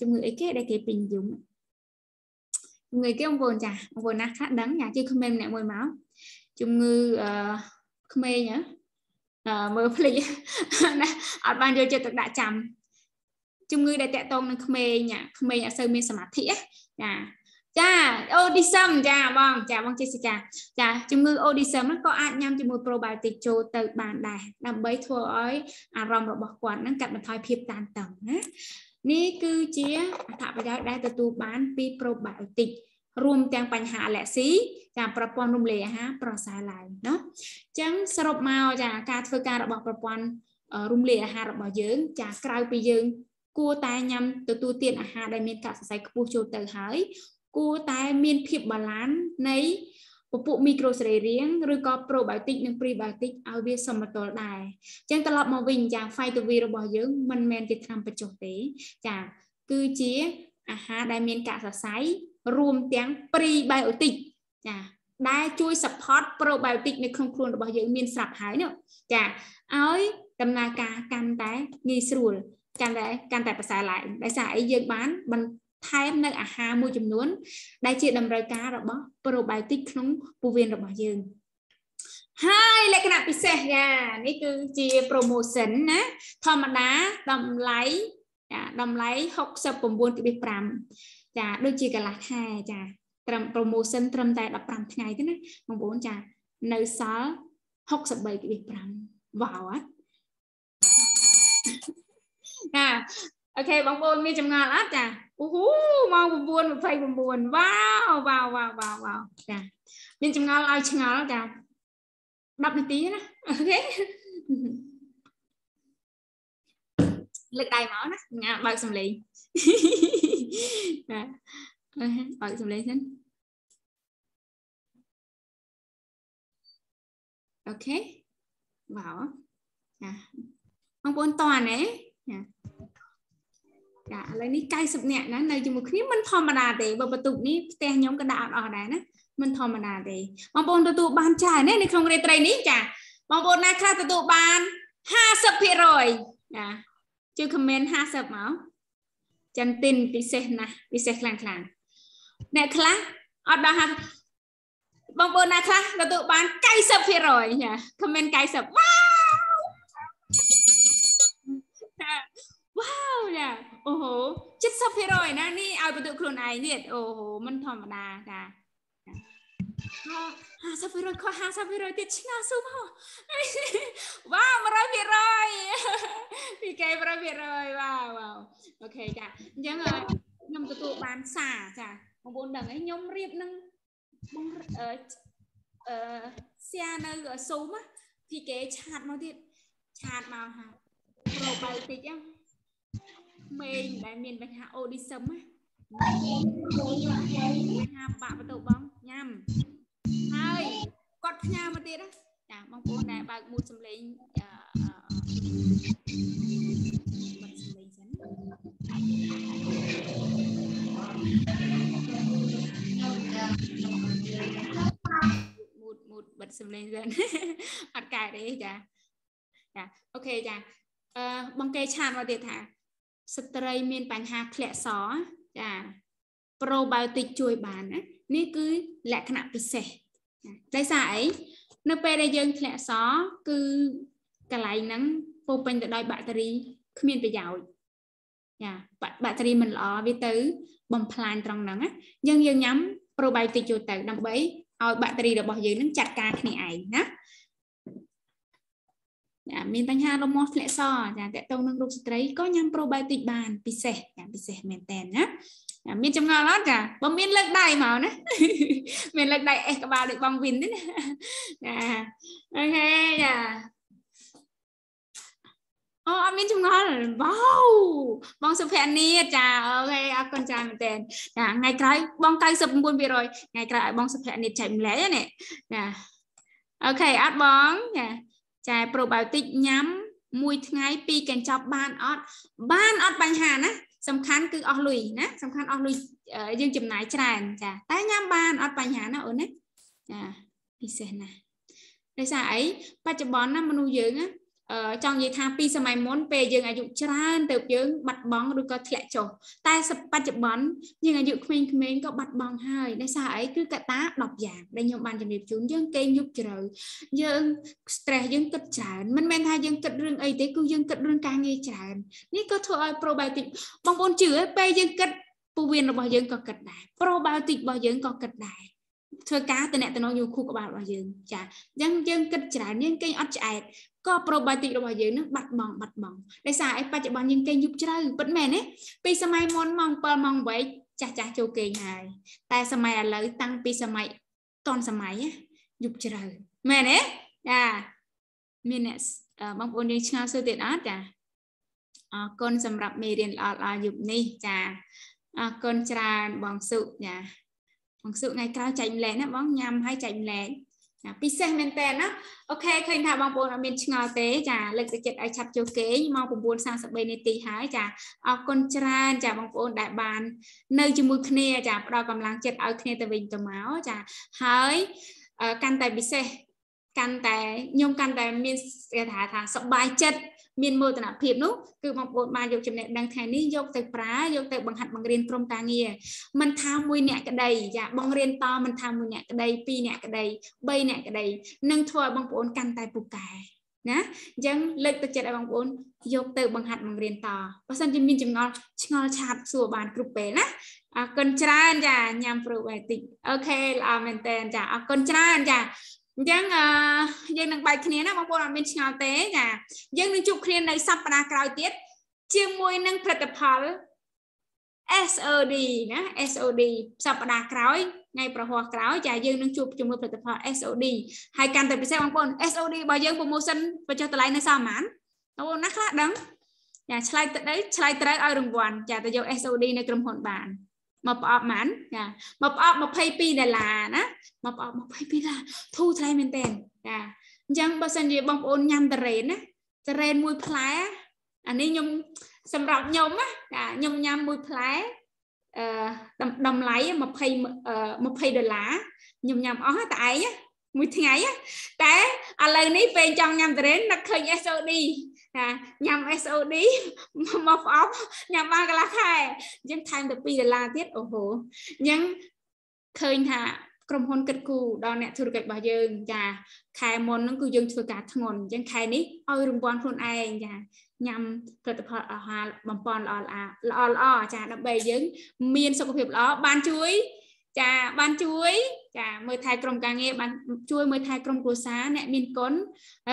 ជំងឺអីគេដែលគេពេញនិយមជំងឺគេបងប្អូនចាបងប្អូនណាខ្លះដឹងចាជឿក្មេងម្នាក់មួយមកជំងឺអឺក្មេងហ៎មើលភ្លេចណាអត់បានយកចិត្តទុកដាក់ចាំជំងឺដែលតកតងនឹងក្មេងក្មេងអត់សូវមានសមាធិចា ចាអូឌីសឹមចាបងចាបងជេសិកាចាជំងឺអូឌីសឹមហ្នឹងក៏អាចញ៉ាំជាមួយប្រូបាយអូទិកចូលទៅបានដែរដើម្បីធ្វើឲ្យអារម្មណ៍របស់គាត់ហ្នឹងកាត់បន្ថយភាពតានតឹងណានេះគឺជាអត្ថប្រយោជន៍ដែលទទួលបានពីប្រូបាយអូទិករួមទាំងបញ្ហាអាឡែស៊ីចាប្រព័ន្ធរំលាយអាហារប្រសើរឡើងណាអញ្ចឹងសរុបមកចាការធ្វើការរបស់ប្រព័ន្ធរំលាយអាហាររបស់យើង ចាក្រៅពីយើងគួរតែញ៉ាំទទួលទានអាហារដែលមានកាកសរសៃខ្ពស់ចូលទៅហើយ គួរតែមានភាពបាឡាននៃពពួកមីក្រូសរីរាង្គឬក៏ probiotic និង prebiotic ឲ្យវាសមតុល្យដែរអញ្ចឹងត្រឡប់មកវិញចា Phytovir របស់យើងមិនមែនជាថ្នាំបញ្ចុះទេ ចា គឺជាអាហារដែលមានកាកសរសៃរួមទាំង prebiotic ចាដែលជួយ support probiotic នៅក្នុងខ្លួនរបស់យើងមានស្រាប់ហើយនោះចាឲ្យដំណើរការកាន់តែងាយស្រួលកាន់តែកាន់តែប្រសើរឡើងដោយសារអីយើងបានបន្ថែមនៅអាហារមួយចំនួន ដែលជាតម្រូវការរបស់ probiotic ក្នុងពោះវៀនរបស់យើងហើយលក្ខណៈពិសេសយ៉ានេះគឺជា promotion ណាធម្មតាតម្លៃចាតម្លៃ69.5ចាដូចជាកន្លះខែចាត្រឹម promotion ត្រឹមតែ15ថ្ងៃទេណាបងប្អូនចានៅសល់63.5វ៉ាវណា អូខេបងប្អូនមានចម្ងល់អត់ចាអូហូម៉ោង9:29វ៉ាវវ៉ាវវ៉ាវវ៉ាវវ៉ាវចាមានចម្ងល់ឲ្យឆ្ងល់ចា10នាទីណាអូខេលើកដៃមកណាញ៉ាបើកសំឡេងចាបើកសំឡេងសិនអូខេវ៉ាវចាបងប្អូនតអានេះ ចាចាឥឡូវនេះ90នាក់ណានៅជាមួយគ្នាមិនធម្មតាទេបើបន្ទុកនេះផ្ទះខ្ញុំក៏ដាក់អត់អស់ដែរណាមិនធម្មតាទេបងប្អូនទទួលបានច្រើនណានៅក្នុងរាត្រីនេះចាបងប្អូនណាខ្លះទទួលបាន50%ចាជួយខមមិន50មកចន្ទិនពិសេសណាស់ពិសេសខ្លាំងខ្លាំងអ្នកខ្លះអត់ដល់50បងប្អូនណាខ្លះទទួលបាន90%ចាខមមិន90វ៉ាវ៉ា វចាអូហូ70%ណានេះឲ្យបន្ទុកខ្លួនឯងទៀតអូហូមិនធម្មតាចា50%ខុស50%ទៀតឆ្ងាស៊ូមកវ៉ា100%ពីគេ100%វ៉ាវ៉ាវអូខេចាអញ្ចឹងខ្ញុំទទួលបានសារចាបងប្អូនដឹងហើយខ្ញុំរៀបនឹងបងអឺអឺសៀនៅស៊ូមពីគេឆាតមកទៀតឆាតមកហាប្រូបៃតិចហ្នឹង មេងដែលមានបញ្ហាអូឌីសឹមណាបញ្ហាបាក់បន្ទោបងញ៉ាំហើយគាត់ផ្ញើមកទៀតណាចាបងប្អូនដែលបើកមូតសំឡេងអឺបាត់សំឡេងសិនមូតមូតបាត់សំឡេងសិនអត់កែទេចាចាអូខេចាអឺបងកេឆាតមកទៀតថា ស្ត្រីមានបញ្ហាធ្លាក់សចា probiotic ជួយបានណានេះគឺលក្ខណៈពិសេសដោយសារអីនៅពេលដែលយើងធ្លាក់សគឺកន្លែងហ្នឹងពោពេញទៅដោយបាក់តេរីគ្មានប្រយោជន៍ចាបាក់តេរីមិនល្អវាទៅ បំផ្លាញត្រង់ហ្នឹងណាយើងយើងញ៉ាំ probiotic ចូលទៅដើម្បីឲ្យបាក់តេរីរបស់យើងនឹងចាត់ការគ្នាឯងណា ចាមានបញ្ហារមាស់ធ្លាក់សចាតកតងនឹងរូបស្ត្រីក៏ញ៉ាំ probiotic បានពិសេសចាពិសេសមែនតើណាចាមានចម្ងល់អត់ចាបើមានលើកដៃមកណាមានលើកដៃអេសក្បាលដូចបងវិនទេណាចាអូខេចាអូអត់មានចម្ងល់វ៉ាវបងសុភ័ក្រនីចាអូខេអរគុណច្រើនមែនតើចាថ្ងៃក្រោយបង99%ថ្ងៃក្រោយឲ្យបងសុភ័ក្រនីចែកម្លែកណាចាអូខេអត់បងចា ចា probiotic ញ៉ាំមួយថ្ងៃពីរកញ្ចប់បានអត់បានអត់បញ្ហាណាសំខាន់គឺអស់លុយណាសំខាន់អស់លុយយើងចំណាយច្រើនចាតែញ៉ាំបានអត់បញ្ហាណាអូនណាចាពិសេសណាស់ដោយសារអីបច្ចុប្បន្នណាមនុស្សយើងណា ចង់និយាយថាពីសម័យមុនពេលយើងអាយុច្រើនទៅយើងបាត់បង់ឬក៏ធ្លាក់ចុះតែបច្ចុប្បន្នយើងអាយុក្មេងៗក៏បាត់បង់ហើយដោយសារអីគឺកត្តា10យ៉ាងដែលខ្ញុំបានជម្រាបជូនយើងគេងយប់ជ្រៅយើង stress យើងគិតច្រើនមិនមែនថាយើងគិតរឿងអីទេគឺយើងគិតរឿងការងារច្រើននេះក៏ធ្វើឲ្យ probiotic បងប្អូនជឿពេលយើងគិតពោះវៀនរបស់យើងក៏គិតដែរ probiotic របស់យើងក៏គិតដែរធ្វើការតំណតំណងយូរខួរក្បាលរបស់យើងចាអញ្ចឹងយើងគិតច្រើនយើងគេងអត់ឆ្អែត ក៏ probiotic របស់យើងនឹងបាត់បង់បាត់បង់ដោយសារឯបច្ចុប្បន្នយើងគេងយប់ជ្រៅពិតមែនទេពីសម័យមុនម៉ោង7ម៉ោង8ចាស់ចាស់ចូលគេងហើយតែសម័យឥឡូវតាំងពីសម័យតនសម័យយប់ជ្រៅមែនទេចាមានអ្នកបងប្អូនយើងឆ្ងល់សួរទៀតអត់ចាអរគុណសម្រាប់មេរៀនល្អល្អយប់នេះចាអរគុណច្រើនបងសុចាបងសុថ្ងៃក្រោយចែកម្លែកណាបងញ៉ាំហើយចែកម្លែក ចាពិសេសមែនតើណាអូខេឃើញថាបងប្អូនអត់មានឆ្ងល់ទេចាលើកទឹកចិត្តឲ្យឆាប់ចូលគេងមក9:33នាទីហើយចាអរគុណច្រើនចាបងប្អូនដែលបាននៅជាមួយគ្នាចាផ្ដល់កម្លាំងចិត្តឲ្យគ្នាទៅវិញទៅមកចាហើយកាន់តែពិសេសកាន់តែខ្ញុំកាន់តែមានគេថាថាសប្បាយចិត្ត មានមោទនភាពនោះគឺបងប្អូនបានយកចំណេះដឹងថ្ងៃនេះយកទៅប្រើយកទៅបង្ហាត់បង្រៀនក្រុមការងារមិនថាមួយអ្នកក្តីចាបងរៀនតមិនថាមួយអ្នកក្តីពីរអ្នកក្តី3អ្នកក្តីនឹងធ្វើឲ្យបងប្អូនកាន់តែពូកែណាអញ្ចឹងលើកទឹកចិត្តឲ្យបងប្អូនយកទៅបង្ហាត់បង្រៀនតបើសិនជាមានចម្ងល់ឆ្ងល់ឆាតសួរបានគ្រប់ពេលណាអរគុណច្រើនចាញ៉ាំ probiotic អូខេល្អមែនតើចាអរគុណច្រើនចា អញ្ចឹងយើងនឹងបែកគ្នាណាបងប្អូនអត់មានឆ្ងល់ទេចាយើងនឹងជួបគ្នានៅសប្តាហ៍ក្រោយទៀតជាមួយនឹងផលិតផល SOD ណា SOD សប្តាហ៍ក្រោយថ្ងៃប្រហោះក្រោយចាយើងនឹងជួបជាមួយផលិតផល SOD ហើយកាន់តែពិសេសបងប្អូន SOD របស់យើង promotion បញ្ចុះតម្លៃនៅសល់ប៉ុន្មានបងប្អូនណាខ្លះដឹងចាឆ្លើយទៅឆ្លើយត្រូវឲ្យរង្វាន់ចាទៅយក SOD នៅក្រុមហ៊ុនបាន មកប្រអប់ហ្មងចាមកប្រអប់22ដុល្លារណាមកប្រអប់22ដុល្លារធូរថ្លៃមែនតើចាអញ្ចឹងបើសិនជាបងប្អូនញ៉ាំតារ៉េនណាតារ៉េនមួយផ្លែអានេះខ្ញុំសម្រាប់ខ្ញុំណាចាខ្ញុំញ៉ាំមួយផ្លែអឺតម្លៃ20 20ដុល្លារខ្ញុំញ៉ាំអស់តែឯងមួយថ្ងៃតែឥឡូវនេះពេលចង់ញ៉ាំតារ៉េននឹកឃើញ SOD ថាញ៉ាំ SOD មកផ្អប់ញ៉ាំបានកន្លះខែអញ្ចឹងថែមទៅ2ដុល្លារទៀតអូហូអញ្ចឹងឃើញថាក្រុមហ៊ុនគិតគូរដល់អ្នកធុរកិច្ចរបស់យើងចាខែមុនហ្នឹងគឺយើងធ្វើការធ្ងន់អញ្ចឹងខែនេះឲ្យរង្វាន់ខ្លួនឯងចាញ៉ាំផលិតផលអាហារបំពន់ល្អល្អល្អល្អចាដើម្បីយើង មានសុខភាពល្អបានជួយចាបានជួយចាមើលថែក្រុមការងារបានជួយមើលថែក្រុមគ្រួសារអ្នកមានគុណ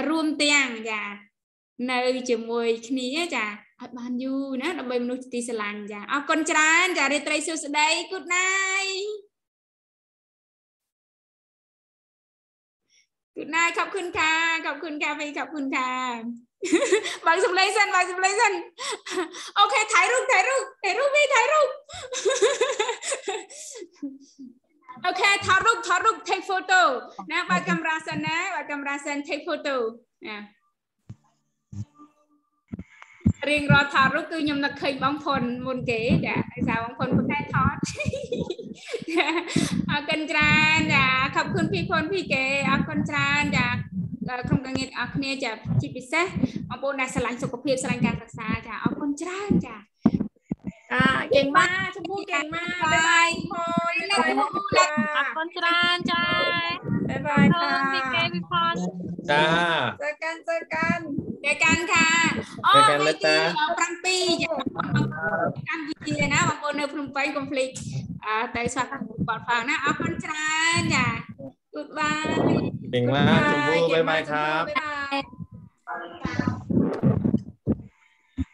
រួមទាំងចា នៅជាមួយគ្នាចាឲ្យបានយូរណាដើម្បីមនុស្សទីស្រឡាញ់ចាអរគុណច្រើនចារាត្រីសួស្តី good night good night ខอบคุณค่ะขอบคุณค่ะพี่ขอบคุณค่ะបើកសំឡេងសិនបើកសំឡេងសិនអូខេถ่ายរូបถ่ายរូបถ่ายរូបវិញถ่ายរូបអូខេថតរូបថតរូប take photo ណាបើកកាមេរ៉ាសិនណាបើកកាមេរ៉ាសិន take photo ណា រៀងរាល់ថតរូបគឺខ្ញុំនឹកឃើញបងផុនមុនគេចាដោយសារបងផុនប៉ុន្តែថតអរគុណច្រើនចាខอบคุณพี่ផុនพี่គេអរគុណច្រើនចាក្រុមការងារអរគ្នាចាជាពិសេសបងប្អូនដែលស្រឡាញ់សុខភាពស្រឡាញ់ការសិក្សាចាអរគុណច្រើនចាអាเก่งมากชมพู่เก่งมากบ๊ายบายพรบ๊ายบายค่ะ អរគុណច្រើនចា บ๊ายบายค่ะ ពីគេវិផន จ้า เจอกันเจอกัน เจอกันค่ะអូ เจอกันนะจ๊ะ 7ចាកម្ពុជាណាបងប្អូននៅភ្នំពេញកុំភ្លេចអើទៅស្វាគមន៍គាត់ផងណាអរគុណច្រើនចា Goodbye เก่งมากชมพู่บ๊ายบายครับ บ๊ายบาย